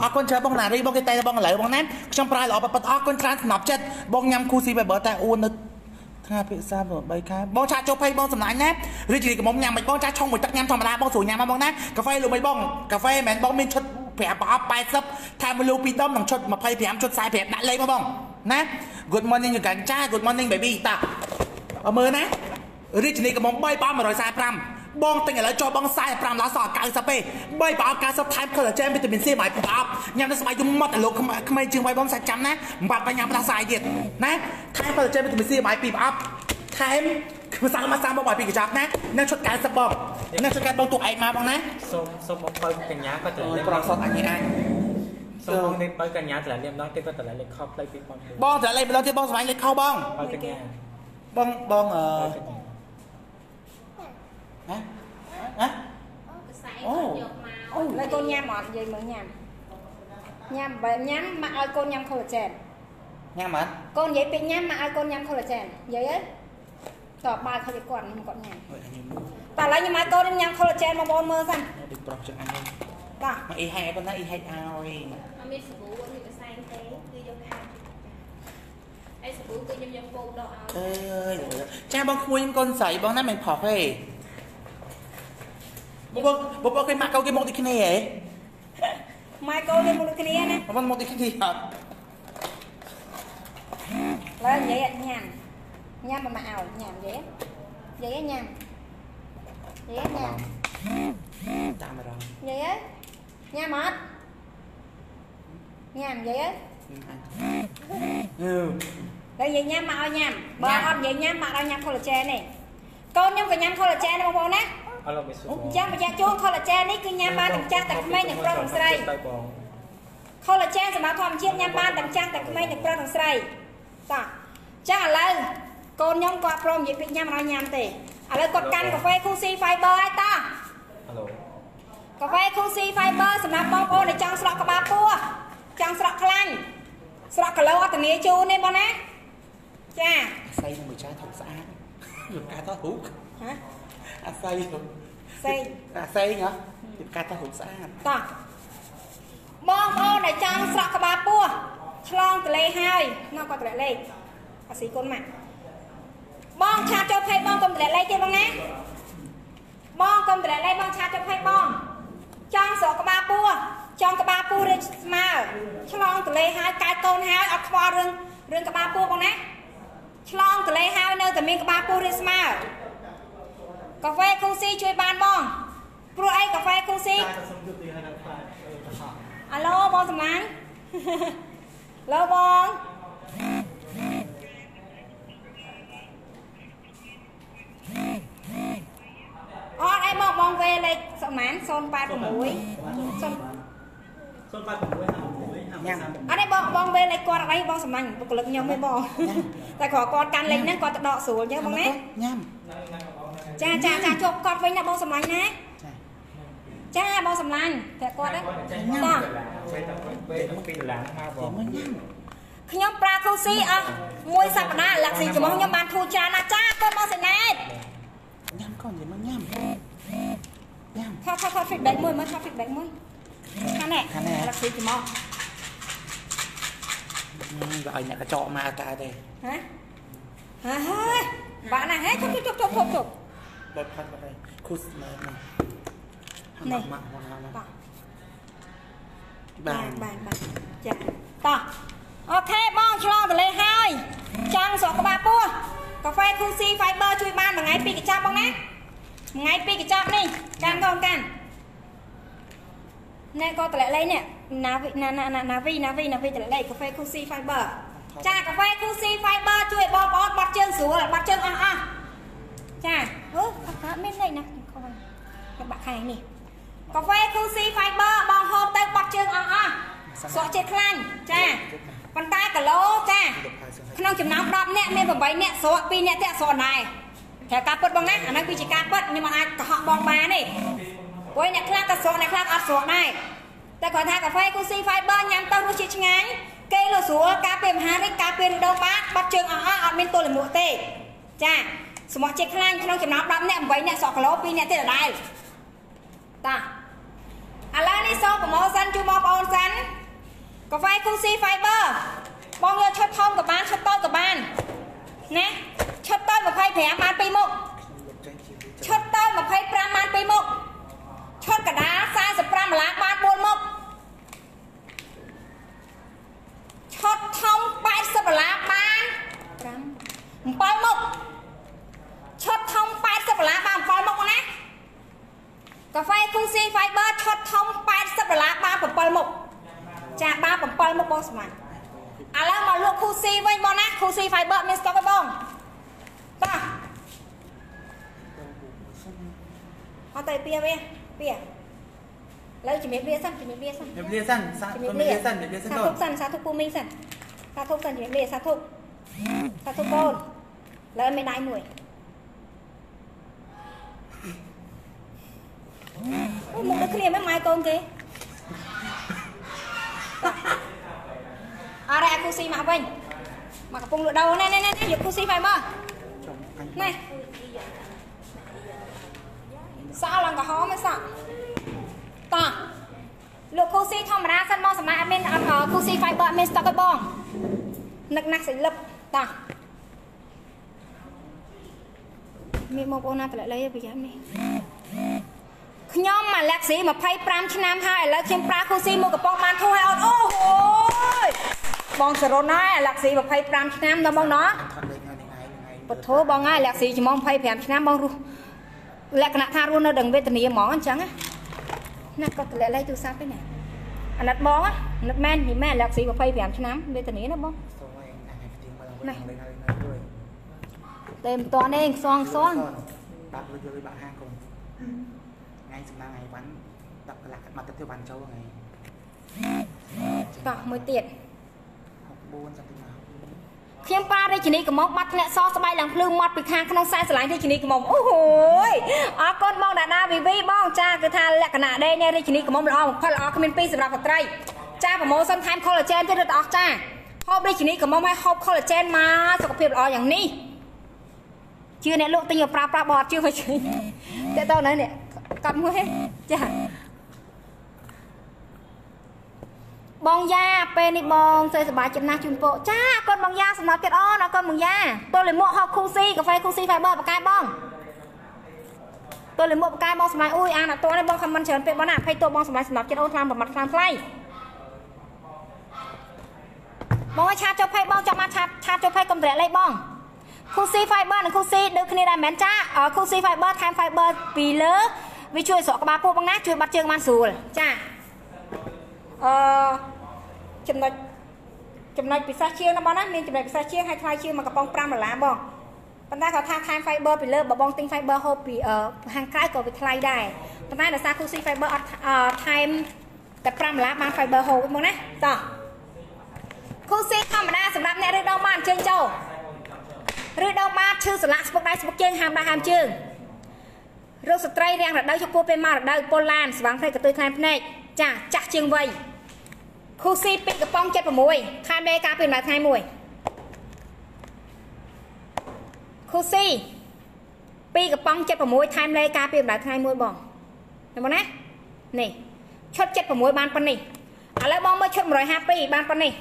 [SPEAKER 2] អរគុណច្រើនបងណារីបងគេតែបងឥឡូវបងណាខ្ញុំប្រើល្អប៉ប៉អរគុណច្រើនសំណប់ចិត្តបងញ៉ាំគូស៊ីបែបតែអួននៅថ្ងៃពិសា3ខែបងឆាចូលភ័យបងសំឡាញ់ណារីជ្រីកំុំញ៉ាំមិនបងចាឆុងមួយទឹកញ៉ាំធម្មតាបងស្រួលញ៉ាំមកបងណាកាហ្វេលុំមិនបងកាហ្វេមិនមែនបងមានឈុត5ប្រអប់80ថែមលូ2ដុំនិងឈុត25ឈុត45ដាក់លេខមកបងណា Good morning យូកាញ់ចា Good morning baby តាអើមើលណារាជនីកំង3ប៉145 បងទិញឥឡូវចុះបង45ឡាសល់90ទេ3ប្រអប់90ថែម collagen វីតាមីន C មកប្រអប់ញ៉ាំទៅស្បែកយំមកតែលោកក្មេងជាងវាយបងសាច់ចាំណាមិនបាត់បញ្ញាផ្លាស់សាយទៀតណាថែម collagen វីតាមីន C មកពីប្រអប់ថែមម្សៅមកសាមកពីកញ្ចប់ណានៅឈុត90បងនៅឈុត90បងទូឯងមកបងណា
[SPEAKER 3] សូមសូមបងបើកញ្ញាក៏តម្លៃ
[SPEAKER 2] អូយប្រសតអញនេះអញ
[SPEAKER 3] សូមបងនេះបើកញ្ញាតម្លៃលៀមដងទៀតក៏តម្លៃលេខខុសផ្លូវពីបង
[SPEAKER 2] បងតែលេខម្ដងទៀតបងស្វែងលេខខុសបង
[SPEAKER 3] បើកញ្ញា
[SPEAKER 2] បងបងអឺ
[SPEAKER 3] បើកញ្ញា
[SPEAKER 2] ណាណាអូអូ
[SPEAKER 1] ហើយកូនញ៉ាំអត់និយាយមើលញ៉ាំញ៉ាំបើញ៉ាំមកឲ្យកូនញ៉ាំ collagen
[SPEAKER 2] ញ៉ាំអត់
[SPEAKER 1] កូននិយាយពេកញ៉ាំមកឲ្យកូនញ៉ាំ collagen និយាយអើតើបើខឲ្យគាត់ខ្ញុំគាត់ញ៉ាំ
[SPEAKER 2] អើយអញញ៉ាំ
[SPEAKER 1] តែឥឡូវខ្ញុំឲ្យកូនខ្ញុំញ៉ាំ collagen មកបងមើលសិន
[SPEAKER 2] ដូចប្រុសចឹងអញ
[SPEAKER 1] តោះ
[SPEAKER 2] មកអ៊ីហែប៉ុណ្ណាអ៊ីហែឲ្យ
[SPEAKER 4] អត់មានសាប៊ូអត់មានកសែងទេគឺយកខាងហើយសាប៊ូគឺខ្ញុំយកពោកដកឲ្យ
[SPEAKER 2] អើយចាបងក្មួយខ្ញុំកូនស្រីបងណាមិនផុសទេ បងបងបងគេម៉ាក់កៅគេមកដូចគ្នាហ៎
[SPEAKER 1] ម៉ែកូននេះមកដូចគ្នាណា
[SPEAKER 2] បងមកដូចគ្នាអត់
[SPEAKER 1] ឡើយនិយាយអត់ញ៉ាំញ៉ាំមកមកឲ្យញ៉ាំនិយាយនិយាយញ៉ាំនិយាយញ៉ាំ
[SPEAKER 2] តាមអារម្មណ៍
[SPEAKER 1] និយាយញ៉ាំអត់ញ៉ាំនិយាយ
[SPEAKER 2] អឺ
[SPEAKER 1] ហើយនិយាយញ៉ាំមកឲ្យញ៉ាំបើអត់និយាយញ៉ាំមកដល់ញ៉ាំ collagen ទេកូនខ្ញុំក៏ញ៉ាំ collagen ដែរបងប្អូនណា
[SPEAKER 2] អ
[SPEAKER 3] អឡូវមីសុ
[SPEAKER 1] ចាំបញ្ជាក់ជូន collagen នេះគឺញ៉ាំបានទាំងចាស់ទាំងក្មេងទាំងប្រុសទាំងស្រី
[SPEAKER 3] ទៅបង
[SPEAKER 1] collagen សម្រាប់ធម្មជាតិញ៉ាំបានទាំងចាស់ទាំងក្មេងទាំងប្រុសទាំងស្រីតោះចាឥឡូវកូនខ្ញុំគាត់ព្រមនិយាយពីញ៉ាំឲ្យញ៉ាំទេឥឡូវគាត់កាន់កាហ្វេ Kusi Fiber ហើយតោះ
[SPEAKER 3] អឡូវ
[SPEAKER 1] កាហ្វេ Kusi Fiber សម្រាប់បងប្អូនដែលចង់ស្រក់ក្បាលពោះចង់ស្រក់ខ្លាញ់ស្រក់គីឡូអត្តនីជូនទេបងណាចា
[SPEAKER 2] អាស័យនឹងមួយចាយថុកស្អាតយកកាត់ទៅរូប
[SPEAKER 1] ហ៎
[SPEAKER 2] អាស័យ
[SPEAKER 1] សេង
[SPEAKER 2] អាស័យហ៎យកកាត់ទៅរូបស្អាត
[SPEAKER 1] តោះបងប្អូនដែលចង់ស្រក់ក្បាលពោះឆ្លងទលេហើយមកគាត់តម្លាក់លេខអាស៊ីគុណម៉ាក់បងឆាតចូលផេកបងកុំតម្លាក់លេខទេបងណាបងកុំតម្លាក់លេខបងឆាតចូលផេកបង ចង់ស្រក់ក្បាលពោះចង់ក្បាលពោះរាជស្មើឆ្លងទលេហើយកើតកូនហើយអត់ខ្វល់រឿងរឿងក្បាលពោះបងណាឆ្លងទលេហើយនៅតែមានក្បាលពោះរាជស្មើ កាហ្វេគូស៊ីជួយបានបងព្រោះអីកាហ្វេគូស៊ីអាឡូបងសំឡាញ់ឡូបងអត់អីបងបងវេលេខសំណាន086 0
[SPEAKER 2] ញ៉ាំ
[SPEAKER 1] អត់ទេបងបងវេលេខគាត់អត់អីបងសំឡាញ់បុគ្គលិកខ្ញុំទេបងតែគ្រាន់គាត់កាន់លេខហ្នឹងគាត់ទៅដកស្រួលអញ្ចឹងបងណា
[SPEAKER 2] ញ៉ាំ
[SPEAKER 1] ចាចាចាជប់គាត់វិញណាបងសំឡាញ់ណា
[SPEAKER 2] ចា
[SPEAKER 1] ចាបងសំឡាញ់តែគាត់ហ្នឹង
[SPEAKER 3] ញ៉ាំពេលទៅពេលទៅពីឡានមកបង
[SPEAKER 2] មកញ៉ាំ
[SPEAKER 1] ខ្ញុំប្រាគូស៊ីអស់មួយសប្តាហ៍លាក់ស៊ីចំហខ្ញុំបានធូរចានណាចាគាត់មកសេណេត
[SPEAKER 2] ញ៉ាំកូននិយាយមកញ៉ាំញ៉ាំ
[SPEAKER 1] ថតថតថត feedback មួយមើលថត feedback មួយខាងនេះ
[SPEAKER 2] ខាងនេះ
[SPEAKER 1] លាក់ស៊ីចំហ
[SPEAKER 2] បើឲ្យអ្នកកញ្ចក់មកតើទេ
[SPEAKER 1] ហ៎ហើយបាក់ណាស់ហេជប់ជប់ជប់ជប់ជប់
[SPEAKER 2] បើផាត់ទៅគូស្មើមក
[SPEAKER 1] នេះ
[SPEAKER 2] មកមកមក
[SPEAKER 1] តោះ
[SPEAKER 2] បា
[SPEAKER 1] បាននបានបានចាតោះអូខេបងឆ្លងទលេហើយចង់ស្រកក្បាលពោះកាហ្វេ Kusi Fiber ជួយបានមួយថ្ងៃពីរកញ្ចប់បងណាមួយថ្ងៃពីរកញ្ចប់នេះកាន់កូនកាន់ណែក៏តម្លាក់លេខនេះណាវីណាណាណាវីណាវីណាវីតម្លាក់លេខកាហ្វេ Kusi Fiber ចាកាហ្វេ Kusi Fiber ជួយបងប្អូនបាត់ជើងស្រួលបាត់ជើងអស់អស់ ចាអឺកាត់មានលេខណាខំខ្ញុំបាក់ខាងនេះកាហ្វេ Kusi Fiber បងហូបទៅបាត់ជើងអស់អស់ស្រកជាតិខ្លាញ់ចាប៉ុន្តែគីឡូចាក្នុងចំណោម10នាក់មាន8នាក់ស្រក2នាក់ទៀតស្រកដែរតែការពិតបងណាអាហ្នឹងគឺជាការពិតខ្ញុំមិនអាចកុហកបងបានទេព្រោះអ្នកខ្លះក៏ស្រកអ្នកខ្លះក៏អត់ស្រកដែរតែគាត់ថាកាហ្វេ Kusi Fiber ញ៉ាំទៅរសជាតិឆ្ងាញ់គេលក់ស្រួលការពារមហារីកការពាររីដូបាតបាត់ជើងអស់អស់អត់មានទល់លាមកទេចា សម្រាប់ជាតិខ្លាញ់ក្នុងចំណោម10នាក់8នាក់ស្រកគីឡូ2នាក់ទៀតដដែលតាឥឡូវនេះសូមប្រម៉ូសិនជូនបងប្អូនសិនកាហ្វេ Kusi Fiber បងយកឈុតធំក៏បានឈុតតូចក៏បានណាឈុតតូច25បាន2មុខឈុតតូច25បាន2មុខឈុតកដាល45ដុល្លារបាន4មុខឈុតធំ80ដុល្លារបាន5 7មុខ ឈុតធំ80ដុល្លារបាន7មុខណាកាហ្វេ Kusi Fiber ឈុតធំ80ដុល្លារបាន7មុខចាបាន7មុខបងស្មានឥឡូវមកលក់ Kusi វិញបងណា Kusi Fiber មានស្តុកទេបងតោះអត់ទៅពៀវាពៀឥឡូវជំរាបលាសិនជំរាបលាសិន
[SPEAKER 2] ជំរាបលាសិនសា
[SPEAKER 1] ជំ
[SPEAKER 2] ជំ
[SPEAKER 1] រាប
[SPEAKER 2] រា
[SPEAKER 1] លា
[SPEAKER 2] បលាសិនជំរាបលាសិន
[SPEAKER 1] សា
[SPEAKER 2] កូ
[SPEAKER 1] ធុ
[SPEAKER 2] ន
[SPEAKER 1] សិនសាធុពូមីងសិនសាធុសិនជំរាបលាសាធុសាធុកូនលើមានដៃមួយ អូមកដូចគ្នាមិនម៉ែកូនគេអរ៉ាអាគូស៊ីមកវិញមកកំពុងលក់ដូរណែណែណែយកគូស៊ី fiber ណែសក់ឡើងក្រហមឯសក់តោះលោកគូស៊ីធម្មតាសិនមកសម្រាប់អត់មានអត់គូស៊ី fiber អត់មានស្តុកទេបងនឹកណាស់សិលឹបតោះមានបងប្អូនណាតម្លាក់លេខប្រយ័ត្ននេះ ខ្ញុំមកលាក់ស៊ី25ឆ្នាំហើយឥឡូវខ្ញុំប្រើគូស៊ីមួយកំប៉ុងបានធូរហើយអត់អូហូយបងសរុនហើយអាលាក់ស៊ី25ឆ្នាំដល់បងណោះ
[SPEAKER 2] ថតលេខថ្ងៃថ្ងៃថ្ងៃ
[SPEAKER 1] ពធបងហើយលាក់ស៊ីចំង25ឆ្នាំបងរស់លក្ខណៈថារស់នៅដឹងវេទនាហ្មងអញ្ចឹងណាណាក៏តម្លាក់លេខទូរស័ព្ទទេណាអាណិតបងណាអាណិតមែននិយាយមែនលាក់ស៊ី25ឆ្នាំវេទនាណាបង
[SPEAKER 2] សូមឲ្យថ្ងៃផ្ទៀងមកឡើងលេខថ្ងៃថ្ងៃមួយ
[SPEAKER 1] តែមិនតនេះខ្សងខ្សង
[SPEAKER 2] បាក់លុយយកបាក់ហាងកូ នថ្ងៃសំណាងថ្ងៃវ៉ាន់10កន្លះមកទៅវ៉ាន់ចូលថ្ងៃ
[SPEAKER 1] តោះមួយទៀត
[SPEAKER 2] 64សន្តិមក
[SPEAKER 1] ខ្ញុំប្រារាជនីកំងបាត់ធ្លាក់សស្បែកឡើងភ្លឺមាត់ពីខាងក្នុងខ្សែស្រឡាញ់រាជនីកំងអូហូយអរគុណបងដាដាវីវីបងចាគឺថាលក្ខណៈដេញរាជនីកំងល្អបំផុតល្អគ្មានពីរសម្រាប់ស្ត្រីចាប្រម៉ូសិនថែម collagen ទៀតរត់អស់ចាហូបរាជនីកំងឲ្យហូប collagen មកសុខភាពល្អយ៉ាងនេះជឿអ្នកលក់ទិញឲ្យប្រើប្រាស់បអត់ជឿឲ្យជឿតែតើនៅនេះ កាត់មួយចាបងយ៉ាពេលនេះបងសើសប្បាយចិត្តណាស់ជូនពកចាអរគុណបងយ៉ាសម្រាប់ចិត្តអូនអរគុណបងយ៉ាទល់លិមួកហូបខូស៊ីកាហ្វេខូស៊ី fiber បកាយបងទល់លិមួកបកាយបងសម្រាប់អ៊ុយអានអត់ទាន់ទេបងខមមិនច្រើនពេកបងណា20តួបងសម្រាប់សម្រាប់ចិត្តអូនខ្លាំងប្រមាត់ខ្លាំងថ្លៃបងឲ្យឆាតចុះភ័យបងចង់មកឆាតឆាតចុះភ័យកុំត្រាក់លេខបងខូស៊ី fiber និងខូស៊ីដូចគ្នាដែរមែនចាខូស៊ី fiber ថែម fiber ពីលើ វាជួយស្រកក្បាលពោះបងណាជួយបាត់ជើងបានស្រួលចាអឺចំណុចចំណុចពិសេសជាងណាបងណាមានចំណុចពិសេសជាងហើយថ្លៃជាងមកកំប៉ុង5ដុល្លារបងប៉ុន្តែគាត់ថាថែម fiber ពីលើបើបងទិញ fiber ហូបពីអឺខាងក្រៅក៏វាថ្លៃដែរប៉ុន្តែដោយសារ Kusi fiber អត់អឺថែមតែ5ដុល្លារបាន fiber ហូបហ្មងណាតោះ Kusi ធម្មតាសម្រាប់អ្នករឹសដងបានអញ្ជើញចូលឬដងបានឈឺសន្លាក់ស្ពុកដៃស្ពុកជើងហាមដៃហាមជើង រោគស្ត្រីរាំងរដូវចំពោះពេលមករដូវពលឡានស្វាងភ្នែកកន្ទុយខ្លាំងភ្នែកចាចាស់ជាងវ័យខូស៊ីពីកំប៉ុង76ខែមេការពីមួយថ្ងៃមួយខូស៊ីពីកំប៉ុង76ថែមលេការពីមួយថ្ងៃមួយបងឃើញបងណានេះឈុត76បានប៉ុណ្នេះឥឡូវបងមើលឈុត152បានប៉ុណ្នេះ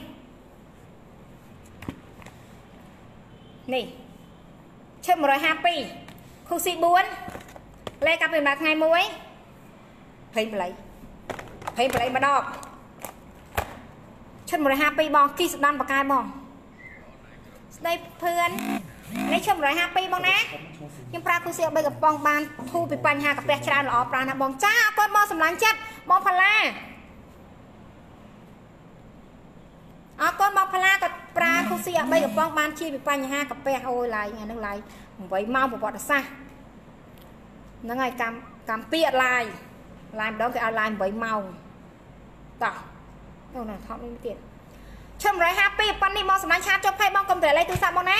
[SPEAKER 1] នេះឈុត152ខូស៊ី4 លេការពីមួយថ្ងៃមួយភេងបល័យភេងបល័យម្ដងឈុត152បងគីស្ដាន់បកែបងស្ដីភឿននេះឈុត152បងណាខ្ញុំប្រើគូសៀក3កំប៉ុងបានធូរពីបញ្ហាកាពះច្រើនល្អប្រាណណាបងចាអរគុណបងសម្លាញ់ចិត្តបងផាឡាអរគុណបងផាឡាក៏ប្រើគូសៀក3កំប៉ុងបានជាពីបញ្ហាកាពះអូយឡាយថ្ងៃនេះឡាយ8ម៉ោងប្រវត្តិសាស្ត្រ ហ្នឹងហើយកម្មកម្មពីអត់ឡាយឡាយម្ដងគេឲ្យឡាយ8ម៉ោងតោះអូនថតនេះទៀតឈឹម152ប៉ុណ្នេះមកសម្លាញ់ឆាតចុះភ័យបងកុំត្រឡេកទូរស័ព្ទបងណា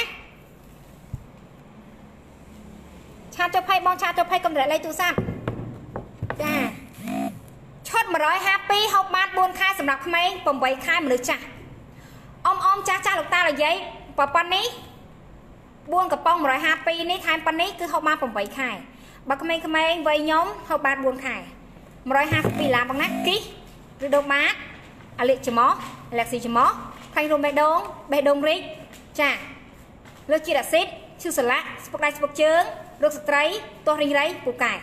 [SPEAKER 1] ឆាតចុះភ័យបងឆាតចុះភ័យកុំត្រឡេកទូរស័ព្ទចាឈុត152ហូបបាន4ខែសម្រាប់ក្មេង8ខែមនុស្សចាស់អមអមចាស់ចាស់លោកតាលោកយាយប៉ុណ្នេះ4កំប៉ុង152នេះថែមប៉ុណ្នេះគឺហូបបាន8ខែ បើក្មេងៗវ័យខ្ញុំហូបបាន4ខែ152ឡានបងណាគីឬដូបាតអាលិកច្មោះអាឡែកស៊ីច្មោះខាញ់រោមបេះដូងបេះដូងរីកចាលើជាតិអាស៊ីតឈឺសន្លាក់ស្ពុកដៃស្ពុកជើងរោគស្ត្រីទាស់រីងរៃពូកែ152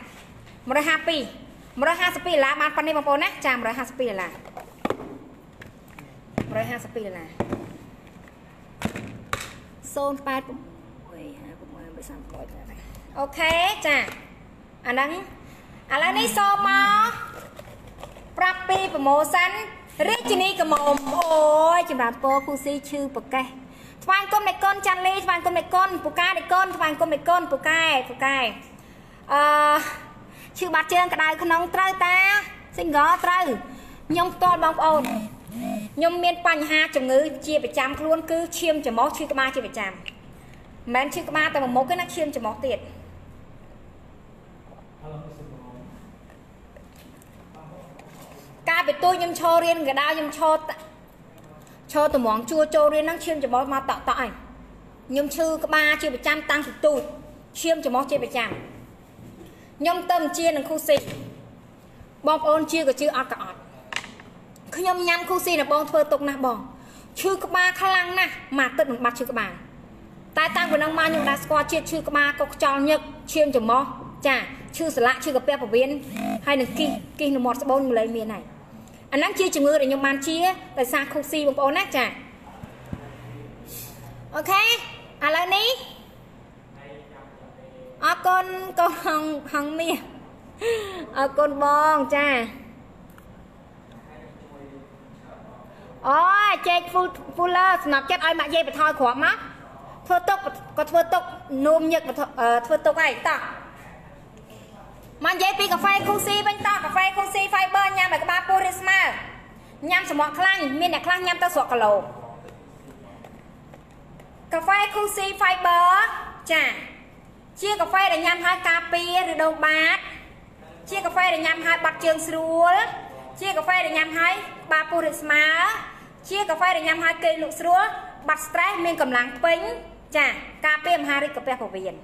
[SPEAKER 1] 152ដុល្លារបានប៉ុណ្នេះបងប្អូនណាចា152ដុល្លារ152ដុល្លារ086អូខេចា អាហ្នឹងឥឡូវនេះសូមមកប្រាប់ពីប្រម៉ូសិនរាជនីកមុំអូយចម្រើនពរគូស៊ីឈឺប្រកេះស្វាងគុំនៃកូនចាន់លីស្វាងគុំនៃកូនពូកែនៃកូនស្វាងគុំនៃកូនពូកែពូកែអឺឈឺបាត់ជើងក្តៅក្នុងត្រូវតា single ត្រូវខ្ញុំផ្ទាល់បងប្អូនខ្ញុំមានបញ្ហាជំងឺជាប្រចាំខ្លួនគឺឈាមច្រមុះឈឺក្បាលជាប្រចាំមិនមែនឈឺក្បាលតែមួយមុខទេណាឈាមច្រមុះទៀត កាលពីទូខ្ញុំឈររៀនកដៅខ្ញុំឈរឈរតម្រងជួចូលរៀនហ្នឹងឈាមច្រមុះមកតក់តក់ឯងខ្ញុំឈឺក្បាលជាប្រចាំតាំងពីទូចឈាមច្រមុះជាប្រចាំខ្ញុំទៅជានឹងគូស៊ីបងប្អូនជាក៏ជឿអត់ក៏អត់ខ្ញុំញ៉ាំគូស៊ីនៅបងធ្វើទុកណាស់បងឈឺក្បាលខ្លាំងណាស់មកទឹកនឹងបាត់ឈឺក្បាលតែតាំងពីនឹងមកខ្ញុំ đã ស្គាល់ជាតិឈឺក្បាលកុកខ្យល់ញឹកឈាមច្រមុះចាឈឺសន្លាក់ឈឺកាពះពវៀនហើយនឹងគិះគិះនៅមាត់ស្បូនម្លេះមានហើយ អាហ្នឹងជាជំងឺដែលខ្ញុំបានជាដោយសារខុកស៊ីបងប្អូនណាចាអូខេឥឡូវនេះអរគុណកូនហងហងមាសអរគុណបងចាអូជែក full fuller ស្នប់ចិត្តឲ្យម៉ាក់យាយបន្ថយគ្រាប់មកធ្វើទុកក៏ធ្វើទុកនោមញឹកធ្វើទុកហើយតោះ មកនិយាយពីកាហ្វេខូស៊ីវិញតកាហ្វេខូស៊ី fiber ញ៉ាំឲ្យក្បាលពោះរាងស្មើញ៉ាំសម្បកខ្លាញ់មានអ្នកខ្លះញ៉ាំទៅស្រក់គីឡូកាហ្វេខូស៊ី fiber ចាជាកាហ្វេដែលញ៉ាំហើយការពារឬដូងបាត ជាកាហ្វេដែលញ៉ាំហើយបាត់ជើងស្រួល ជាកាហ្វេដែលញ៉ាំហើយបាពោះរាងស្មើជាកាហ្វេដែលញ៉ាំហើយគេលក់ស្រួលបាត់ stress មានកម្លាំងពេញចាការពារមហារីកកាពះពោះវៀន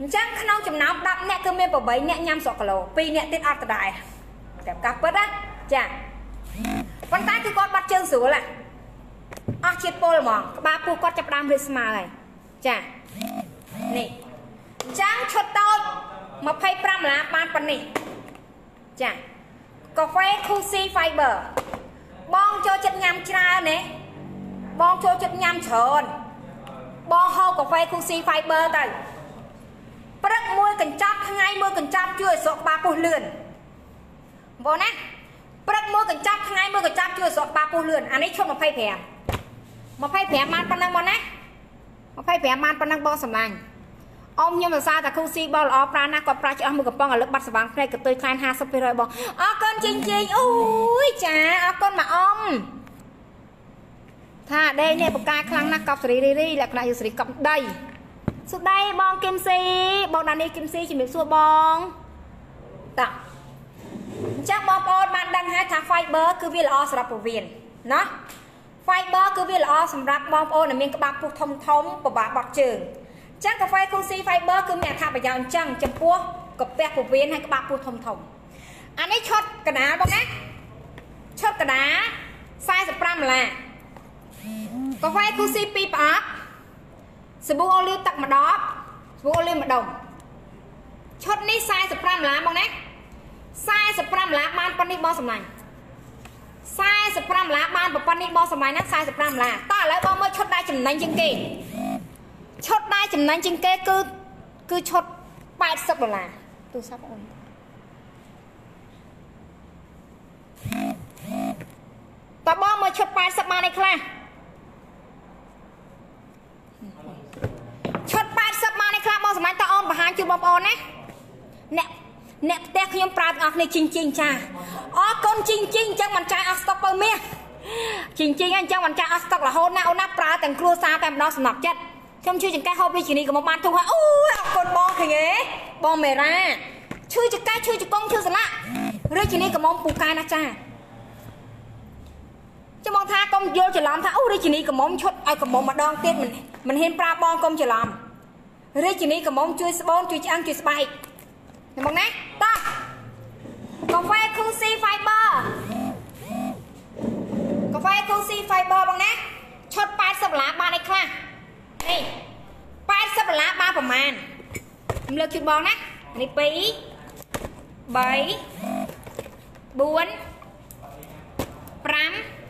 [SPEAKER 1] អញ្ចឹងក្នុងចំណោម10អ្នកគឺមាន8អ្នកញ៉ាំស្រក់គីឡូ2អ្នកទៀតអត់ដដែលតែការពិតណាចាប៉ុន្តែគឺគាត់បាត់ជើងស្រួលហ่ะអស់ជាតិពុលហ្មងក្បាលពោះគាត់ចាប់ផ្ដើមរីកស្មើហើយចានេះអញ្ចឹងឈុតតូច25ដុល្លារបានប៉ុណ្នេះចាកាហ្វេ Cozy Fiber បងចូលចិត្តញ៉ាំច្រើនទេបងចូលចិត្តញ៉ាំច្រើនបងហូបកាហ្វេ Cozy Fiber ទៅ ព្រឹកមួយកញ្ចប់ថ្ងៃមួយកញ្ចប់ជួយឲ្យស្រកក្បាលពោះលឿនបងណាព្រឹកមួយកញ្ចប់ថ្ងៃមួយកញ្ចប់ជួយឲ្យស្រកក្បាលពោះលឿនអានេះឈុត25 25បានប៉ុណ្ណឹងបងណា25បានប៉ុណ្ណឹងបងសម្លាញ់អ៊ំខ្ញុំសរសើរតាគូស៊ីបងល្អប្រាណាស់គាត់ប្រាស់ឆ្អស់មួយកកំប៉ុងឲ្យលើកបាត់សវាងភ្នែកកតុយខ្លាន50%បងអរគុណជីងជីងអូយចាអរគុណមកអ៊ំថាដេកនេះបកាខ្លាំងណាស់កប់សេរីរីរីលក្ខណៈយុសេរីកប់ដី សុដីបងគឹមស៊ីបងដានីគឹមស៊ីជំរាបសួរបងតោះអញ្ចឹងបងប្អូនបានដឹងហើយថា fiber គឺវាល្អសម្រាប់ពោះវៀនណា fiber គឺវាល្អសម្រាប់បងប្អូនដែលមានក្បាលពោះធំធំពិបាកបត់ជើងចឹងកាហ្វេ Cozy Fiber គឺមានអត្ថប្រយោជន៍អញ្ចឹងចំពោះកាពះពោះវៀនហើយក្បាលពោះធំធំអានេះឈុតកណ្ដាលបងណាឈុតកណ្ដាល45ដុល្លារកាហ្វេ Cozy 2ប្រអប់ សាប៊ូអូលីវទឹកម្ដបសាប៊ូអូលីវម្ដុំឈុតនេះ45ដុល្លារបងណា45ដុល្លារបានប៉ុណ្នេះបងសម្លាញ់45ដុល្លារបានប៉ុណ្នេះបងសម័យហ្នឹង45ដុល្លារតោះឥឡូវបងមើលឈុតដែរចំណេញជាងគេឈុតដែរចំណេញជាងគេគឺគឺឈុត80ដុល្លារទូរស័ព្ទអូនតើបងមើលឈុត80បានអីខ្លះ ឈុត80បានអីខ្លះបងសម្លាញ់តើអូនបង្ហាញជូនបងប្អូនណាអ្នកអ្នកផ្ទះខ្ញុំប្រើទាំងអស់គ្នាជីងជីងចាអរគុណជីងជីងអញ្ចឹងមិនចាយអស់ស្តុកពៅមាសជីងជីងអញ្ចឹងមិនចាយអស់ស្តុករហូតណាអូនណាប្រើទាំងគ្រួសារតែម្ដងសំណប់ចិត្តខ្ញុំជួយចង្កេះហូបរាជនីក៏មកបានទុកហើយអូយអរគុណបងឃើញទេបងមេរ៉ាជួយចង្កេះជួយចង្គង់ជួយស្លាក់រាជនីក៏មកពូកែណាស់ចា ចាំបងថាកុំយល់ច្រឡំថាអូរាជនីកំមុំឈុតឲ្យកំមុំម្ដងទៀតមិនមិនហ៊ានប្រាប់បងកុំច្រឡំរាជនីកំមុំជួយស្បូនជួយឆ្អឹងជួយស្បែកណាបងណាតោះកាហ្វេ Cozy Fiber កាហ្វេ Cozy Fiber បងណាឈុត80ដុល្លារបានអីខ្លះនេះ80ដុល្លារបានប្រមាណខ្ញុំលើកជូនបងណានេះ2 3 4 5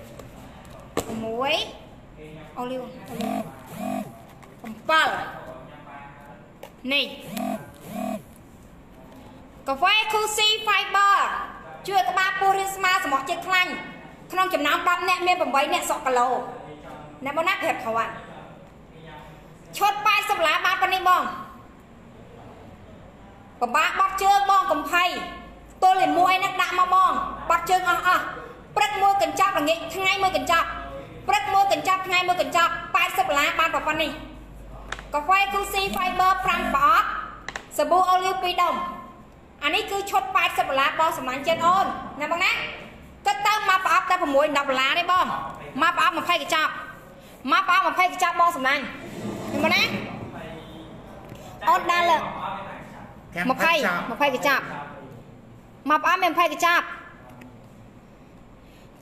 [SPEAKER 1] 6អូលីវ7នេះកាហ្វេ Cozy Fiber ជួយក្បាលពោះរាងស្មើសម្បកជាតិខ្លាញ់ក្នុងចំណោម10នាក់មាន8នាក់សក់គីឡូអ្នកបងណាប្រាប់គ្រាន់ឈុត80ដុល្លារបានប៉ុណ្នេះបងពិបាកបត់ជើងបងកំភៃទល់តែមួយនឹងដាក់មកបងបត់ជើងអស់អស់ព្រឹកមួយកញ្ចប់ល្ងាចថ្ងៃមួយកញ្ចប់ ព្រឹកមួយកញ្ចប់ថ្ងៃមួយកញ្ចប់80ដុល្លារបានប៉ុណ្នេះកាហ្វេ Cozy Fiber 5ប្រអប់សាប៊ូអូលីវ2ដុំអានេះគឺឈុត80ដុល្លារបងសម្លាញ់ចិត្តអូនណាបងណាគិតទៅមកប្រអប់តែ6 10ដុល្លារទេបងមកប្រអប់20កញ្ចប់មកប្រអប់20កញ្ចប់បងសម្លាញ់ណាបងណាអូនដល់លើ20 20កញ្ចប់មកប្រអប់មាន20កញ្ចប់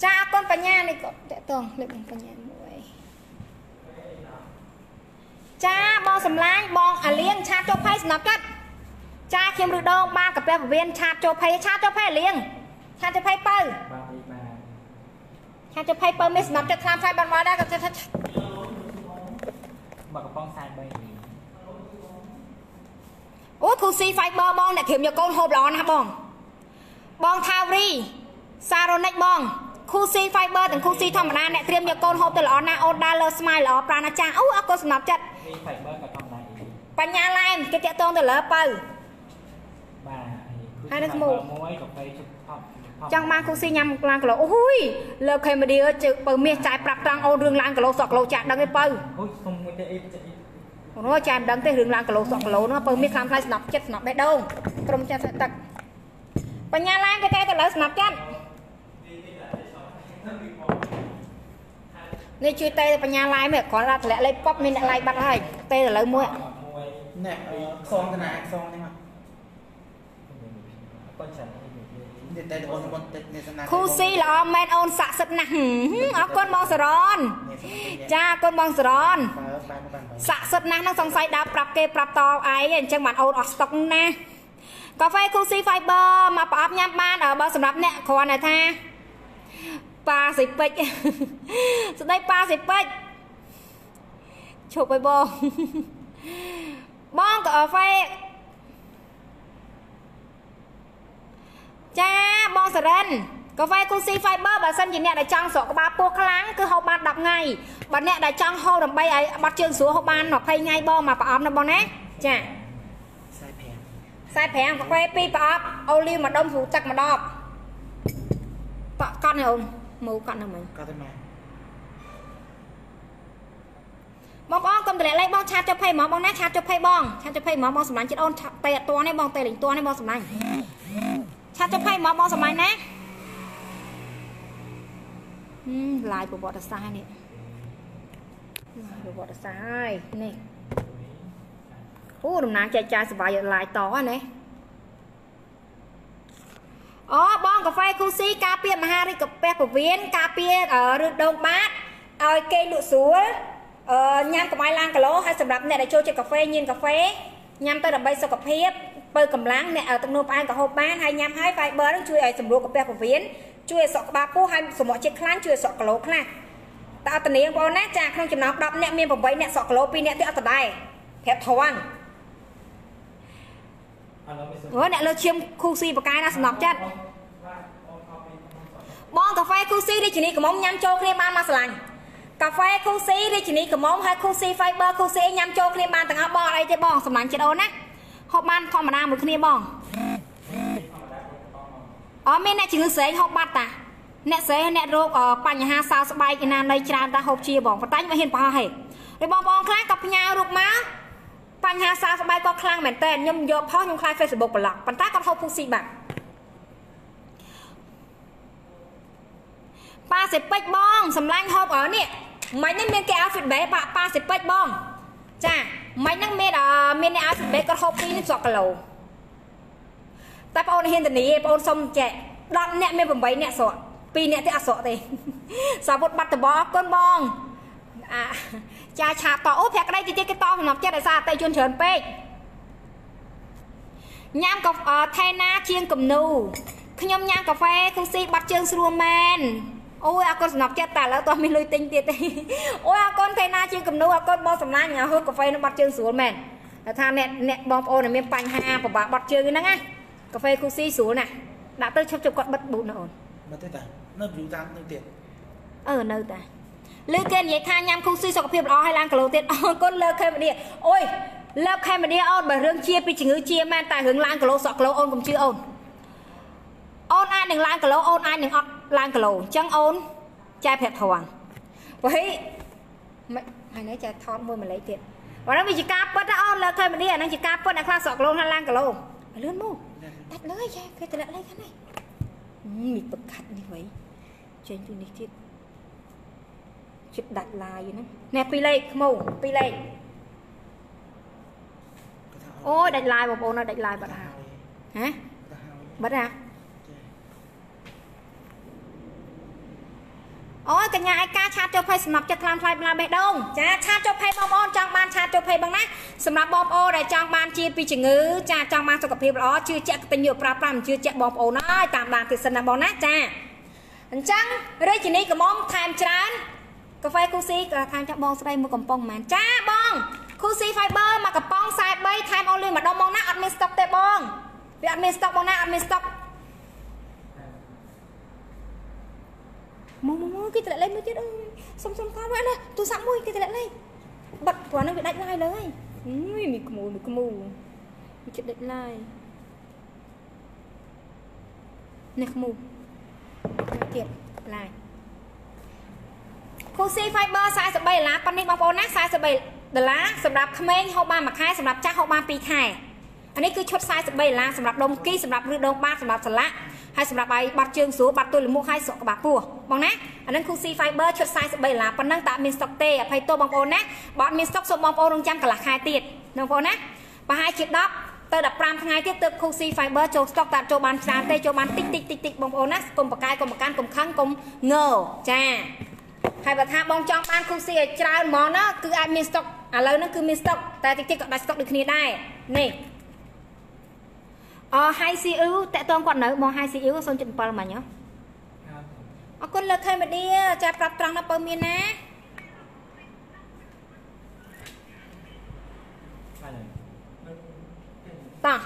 [SPEAKER 1] ចាអរគុណបញ្ញានេះក៏តេតងលើកបញ្ញាមួយចាបងសម្លាញ់បងអាលៀងឆាតចុះផៃសំណប់ចិត្តចាខ្ញុំឬដងបានកាពះពវៀនឆាតចូលភ័យឆាតចូលភ័យលៀងឆាតចូលភ័យបើ
[SPEAKER 3] បាទអីបាទ
[SPEAKER 1] ឆាតចូលភ័យបើមានសម្រាប់ចិត្តខ្លាំងផ្សាយបានមកដែរក៏ចិត្តថា
[SPEAKER 3] បើកំប៉ុង43នេះ
[SPEAKER 1] អូធូស៊ី fiber បងអ្នកក្រៀមយកកូនហូបល្អណាស់បងបងថាវរីសារ៉ូនិកបង គូស៊ី fiber ទាំងគូស៊ីធម្មតាអ្នកត្រៀមយកកូនហូបទៅល្អណាស់អូនដើរលើស្មាយល្អប្រាណអាចារ្យអូអរគុណសម្រាប់ចិត្ត
[SPEAKER 3] នេះ fiber ក៏ធម្មតាអី
[SPEAKER 1] បញ្ញាឡែមគេតាក់តងទៅលើបើ
[SPEAKER 3] បាទអី
[SPEAKER 1] ហើយនៅក្មោ
[SPEAKER 3] មួយកាហ្វេជុំថប់ថប់
[SPEAKER 1] ចង់បានគូស៊ីញ៉ាំឡានគីឡូអូយលើខេមឌីជើបើមាសចាយប្រាប់ត្រង់អូនរឿងឡានគីឡូសក់គីឡូចាក់ដឹងទេបើ
[SPEAKER 3] អូយសុំមួយទៀតអីអី
[SPEAKER 1] អូនចាយមិនដឹងទេរឿងឡានគីឡូសក់គីឡូនោះបើមាសខ្លាំងខ្លាយស្នប់ចិត្តស្នប់បេះដូងក្រុមចាស់ទឹកបញ្ញាឡានគេតែទៅលើស្នប់ចិត្ត នេះជួយតែបញ្ញាឡាយមើលគ្រាន់តែតម្លាក់លេខប៉ុបមានអ្នកឡាយបាត់ហើយតែទៅលើមួយ
[SPEAKER 3] មួយ
[SPEAKER 2] ណែអីខ្សងតាណាខ្សងហ្នឹងមក
[SPEAKER 3] កូនច្រើន
[SPEAKER 2] នេះតែបងបងតិចនេះសំណា
[SPEAKER 1] គូស៊ីល្អមែនអូនស័ក្តិសិទ្ធិណាស់ហឹមអរគុណបងសរនចាអរគុណបងសរន
[SPEAKER 2] បើបានបាន
[SPEAKER 1] ស័ក្តិសិទ្ធិណាស់ហ្នឹងសង្ស័យដើរប្រាប់គេប្រាប់តឯងអញ្ចឹងបានអូនអស់ស្តុកណាកាហ្វេ Cozy Fiber មកប្រអប់ញ៉ាំបានអើបើសម្រាប់អ្នកគ្រាន់តែថា ប៉ាសិពេចស្ដីប៉ាសិពេចឈប់ឲ្យបងបងកាហ្វេចាបងសរិនកាហ្វេ Cozy Fiber បើសិនជាអ្នកដែលចង់ស្រកក្បាលពោះខ្លាំងគឺហូបបាន10ថ្ងៃបើអ្នកដែលចង់ហូបដើម្បីឲ្យបាត់ជើងស្រួលហូបបាន20ថ្ងៃបងមកប្រអប់ណាបងណាចា
[SPEAKER 2] ខ្សែ5
[SPEAKER 1] 45កាហ្វេ2ប្រអប់អូលីវមួយដុំស្រូបទឹកម្ដបតក់កត់នេះអូន មើលកត់ណាមិញ
[SPEAKER 2] ក៏ទៅមក
[SPEAKER 1] បងប្អូនកុំតម្លាក់លេខបងឆាតចុះភ័យហ្មងបងណាឆាតចុះភ័យបងឆាតចុះភ័យហ្មងបងសម្លាញ់ចិត្តអូនឆាតតែអត់តនេះបងតែលេងតនេះបងសម្លាញ់ឆាតចុះភ័យហ្មងបងសម្លាញ់ណាហឹមឡាយប្រវត្តិសាស្ត្រនេះឡាយប្រវត្តិសាស្ត្រហើយនេះអូតំណាងចែកចាយសបាយឡាយតហ្នឹងណា អូបងកាហ្វេគូស៊ីការពារមហារីកកាពះពវៀនការពារអឺឬដូងបាតឲ្យគេលក់ស្រួលអឺញ៉ាំកុំឲ្យឡើងគីឡូហើយសម្រាប់អ្នកដែលចូលចិត្តកាហ្វេញៀនកាហ្វេញ៉ាំទៅដើម្បីសុខភាពបើកម្លាំងអ្នកទឹកនោមផ្អែមក៏ហូបបានហើយញ៉ាំហើយ fiber នឹងជួយឲ្យសម្រួលកាពះពវៀនជួយឲ្យសក់ក្បាលពោះហើយសម្រក់ជាតិខ្លាញ់ជួយឲ្យសក់គីឡូខ្លះតើអត់តានាងបងណាចាក្នុងចំណោម10អ្នកមាន8អ្នកសក់គីឡូ2អ្នកទៀតអត់ដដែលប្រាប់ត្រង់
[SPEAKER 3] ឥឡូវមានសុំ
[SPEAKER 1] អូអ្នកលើឈាមគូស៊ីបកាយណាសំណប់ចិត្តបងកាហ្វេគូស៊ីរាជនីកំមុំញ៉ាំចូលគ្នាបានមកស្រឡាញ់កាហ្វេគូស៊ីរាជនីកំមុំហើយគូស៊ី fiber គូស៊ីញ៉ាំចូលគ្នាបានទាំងអស់បងអត់អីទេបងសំឡាញ់ចិត្តអូនណាហូបបានធម្មតាមួយគ្នាបងអត់មានអ្នកជំងឺស្រែងហូបបាត់តាអ្នកស្រែងអ្នករោគអឺបញ្ហាសើស្បែកឯណានៃច្រើនតាហូបជាបងប៉ុន្តែមិនហ៊ានប្រហោះហេហើយបងប្អូនខ្លះក៏ផ្ញើរូបមក បញ្ហាសើស្បែកក៏ខ្លាំងមែនតើខ្ញុំយកផុសខ្ញុំខ្លាច Facebook ប្លុកប៉ុន្តែគាត់ហូបគូស៊ីបាត់ប៉ាសេពេចបងសម្លាញ់ហូបអើនេះមិននេះមានគេឲ្យ feedback ប៉ាប៉ាសេពេចបង ចាមិនហ្នឹងមានអឺមានអ្នកឲ្យ feedback គាត់ហូបពីរសក់គីឡូតែបងអូនហ៊ានធានាបងអូនសុំចែក10អ្នកមាន8អ្នកស្រក់2អ្នកទៀតអត់ស្រក់ទេសាវុតបាត់តបអរគុណបងអា ចាឆាតអូប្រាក់ក្តីតិចៗគេតសំណប់ចិត្តដោយសារអតិជនច្រើនពេកញ៉ាំកាហ្វអឺថេណាជាងគំនូខ្ញុំញ៉ាំកាហ្វេគូស៊ីបាត់ជើងស្រួលមែនអូយអរគុណសំណប់ចិត្តតែឥឡូវតោះមានលុយទិញទៀតទេអូយអរគុណថេណាជាងគំនូអរគុណបងសំឡាញ់ហូបកាហ្វេនឹងបាត់ជើងស្រួលមែនតែថាអ្នកអ្នកបងប្អូនដែលមានបញ្ហាពិបាកបាត់ជើងហ្នឹងណាកាហ្វេគូស៊ីស្រួលណាស់ដាក់ទៅឈប់ជប់គាត់បិទប៊ូតណាអូន
[SPEAKER 2] មកទេតានៅយូរតាមនៅទៀត
[SPEAKER 1] អឺនៅតា លើគេនិយាយថាញ៉ាំគូស៊ីសុខភាពល្អហើយឡើងគីឡូទៀតអរគុណលើខេមឌីអូយលើខេមឌីអូនបើរឿងជាពីជំងឺជាមែនតែរឿងឡើងគីឡូសក់គីឡូអូនកុំជឿអូនអូនអាចនឹងឡើងគីឡូអូនអាចនឹងអត់ឡើងគីឡូអញ្ចឹងអូនចែប្រាប់ត្រង់បើហីមិនហើយនេះចែថតមួយម្លេចទៀតបើហ្នឹងវាជាការពិតណាអូនលើខេមឌីអាហ្នឹងជាការពិតអ្នកខ្លះសក់គីឡូហើយឡើងគីឡូលឿនមកដាច់លើចែគេតម្លាក់លេខខាងនេះមីបកាត់នេះវិញចេញពីនេះទៀត ជិតដាច់ឡាយហ្នឹងណែពីរលេខខ្មៅពីរលេខអូយដាច់ឡាយបងប្អូនអើយដាច់ឡាយបាត់ហើយហ៎បាត់ហ่ะអូយកញ្ញាឯកាឆាតចុះភ័យសម្រាប់ចិត្តខ្លាំងថ្លៃបន្លាបេះដូងចាឆាតចុះភ័យបងប្អូនចង់បានឆាតចុះភ័យបងណាសម្រាប់បងប្អូនដែលចង់បានជាពីជំងឺចាចង់បានសុខភាពល្អជឿជាក់កតញ្ញូប្រាប់ប្រាំជឿជាក់បងប្អូនអើយតាមដានទៀតសិនណាបងណាចាអញ្ចឹងរាជនីកំមុំថែមច្រើន កាហ្វេគូស៊ីក៏ខាងចាក់បងស្ដីមួយកំប៉ុងហ្មងចាបងគូស៊ី fiber មួយកំប៉ុង43ថែមអូនលឿនម្ដងបងណាអត់មានស្តុកទេបងវាអត់មានស្តុកបងណាអត់មានស្តុកមកមកមកគេតម្លាក់លេខមួយទៀតអើយសុំសុំតាមមកណាទូរស័ព្ទមួយគេតម្លាក់លេខបិទព្រោះហ្នឹងវាដាច់ឡាយលើហើយអុយមីក្មូលមីក្មូលវាចិត្តដាច់ឡាយនេះខ្មូទៀតឡាយ គូស៊ី fiber 43ដុល្លារប៉ុណ្នេះបងប្អូនណា43ដុល្លារសម្រាប់ក្មេងហូបបានមួយខែសម្រាប់ចាស់ហូបបាន2ខែអានេះគឺឈុត43ដុល្លារសម្រាប់ដុំគីសម្រាប់ឬដងបាតសម្រាប់សាឡាក់ហើយសម្រាប់ឲ្យបាត់ជើងស្រួលបាត់ទល់លមុខហើយស្រកក្បាលពោះបងណាអានឹងគូស៊ី fiber ឈុត43ដុល្លារប៉ុណ្ណឹងតើអត់មានស្តុកទេអភ័យទោសបងប្អូនណាបើអត់មានស្តុកសូមបងប្អូនរងចាំកន្លះខែទៀតបងប្អូនណាប្រហែលជា10ទៅ15ថ្ងៃទៀតទើប Cool C Fiber ចូលស្តុកតាចូលបានច្រើនទេចូលបានតិចតិចតិចតិចបងប្អូនណាកុំបកាយកុំបកានកុំខឹងកុំងើចា ហើយបើថាបងចង់បាន Cool C ឲ្យច្រើនហ្មងណាគឺអាចមានស្តុកឥឡូវហ្នឹងគឺមានស្តុកតែតិចតិចក៏ដាច់ស្តុកដូចគ្នាដែរនេះអ High CU តាក់តងគាត់នៅមក High CU 0.7មិញហ៎អរគុណលើខេមឌីចាប្រាប់ត្រង់ណាបើមានណា
[SPEAKER 3] ហើយ
[SPEAKER 1] តោះ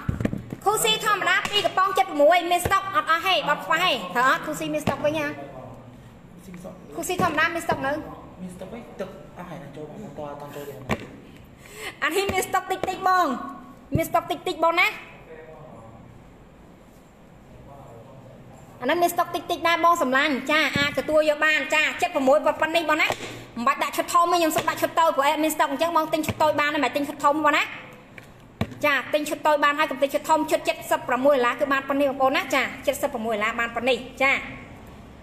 [SPEAKER 1] គូស៊ីធម្មតា2កំប៉ុង76មានស្តុកអត់អស់ហេបាត់ខ្វះហេត្រូវអត់គូស៊ីមានស្តុកវិញហ៎
[SPEAKER 2] ស៊ីសក់
[SPEAKER 1] គូស៊ីធម្មតាមានស្តុកនៅ
[SPEAKER 2] មានស្តុកឯងទឹកអស់ហើយណាចូលបងតអត់ចូលទេ
[SPEAKER 1] អានេះមានស្តុកតិចតិចបងមានស្តុកតិចតិចបងណាអានេះមានស្តុកតិចតិចដែរបងសម្លាញ់ចាអាចទទួលយកបានចា76ប៉ុណ្ណេះបងណាមិនបាច់ដាក់ឈុតធំទេខ្ញុំសុំដាក់ឈុតតូចព្រោះអែមានស្តុកអញ្ចឹងបងទិញឈុតតូចបានហើយមិនទិញឈុតធំបងណាចាទិញឈុតតូចបានហើយកុំទិញឈុតធំឈុត76ដុល្លារគឺបានប៉ុណ្ណេះបងប្អូនណាចា76ដុល្លារបានប៉ុណ្ណេះចា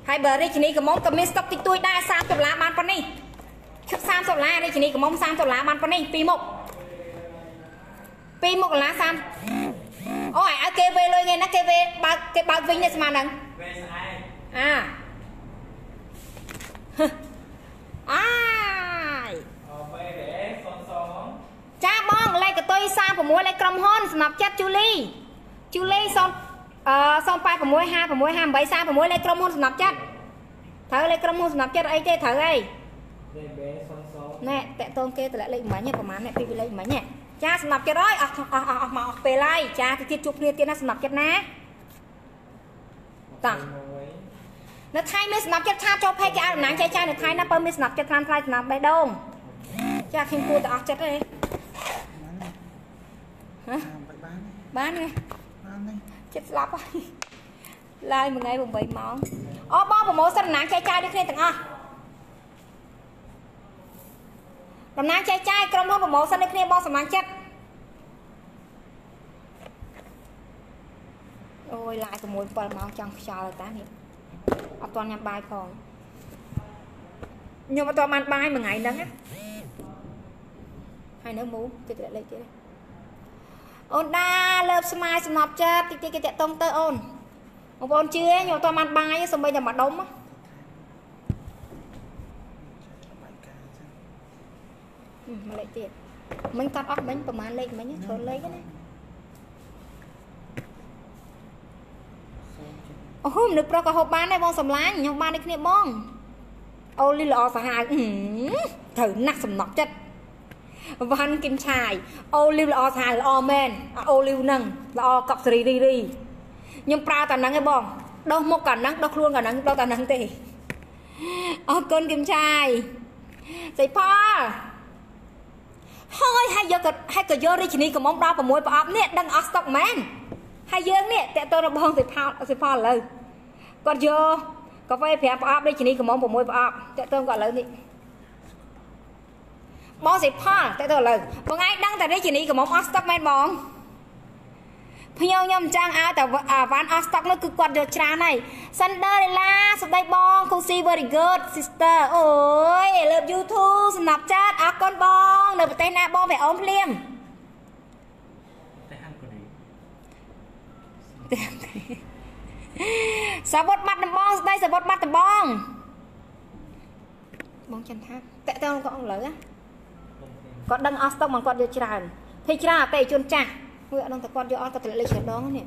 [SPEAKER 1] ហើយបើរាជនីកំមុំក៏មានស្តុកតិចតួចដែរ30ដុល្លារបានប៉ុណ្ណេះឈុត30ដុល្លាររាជនីកំមុំ30ដុល្លារបានប៉ុណ្ណេះពីរមុខពីរមុខដុល្លារ30អូយឲ្យគេវេលុយគេណាគេវេបើកគេបើកវិញនេះស្មើនឹង
[SPEAKER 3] វេស្អែក
[SPEAKER 1] អាអាយ
[SPEAKER 3] អវេវេសុនសង
[SPEAKER 1] ចាបងលេខកតុយ36លេខក្រុមហ៊ុនសំណប់ចិត្តជូលីជូលី0 អឺ086 56 58 36លេខក្រុមហ៊ុនសំណប់ចិត្តត្រូវលេខក្រុមហ៊ុនសំណប់ចិត្តអីទេត្រូវអី
[SPEAKER 3] វេវេសុនសង
[SPEAKER 1] ណែតកតងគេតម្លាក់លេខមិញហ៎ប្រហែលអ្នកពីលេខមិញហ៎ចាសំណប់ចិត្តអើយអស់អស់អស់អស់មកអស់ពេលហើយចាទៅទៀតជួបគ្នាទៀតណាសំណប់ចិត្តណាតា
[SPEAKER 3] មួយ
[SPEAKER 1] នៅថៃមានសំណប់ចិត្តឆាតចូល page គេឲ្យតំណាងចែកចាយនៅថៃណាបើមានសំណប់ចិត្តថ្លៃថ្លៃសំណប់បេះដូងចាខ្ញុំគួរតែអស់ចិត្តទេហ៎
[SPEAKER 2] បានបាន
[SPEAKER 1] បានទេ
[SPEAKER 2] បានទេ
[SPEAKER 1] ចិត្តស្លាប់ហើយឡាយមួយថ្ងៃ8ម៉ោងអូបងប្រម៉ូសិនតំណាងចែកចាយដូចគ្នាទាំងអស់តំណាងចែកចាយក្រុមហ៊ុនប្រម៉ូសិនដូចគ្នាបងសម្លាញ់ចិត្តអូយឡាយ6 7ម៉ោងចង់ខ្យល់តានេះអត់ទាន់ញ៉ាំបាយផងខ្ញុំអត់ទាន់បានបាយមួយថ្ងៃហ្នឹងណាហើយនៅមូគេត្រលេខទៀតទេ អូនដាលើបស្មាយសំណប់ចិត្តតិចតិចគេតាក់តុងទៅអូនបងប្អូនជឿទេខ្ញុំអត់បានបាយទេសំបីតែមួយដុំហ៎
[SPEAKER 2] បាយកាចឹង
[SPEAKER 1] ហឹមមួយលេខទៀតមិញកាត់អស់មិញប្រហែលលេខមិញច្រើនលេខណាអូហូមនុស្សប្រុសក៏ហូបបានដែរបងសំឡាញ់ខ្ញុំបានដូចគ្នាបងអូលីល្អសាហាវអឺត្រូវណាស់សំណប់ចិត្ត វ៉ាន់គិមឆាយអូលីវល្អសាហាវល្អមែនអាអូលីវហ្នឹងល្អកប់សេរីរីរីខ្ញុំប្រើតែហ្នឹងឯងបងដោះមុខកាហ្នឹងដោះខ្លួនកាហ្នឹងដោះតែហ្នឹងទេអរគុណគិមឆាយសៃផលហើយហើយយកក៏ហើយក៏យករាជនីកំមុំដល់6ប្រអប់នេះដឹងអស់ស្តុកមែនហើយយើងនេះតេតទៅរបងសៃផលសៃផលឥឡូវគាត់យកកាហ្វេ5ប្រអប់រាជនីកំមុំ6ប្រអប់តេតទៅគាត់ឥឡូវនេះ បងសៃផលតេតទៅឥឡូវបងឯងដឹងតែរាជនីកំមុំអស់ស្តុកមែនបងភ្ញៀវខ្ញុំចង់ឲ្យតែអាវ៉ាន់អស់ស្តុកនោះគឺគាត់យកច្រើនហើយ Sander លេឡាសុដីបង Kusi very good sister អូយ love you too សំណាប់ចាត់អរគុណបង នៅប្រទេសណាបងវាអូនភ្លាម
[SPEAKER 3] តែហាន់កូរី
[SPEAKER 1] សាវុតបាត់ដំបងស្ដីសាវុតបាត់ដំបងបងចិនថាតេតើគាត់អង្លើណា គាត់ដឹងអស់ស្តុកមកគាត់យកច្រើនភ័យច្រើនអតិថិជនចាស់មួយអត់ដឹងតែគាត់យកអត់គាត់តម្លេចច្រើនដងនេះ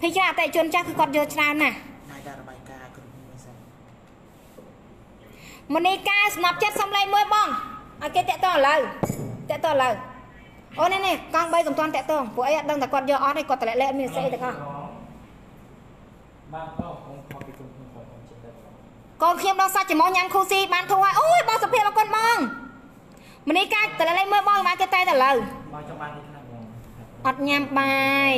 [SPEAKER 1] ភ័យច្រើនអតិថិជនចាស់គឺគាត់យកច្រើនណាស់
[SPEAKER 2] បាយការបាយការគ្រប់មួយសិន
[SPEAKER 1] មនីកាសំណប់ចិត្តសំឡេងមួយបងឲ្យគេតាក់តងឥឡូវតាក់តងឥឡូវអូនេះនេះកង់3កំតាន់តាក់តងពួកអីអត់ដឹងតែគាត់យកអត់ទេគាត់តម្លាក់លែកមានស្អីទាំងអស់
[SPEAKER 3] បានក៏ខ្ញុំខកពីគុំខ្ញុំខកខ្ញុំចិត្តទៅ
[SPEAKER 1] កូនខ្ញុំដល់សាច់ចំញ៉ាំខូស៊ីបានធូរហើយអូយបងសុភាពអរគុណបង មនីកាតម្លាក់លែកមើលបងមកគេតែទៅឥឡូវ
[SPEAKER 3] មកចង់បានទីខ្លះបង
[SPEAKER 1] អត់ញ៉ាំបាយ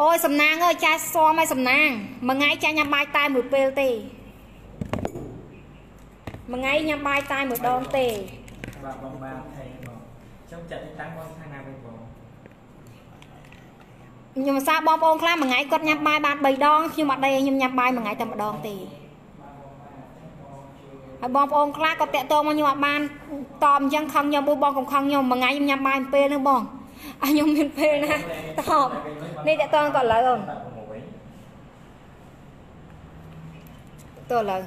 [SPEAKER 1] អូយសំណាងអើយចាស់ស្មឲ្យសំណាងមួយថ្ងៃចាស់ញ៉ាំបាយតែមួយពេលទេមួយថ្ងៃញ៉ាំបាយតែមួយដងទេ
[SPEAKER 3] បាទបងបាទថៃបងខ្ញុំចាត់ទីតាំងបងខាងណាវិញបង
[SPEAKER 1] ខ្ញុំសាបងប្អូនខ្លះមួយថ្ងៃគាត់ញ៉ាំបាយបាន3ដងខ្ញុំអត់ដែរខ្ញុំញ៉ាំបាយមួយថ្ងៃតែម្ដងទេ ហើយបងប្អូនខ្លះក៏តាក់ទងមកខ្ញុំអត់បានតបអញ្ចឹងខឹងខ្ញុំបងកុំខឹងខ្ញុំមួយថ្ងៃខ្ញុំញ៉ាំបាយមួយពេលហ្នឹងបងអើខ្ញុំមានពេលណាតបនេះតាក់ទងក៏ឥឡូវអូន
[SPEAKER 3] បាទ6វិញ
[SPEAKER 1] តឥឡូវ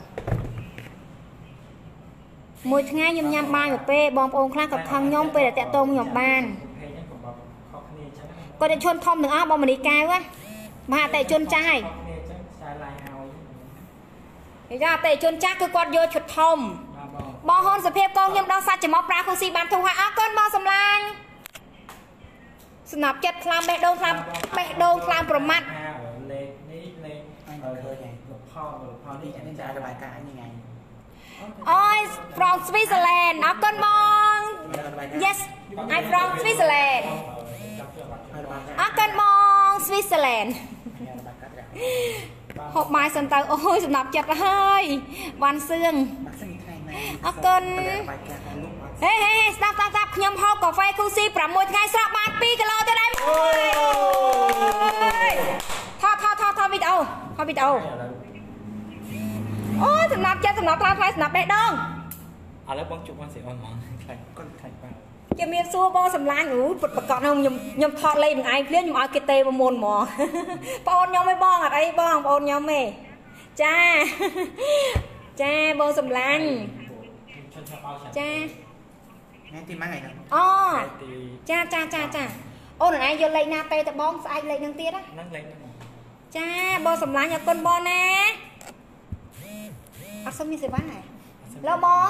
[SPEAKER 1] មួយថ្ងៃខ្ញុំញ៉ាំបាយមួយពេលបងប្អូនខ្លះក៏ខឹងខ្ញុំពេលដែលតាក់ទងខ្ញុំបាន
[SPEAKER 3] ភេទហ្នឹងក៏បងខុសគ្នាអញ្ចឹង
[SPEAKER 1] គាត់តែជន់ធំទាំងអស់បងមនីកែវណាមហាអតិជនចាស់ហើយ
[SPEAKER 3] ខុសគ្នាអញ្ចឹងខ្សែឡាយឲ្យ
[SPEAKER 1] និយាយថាអតិជនចាស់គឺគាត់យកឈុតធំ
[SPEAKER 3] បាទបង
[SPEAKER 1] បងហ៊ុនសុភាពកូនខ្ញុំដល់សាច់ចំមកប្រាគូស៊ីបានធូរហើយអរគុណបងសំឡាញ់ស្នាប់ចិត្តខ្លាំងបេះដូងខ្លាំងបេះដូងខ្លាំងប្រមាត់
[SPEAKER 3] ថាលេខនេះលេខអឺឃើញហើយលផលលផលនេះ
[SPEAKER 2] នេះចារបាយការណ៍នេះថ្ងៃ
[SPEAKER 1] អូយ from Switzerland អរគុណបង Yes I from Switzerland
[SPEAKER 2] ហើយរបាយការណ៍
[SPEAKER 1] អរគុណបង Switzerland
[SPEAKER 2] របាយការណ៍
[SPEAKER 1] ហូបបាយសិនទៅអូយសំណាប់ចិត្តហើយបានសឿង
[SPEAKER 2] បាក់សិនថ្ងៃណា
[SPEAKER 1] អរគុណ
[SPEAKER 2] របាយការណ៍របស់លោក
[SPEAKER 1] ហេហេហេស្ដាប់ស្ដាប់ស្ដាប់ខ្ញុំហូបកាហ្វេគូស៊ី6ថ្ងៃស្រក់បាន2គីឡូទៅដែរមួយថតថតថតថតវីដេអូថតវីដេអូអូយសំណាប់ចិត្តសំណាប់ថ្លៃថ្លៃសំណាប់បេះដូង
[SPEAKER 3] ឥឡូវបងជួបបងសិអូនហ្មងខ្លាចគាត់ខ្លាចបាទ
[SPEAKER 1] ជំរាបសួរបងសំឡាញ់អូពុតប្រកាសខ្ញុំខ្ញុំថតលេងនឹងឯងភ្លាមខ្ញុំឲ្យគេទេមកមុនហ្មងបងអូនខ្ញុំឯងបងអត់អីបងបងអូនខ្ញុំឯងចាចាបងសំឡាញ់
[SPEAKER 3] ខ្ញុំឈប់ឲ្យ
[SPEAKER 1] ចា
[SPEAKER 2] ថ្ងៃទីម៉ាំងថ្ងៃហ្នឹង
[SPEAKER 1] អូ
[SPEAKER 3] ទី
[SPEAKER 1] ចាចាចាចាអូនឯងយកលេខណាទេតបងស្អែកលេខនឹងទៀតណា
[SPEAKER 3] ហ្នឹងលេខហ្នឹង
[SPEAKER 1] ចាបងសំឡាញ់អរគុណបងណាអត់សុំមានសេវាហ៎ឡូបង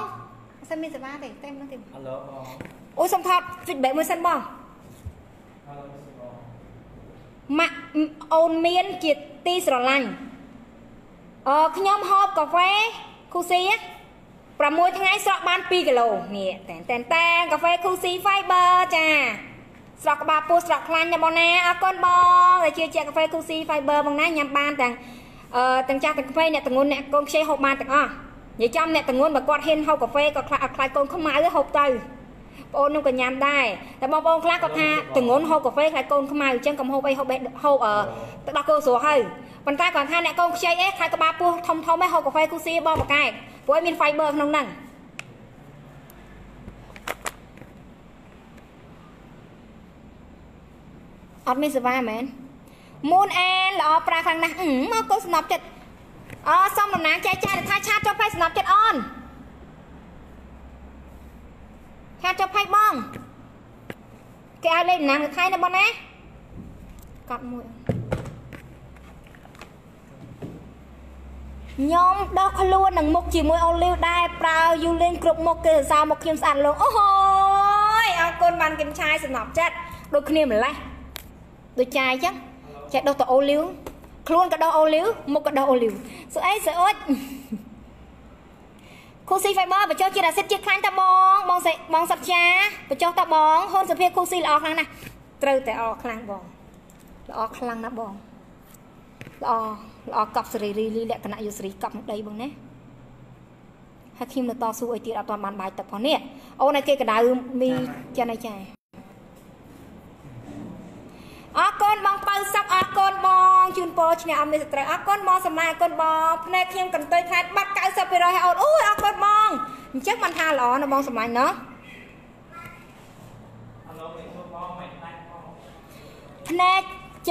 [SPEAKER 1] អត់សុំមានសេវាទេតែមិនទេ
[SPEAKER 3] ឥឡូវបង
[SPEAKER 1] អូយសុំថត feedback មួយសិនបង
[SPEAKER 3] ឥឡូវសិបង
[SPEAKER 1] ម៉ាក់អូនមានជាទីស្រឡាញ់អឺខ្ញុំហូបកាហ្វេគូស៊ី6ថ្ងៃស្រក់បាន2គីឡូនេះតែនតែនតែនកាហ្វេគូស៊ី fiber ចាស្រក់ក្បាលពោះស្រក់ខ្លាញ់ណាបងណាអរគុណបងដែលជាជាកាហ្វេគូស៊ី fiber បងណាញ៉ាំបានទាំងអឺទាំងចាស់ទាំងក្មេងអ្នកទាំងងន់អ្នកកូនខ្ចីហូបបានទាំងអស់និយាយចំអ្នកទាំងងន់បើគាត់ហ៊ានហូបកាហ្វេក៏ខ្លាចអត់ខ្លាចកូនខ្មៅទេហូបទៅ បងអូនខ្ញុំក៏ញ៉ាំដែរតែបងប្អូនខ្លះគាត់ថាទាំងងន់ហូបកាហ្វេខ្លាចកូនខ្មៅអញ្ចឹងកុំហូបអីហូបបេះហូបអឺទឹកដោះគោស្រស់ហើយប៉ុន្តែគាត់ថាអ្នកកូនខ្ចីអីខ្លាចក្បាលពោះធំធំឯងហូបកាហ្វេគូស៊ីបងបកែកព្រោះឯងមាន fiber ក្នុងហ្នឹងអត់មានសេវាមែនមូនអែនល្អប្រាខ្លាំងណាស់អឺមកកូនសំណប់ចិត្តអសុំតំណាងចែកចាយថាឆាតចុះផៃសំណប់ចិត្តអូន ឆាតចុះផៃបងគេឲ្យលេខតំណាងទៅថៃណាបងណាកត់មួយខ្ញុំដោះខ្លួននឹងមុខជាមួយអូលីវដែរប្រើយូលីនគ្រប់មុខគេសរសើរមកខ្ញុំស្អាតលោកអូហូយអរគុណបានគិមឆាយសំណប់ចិត្តដូចគ្នាម្លេះដូចចាយអញ្ចឹងចេះដោះទៅអូលីវខ្លួនក៏ដោះអូលីវមុខក៏ដោះអូលីវសួរអីសួរអុច គូស៊ី fiber បញ្ចុះជាតិអាស៊ីតជាតិខ្លាញ់តាបងបងសេបងសត្យាបញ្ចុះតាបងហ៊ុនសុភាគូស៊ីល្អខ្លាំងណាស់ត្រូវតែអខ្លាំងបងល្អខ្លាំងណាស់បងល្អល្អកប់សេរីរីលីលក្ខណៈយុសេរីកប់នឹងដីបងណាហើយខ្ញុំនៅតស៊ូអីទៀតអត់ទាន់បានបាយទឹកផងនេះអូនឲ្យគេកដៅមីចិនអីចា អរគុណបងបើសឹកអរគុណបងជូនពរឈ្នះអត់មានសត្រូវអរគុណបងសម្លាញ់អរគុណបងភ្នែកខ្ញុំកន្ទុយខែតបាត់90%ឲ្យអូនអូយអរគុណបងអញ្ចឹងបានថាល្អណាស់បងសម្លាញ់ណោះ
[SPEAKER 3] ឥឡូវវិញជួបបងមិនដាច់បង
[SPEAKER 1] ភ្នែក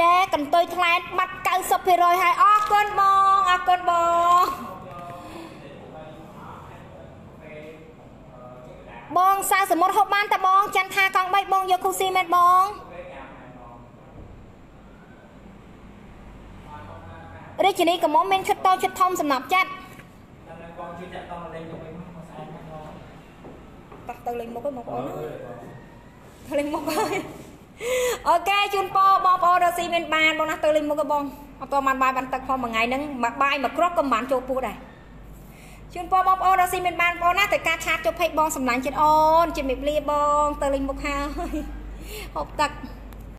[SPEAKER 1] ចែកន្ទុយថ្លែតបាត់90%ហើយអរគុណបងអរគុណបងបងសាសមុទ្រហូបបានតាបងច័ន្ទថាកង់3បងយកគូស៊ីមែនបង រាជនីកំមុំមានឈុតតូចឈុតធំសម្រាប់ចាត់
[SPEAKER 3] តែនៅបងជឿតាក់តងលេងយកវិញមកស្អាតណាស់បង
[SPEAKER 1] តោះទៅលេងមុខហ្នឹងបងប្អូនទៅលេងមុខហើយអូខេជូនពរបងប្អូនរកស៊ីមានបានបងណាទៅលេងមុខទៅបងអត់តបានបាយបានទឹកផងមួយថ្ងៃហ្នឹងមួយបាយមួយគ្រាប់ក៏មិនបានចូលពោះដែរជូនពរបងប្អូនរកស៊ីមានបានបងណាទៅការឆាតចុះពេកបងសម្លាញ់ចិត្តអូនជំរាបលាបងទៅលេងមុខហើយហូបទឹក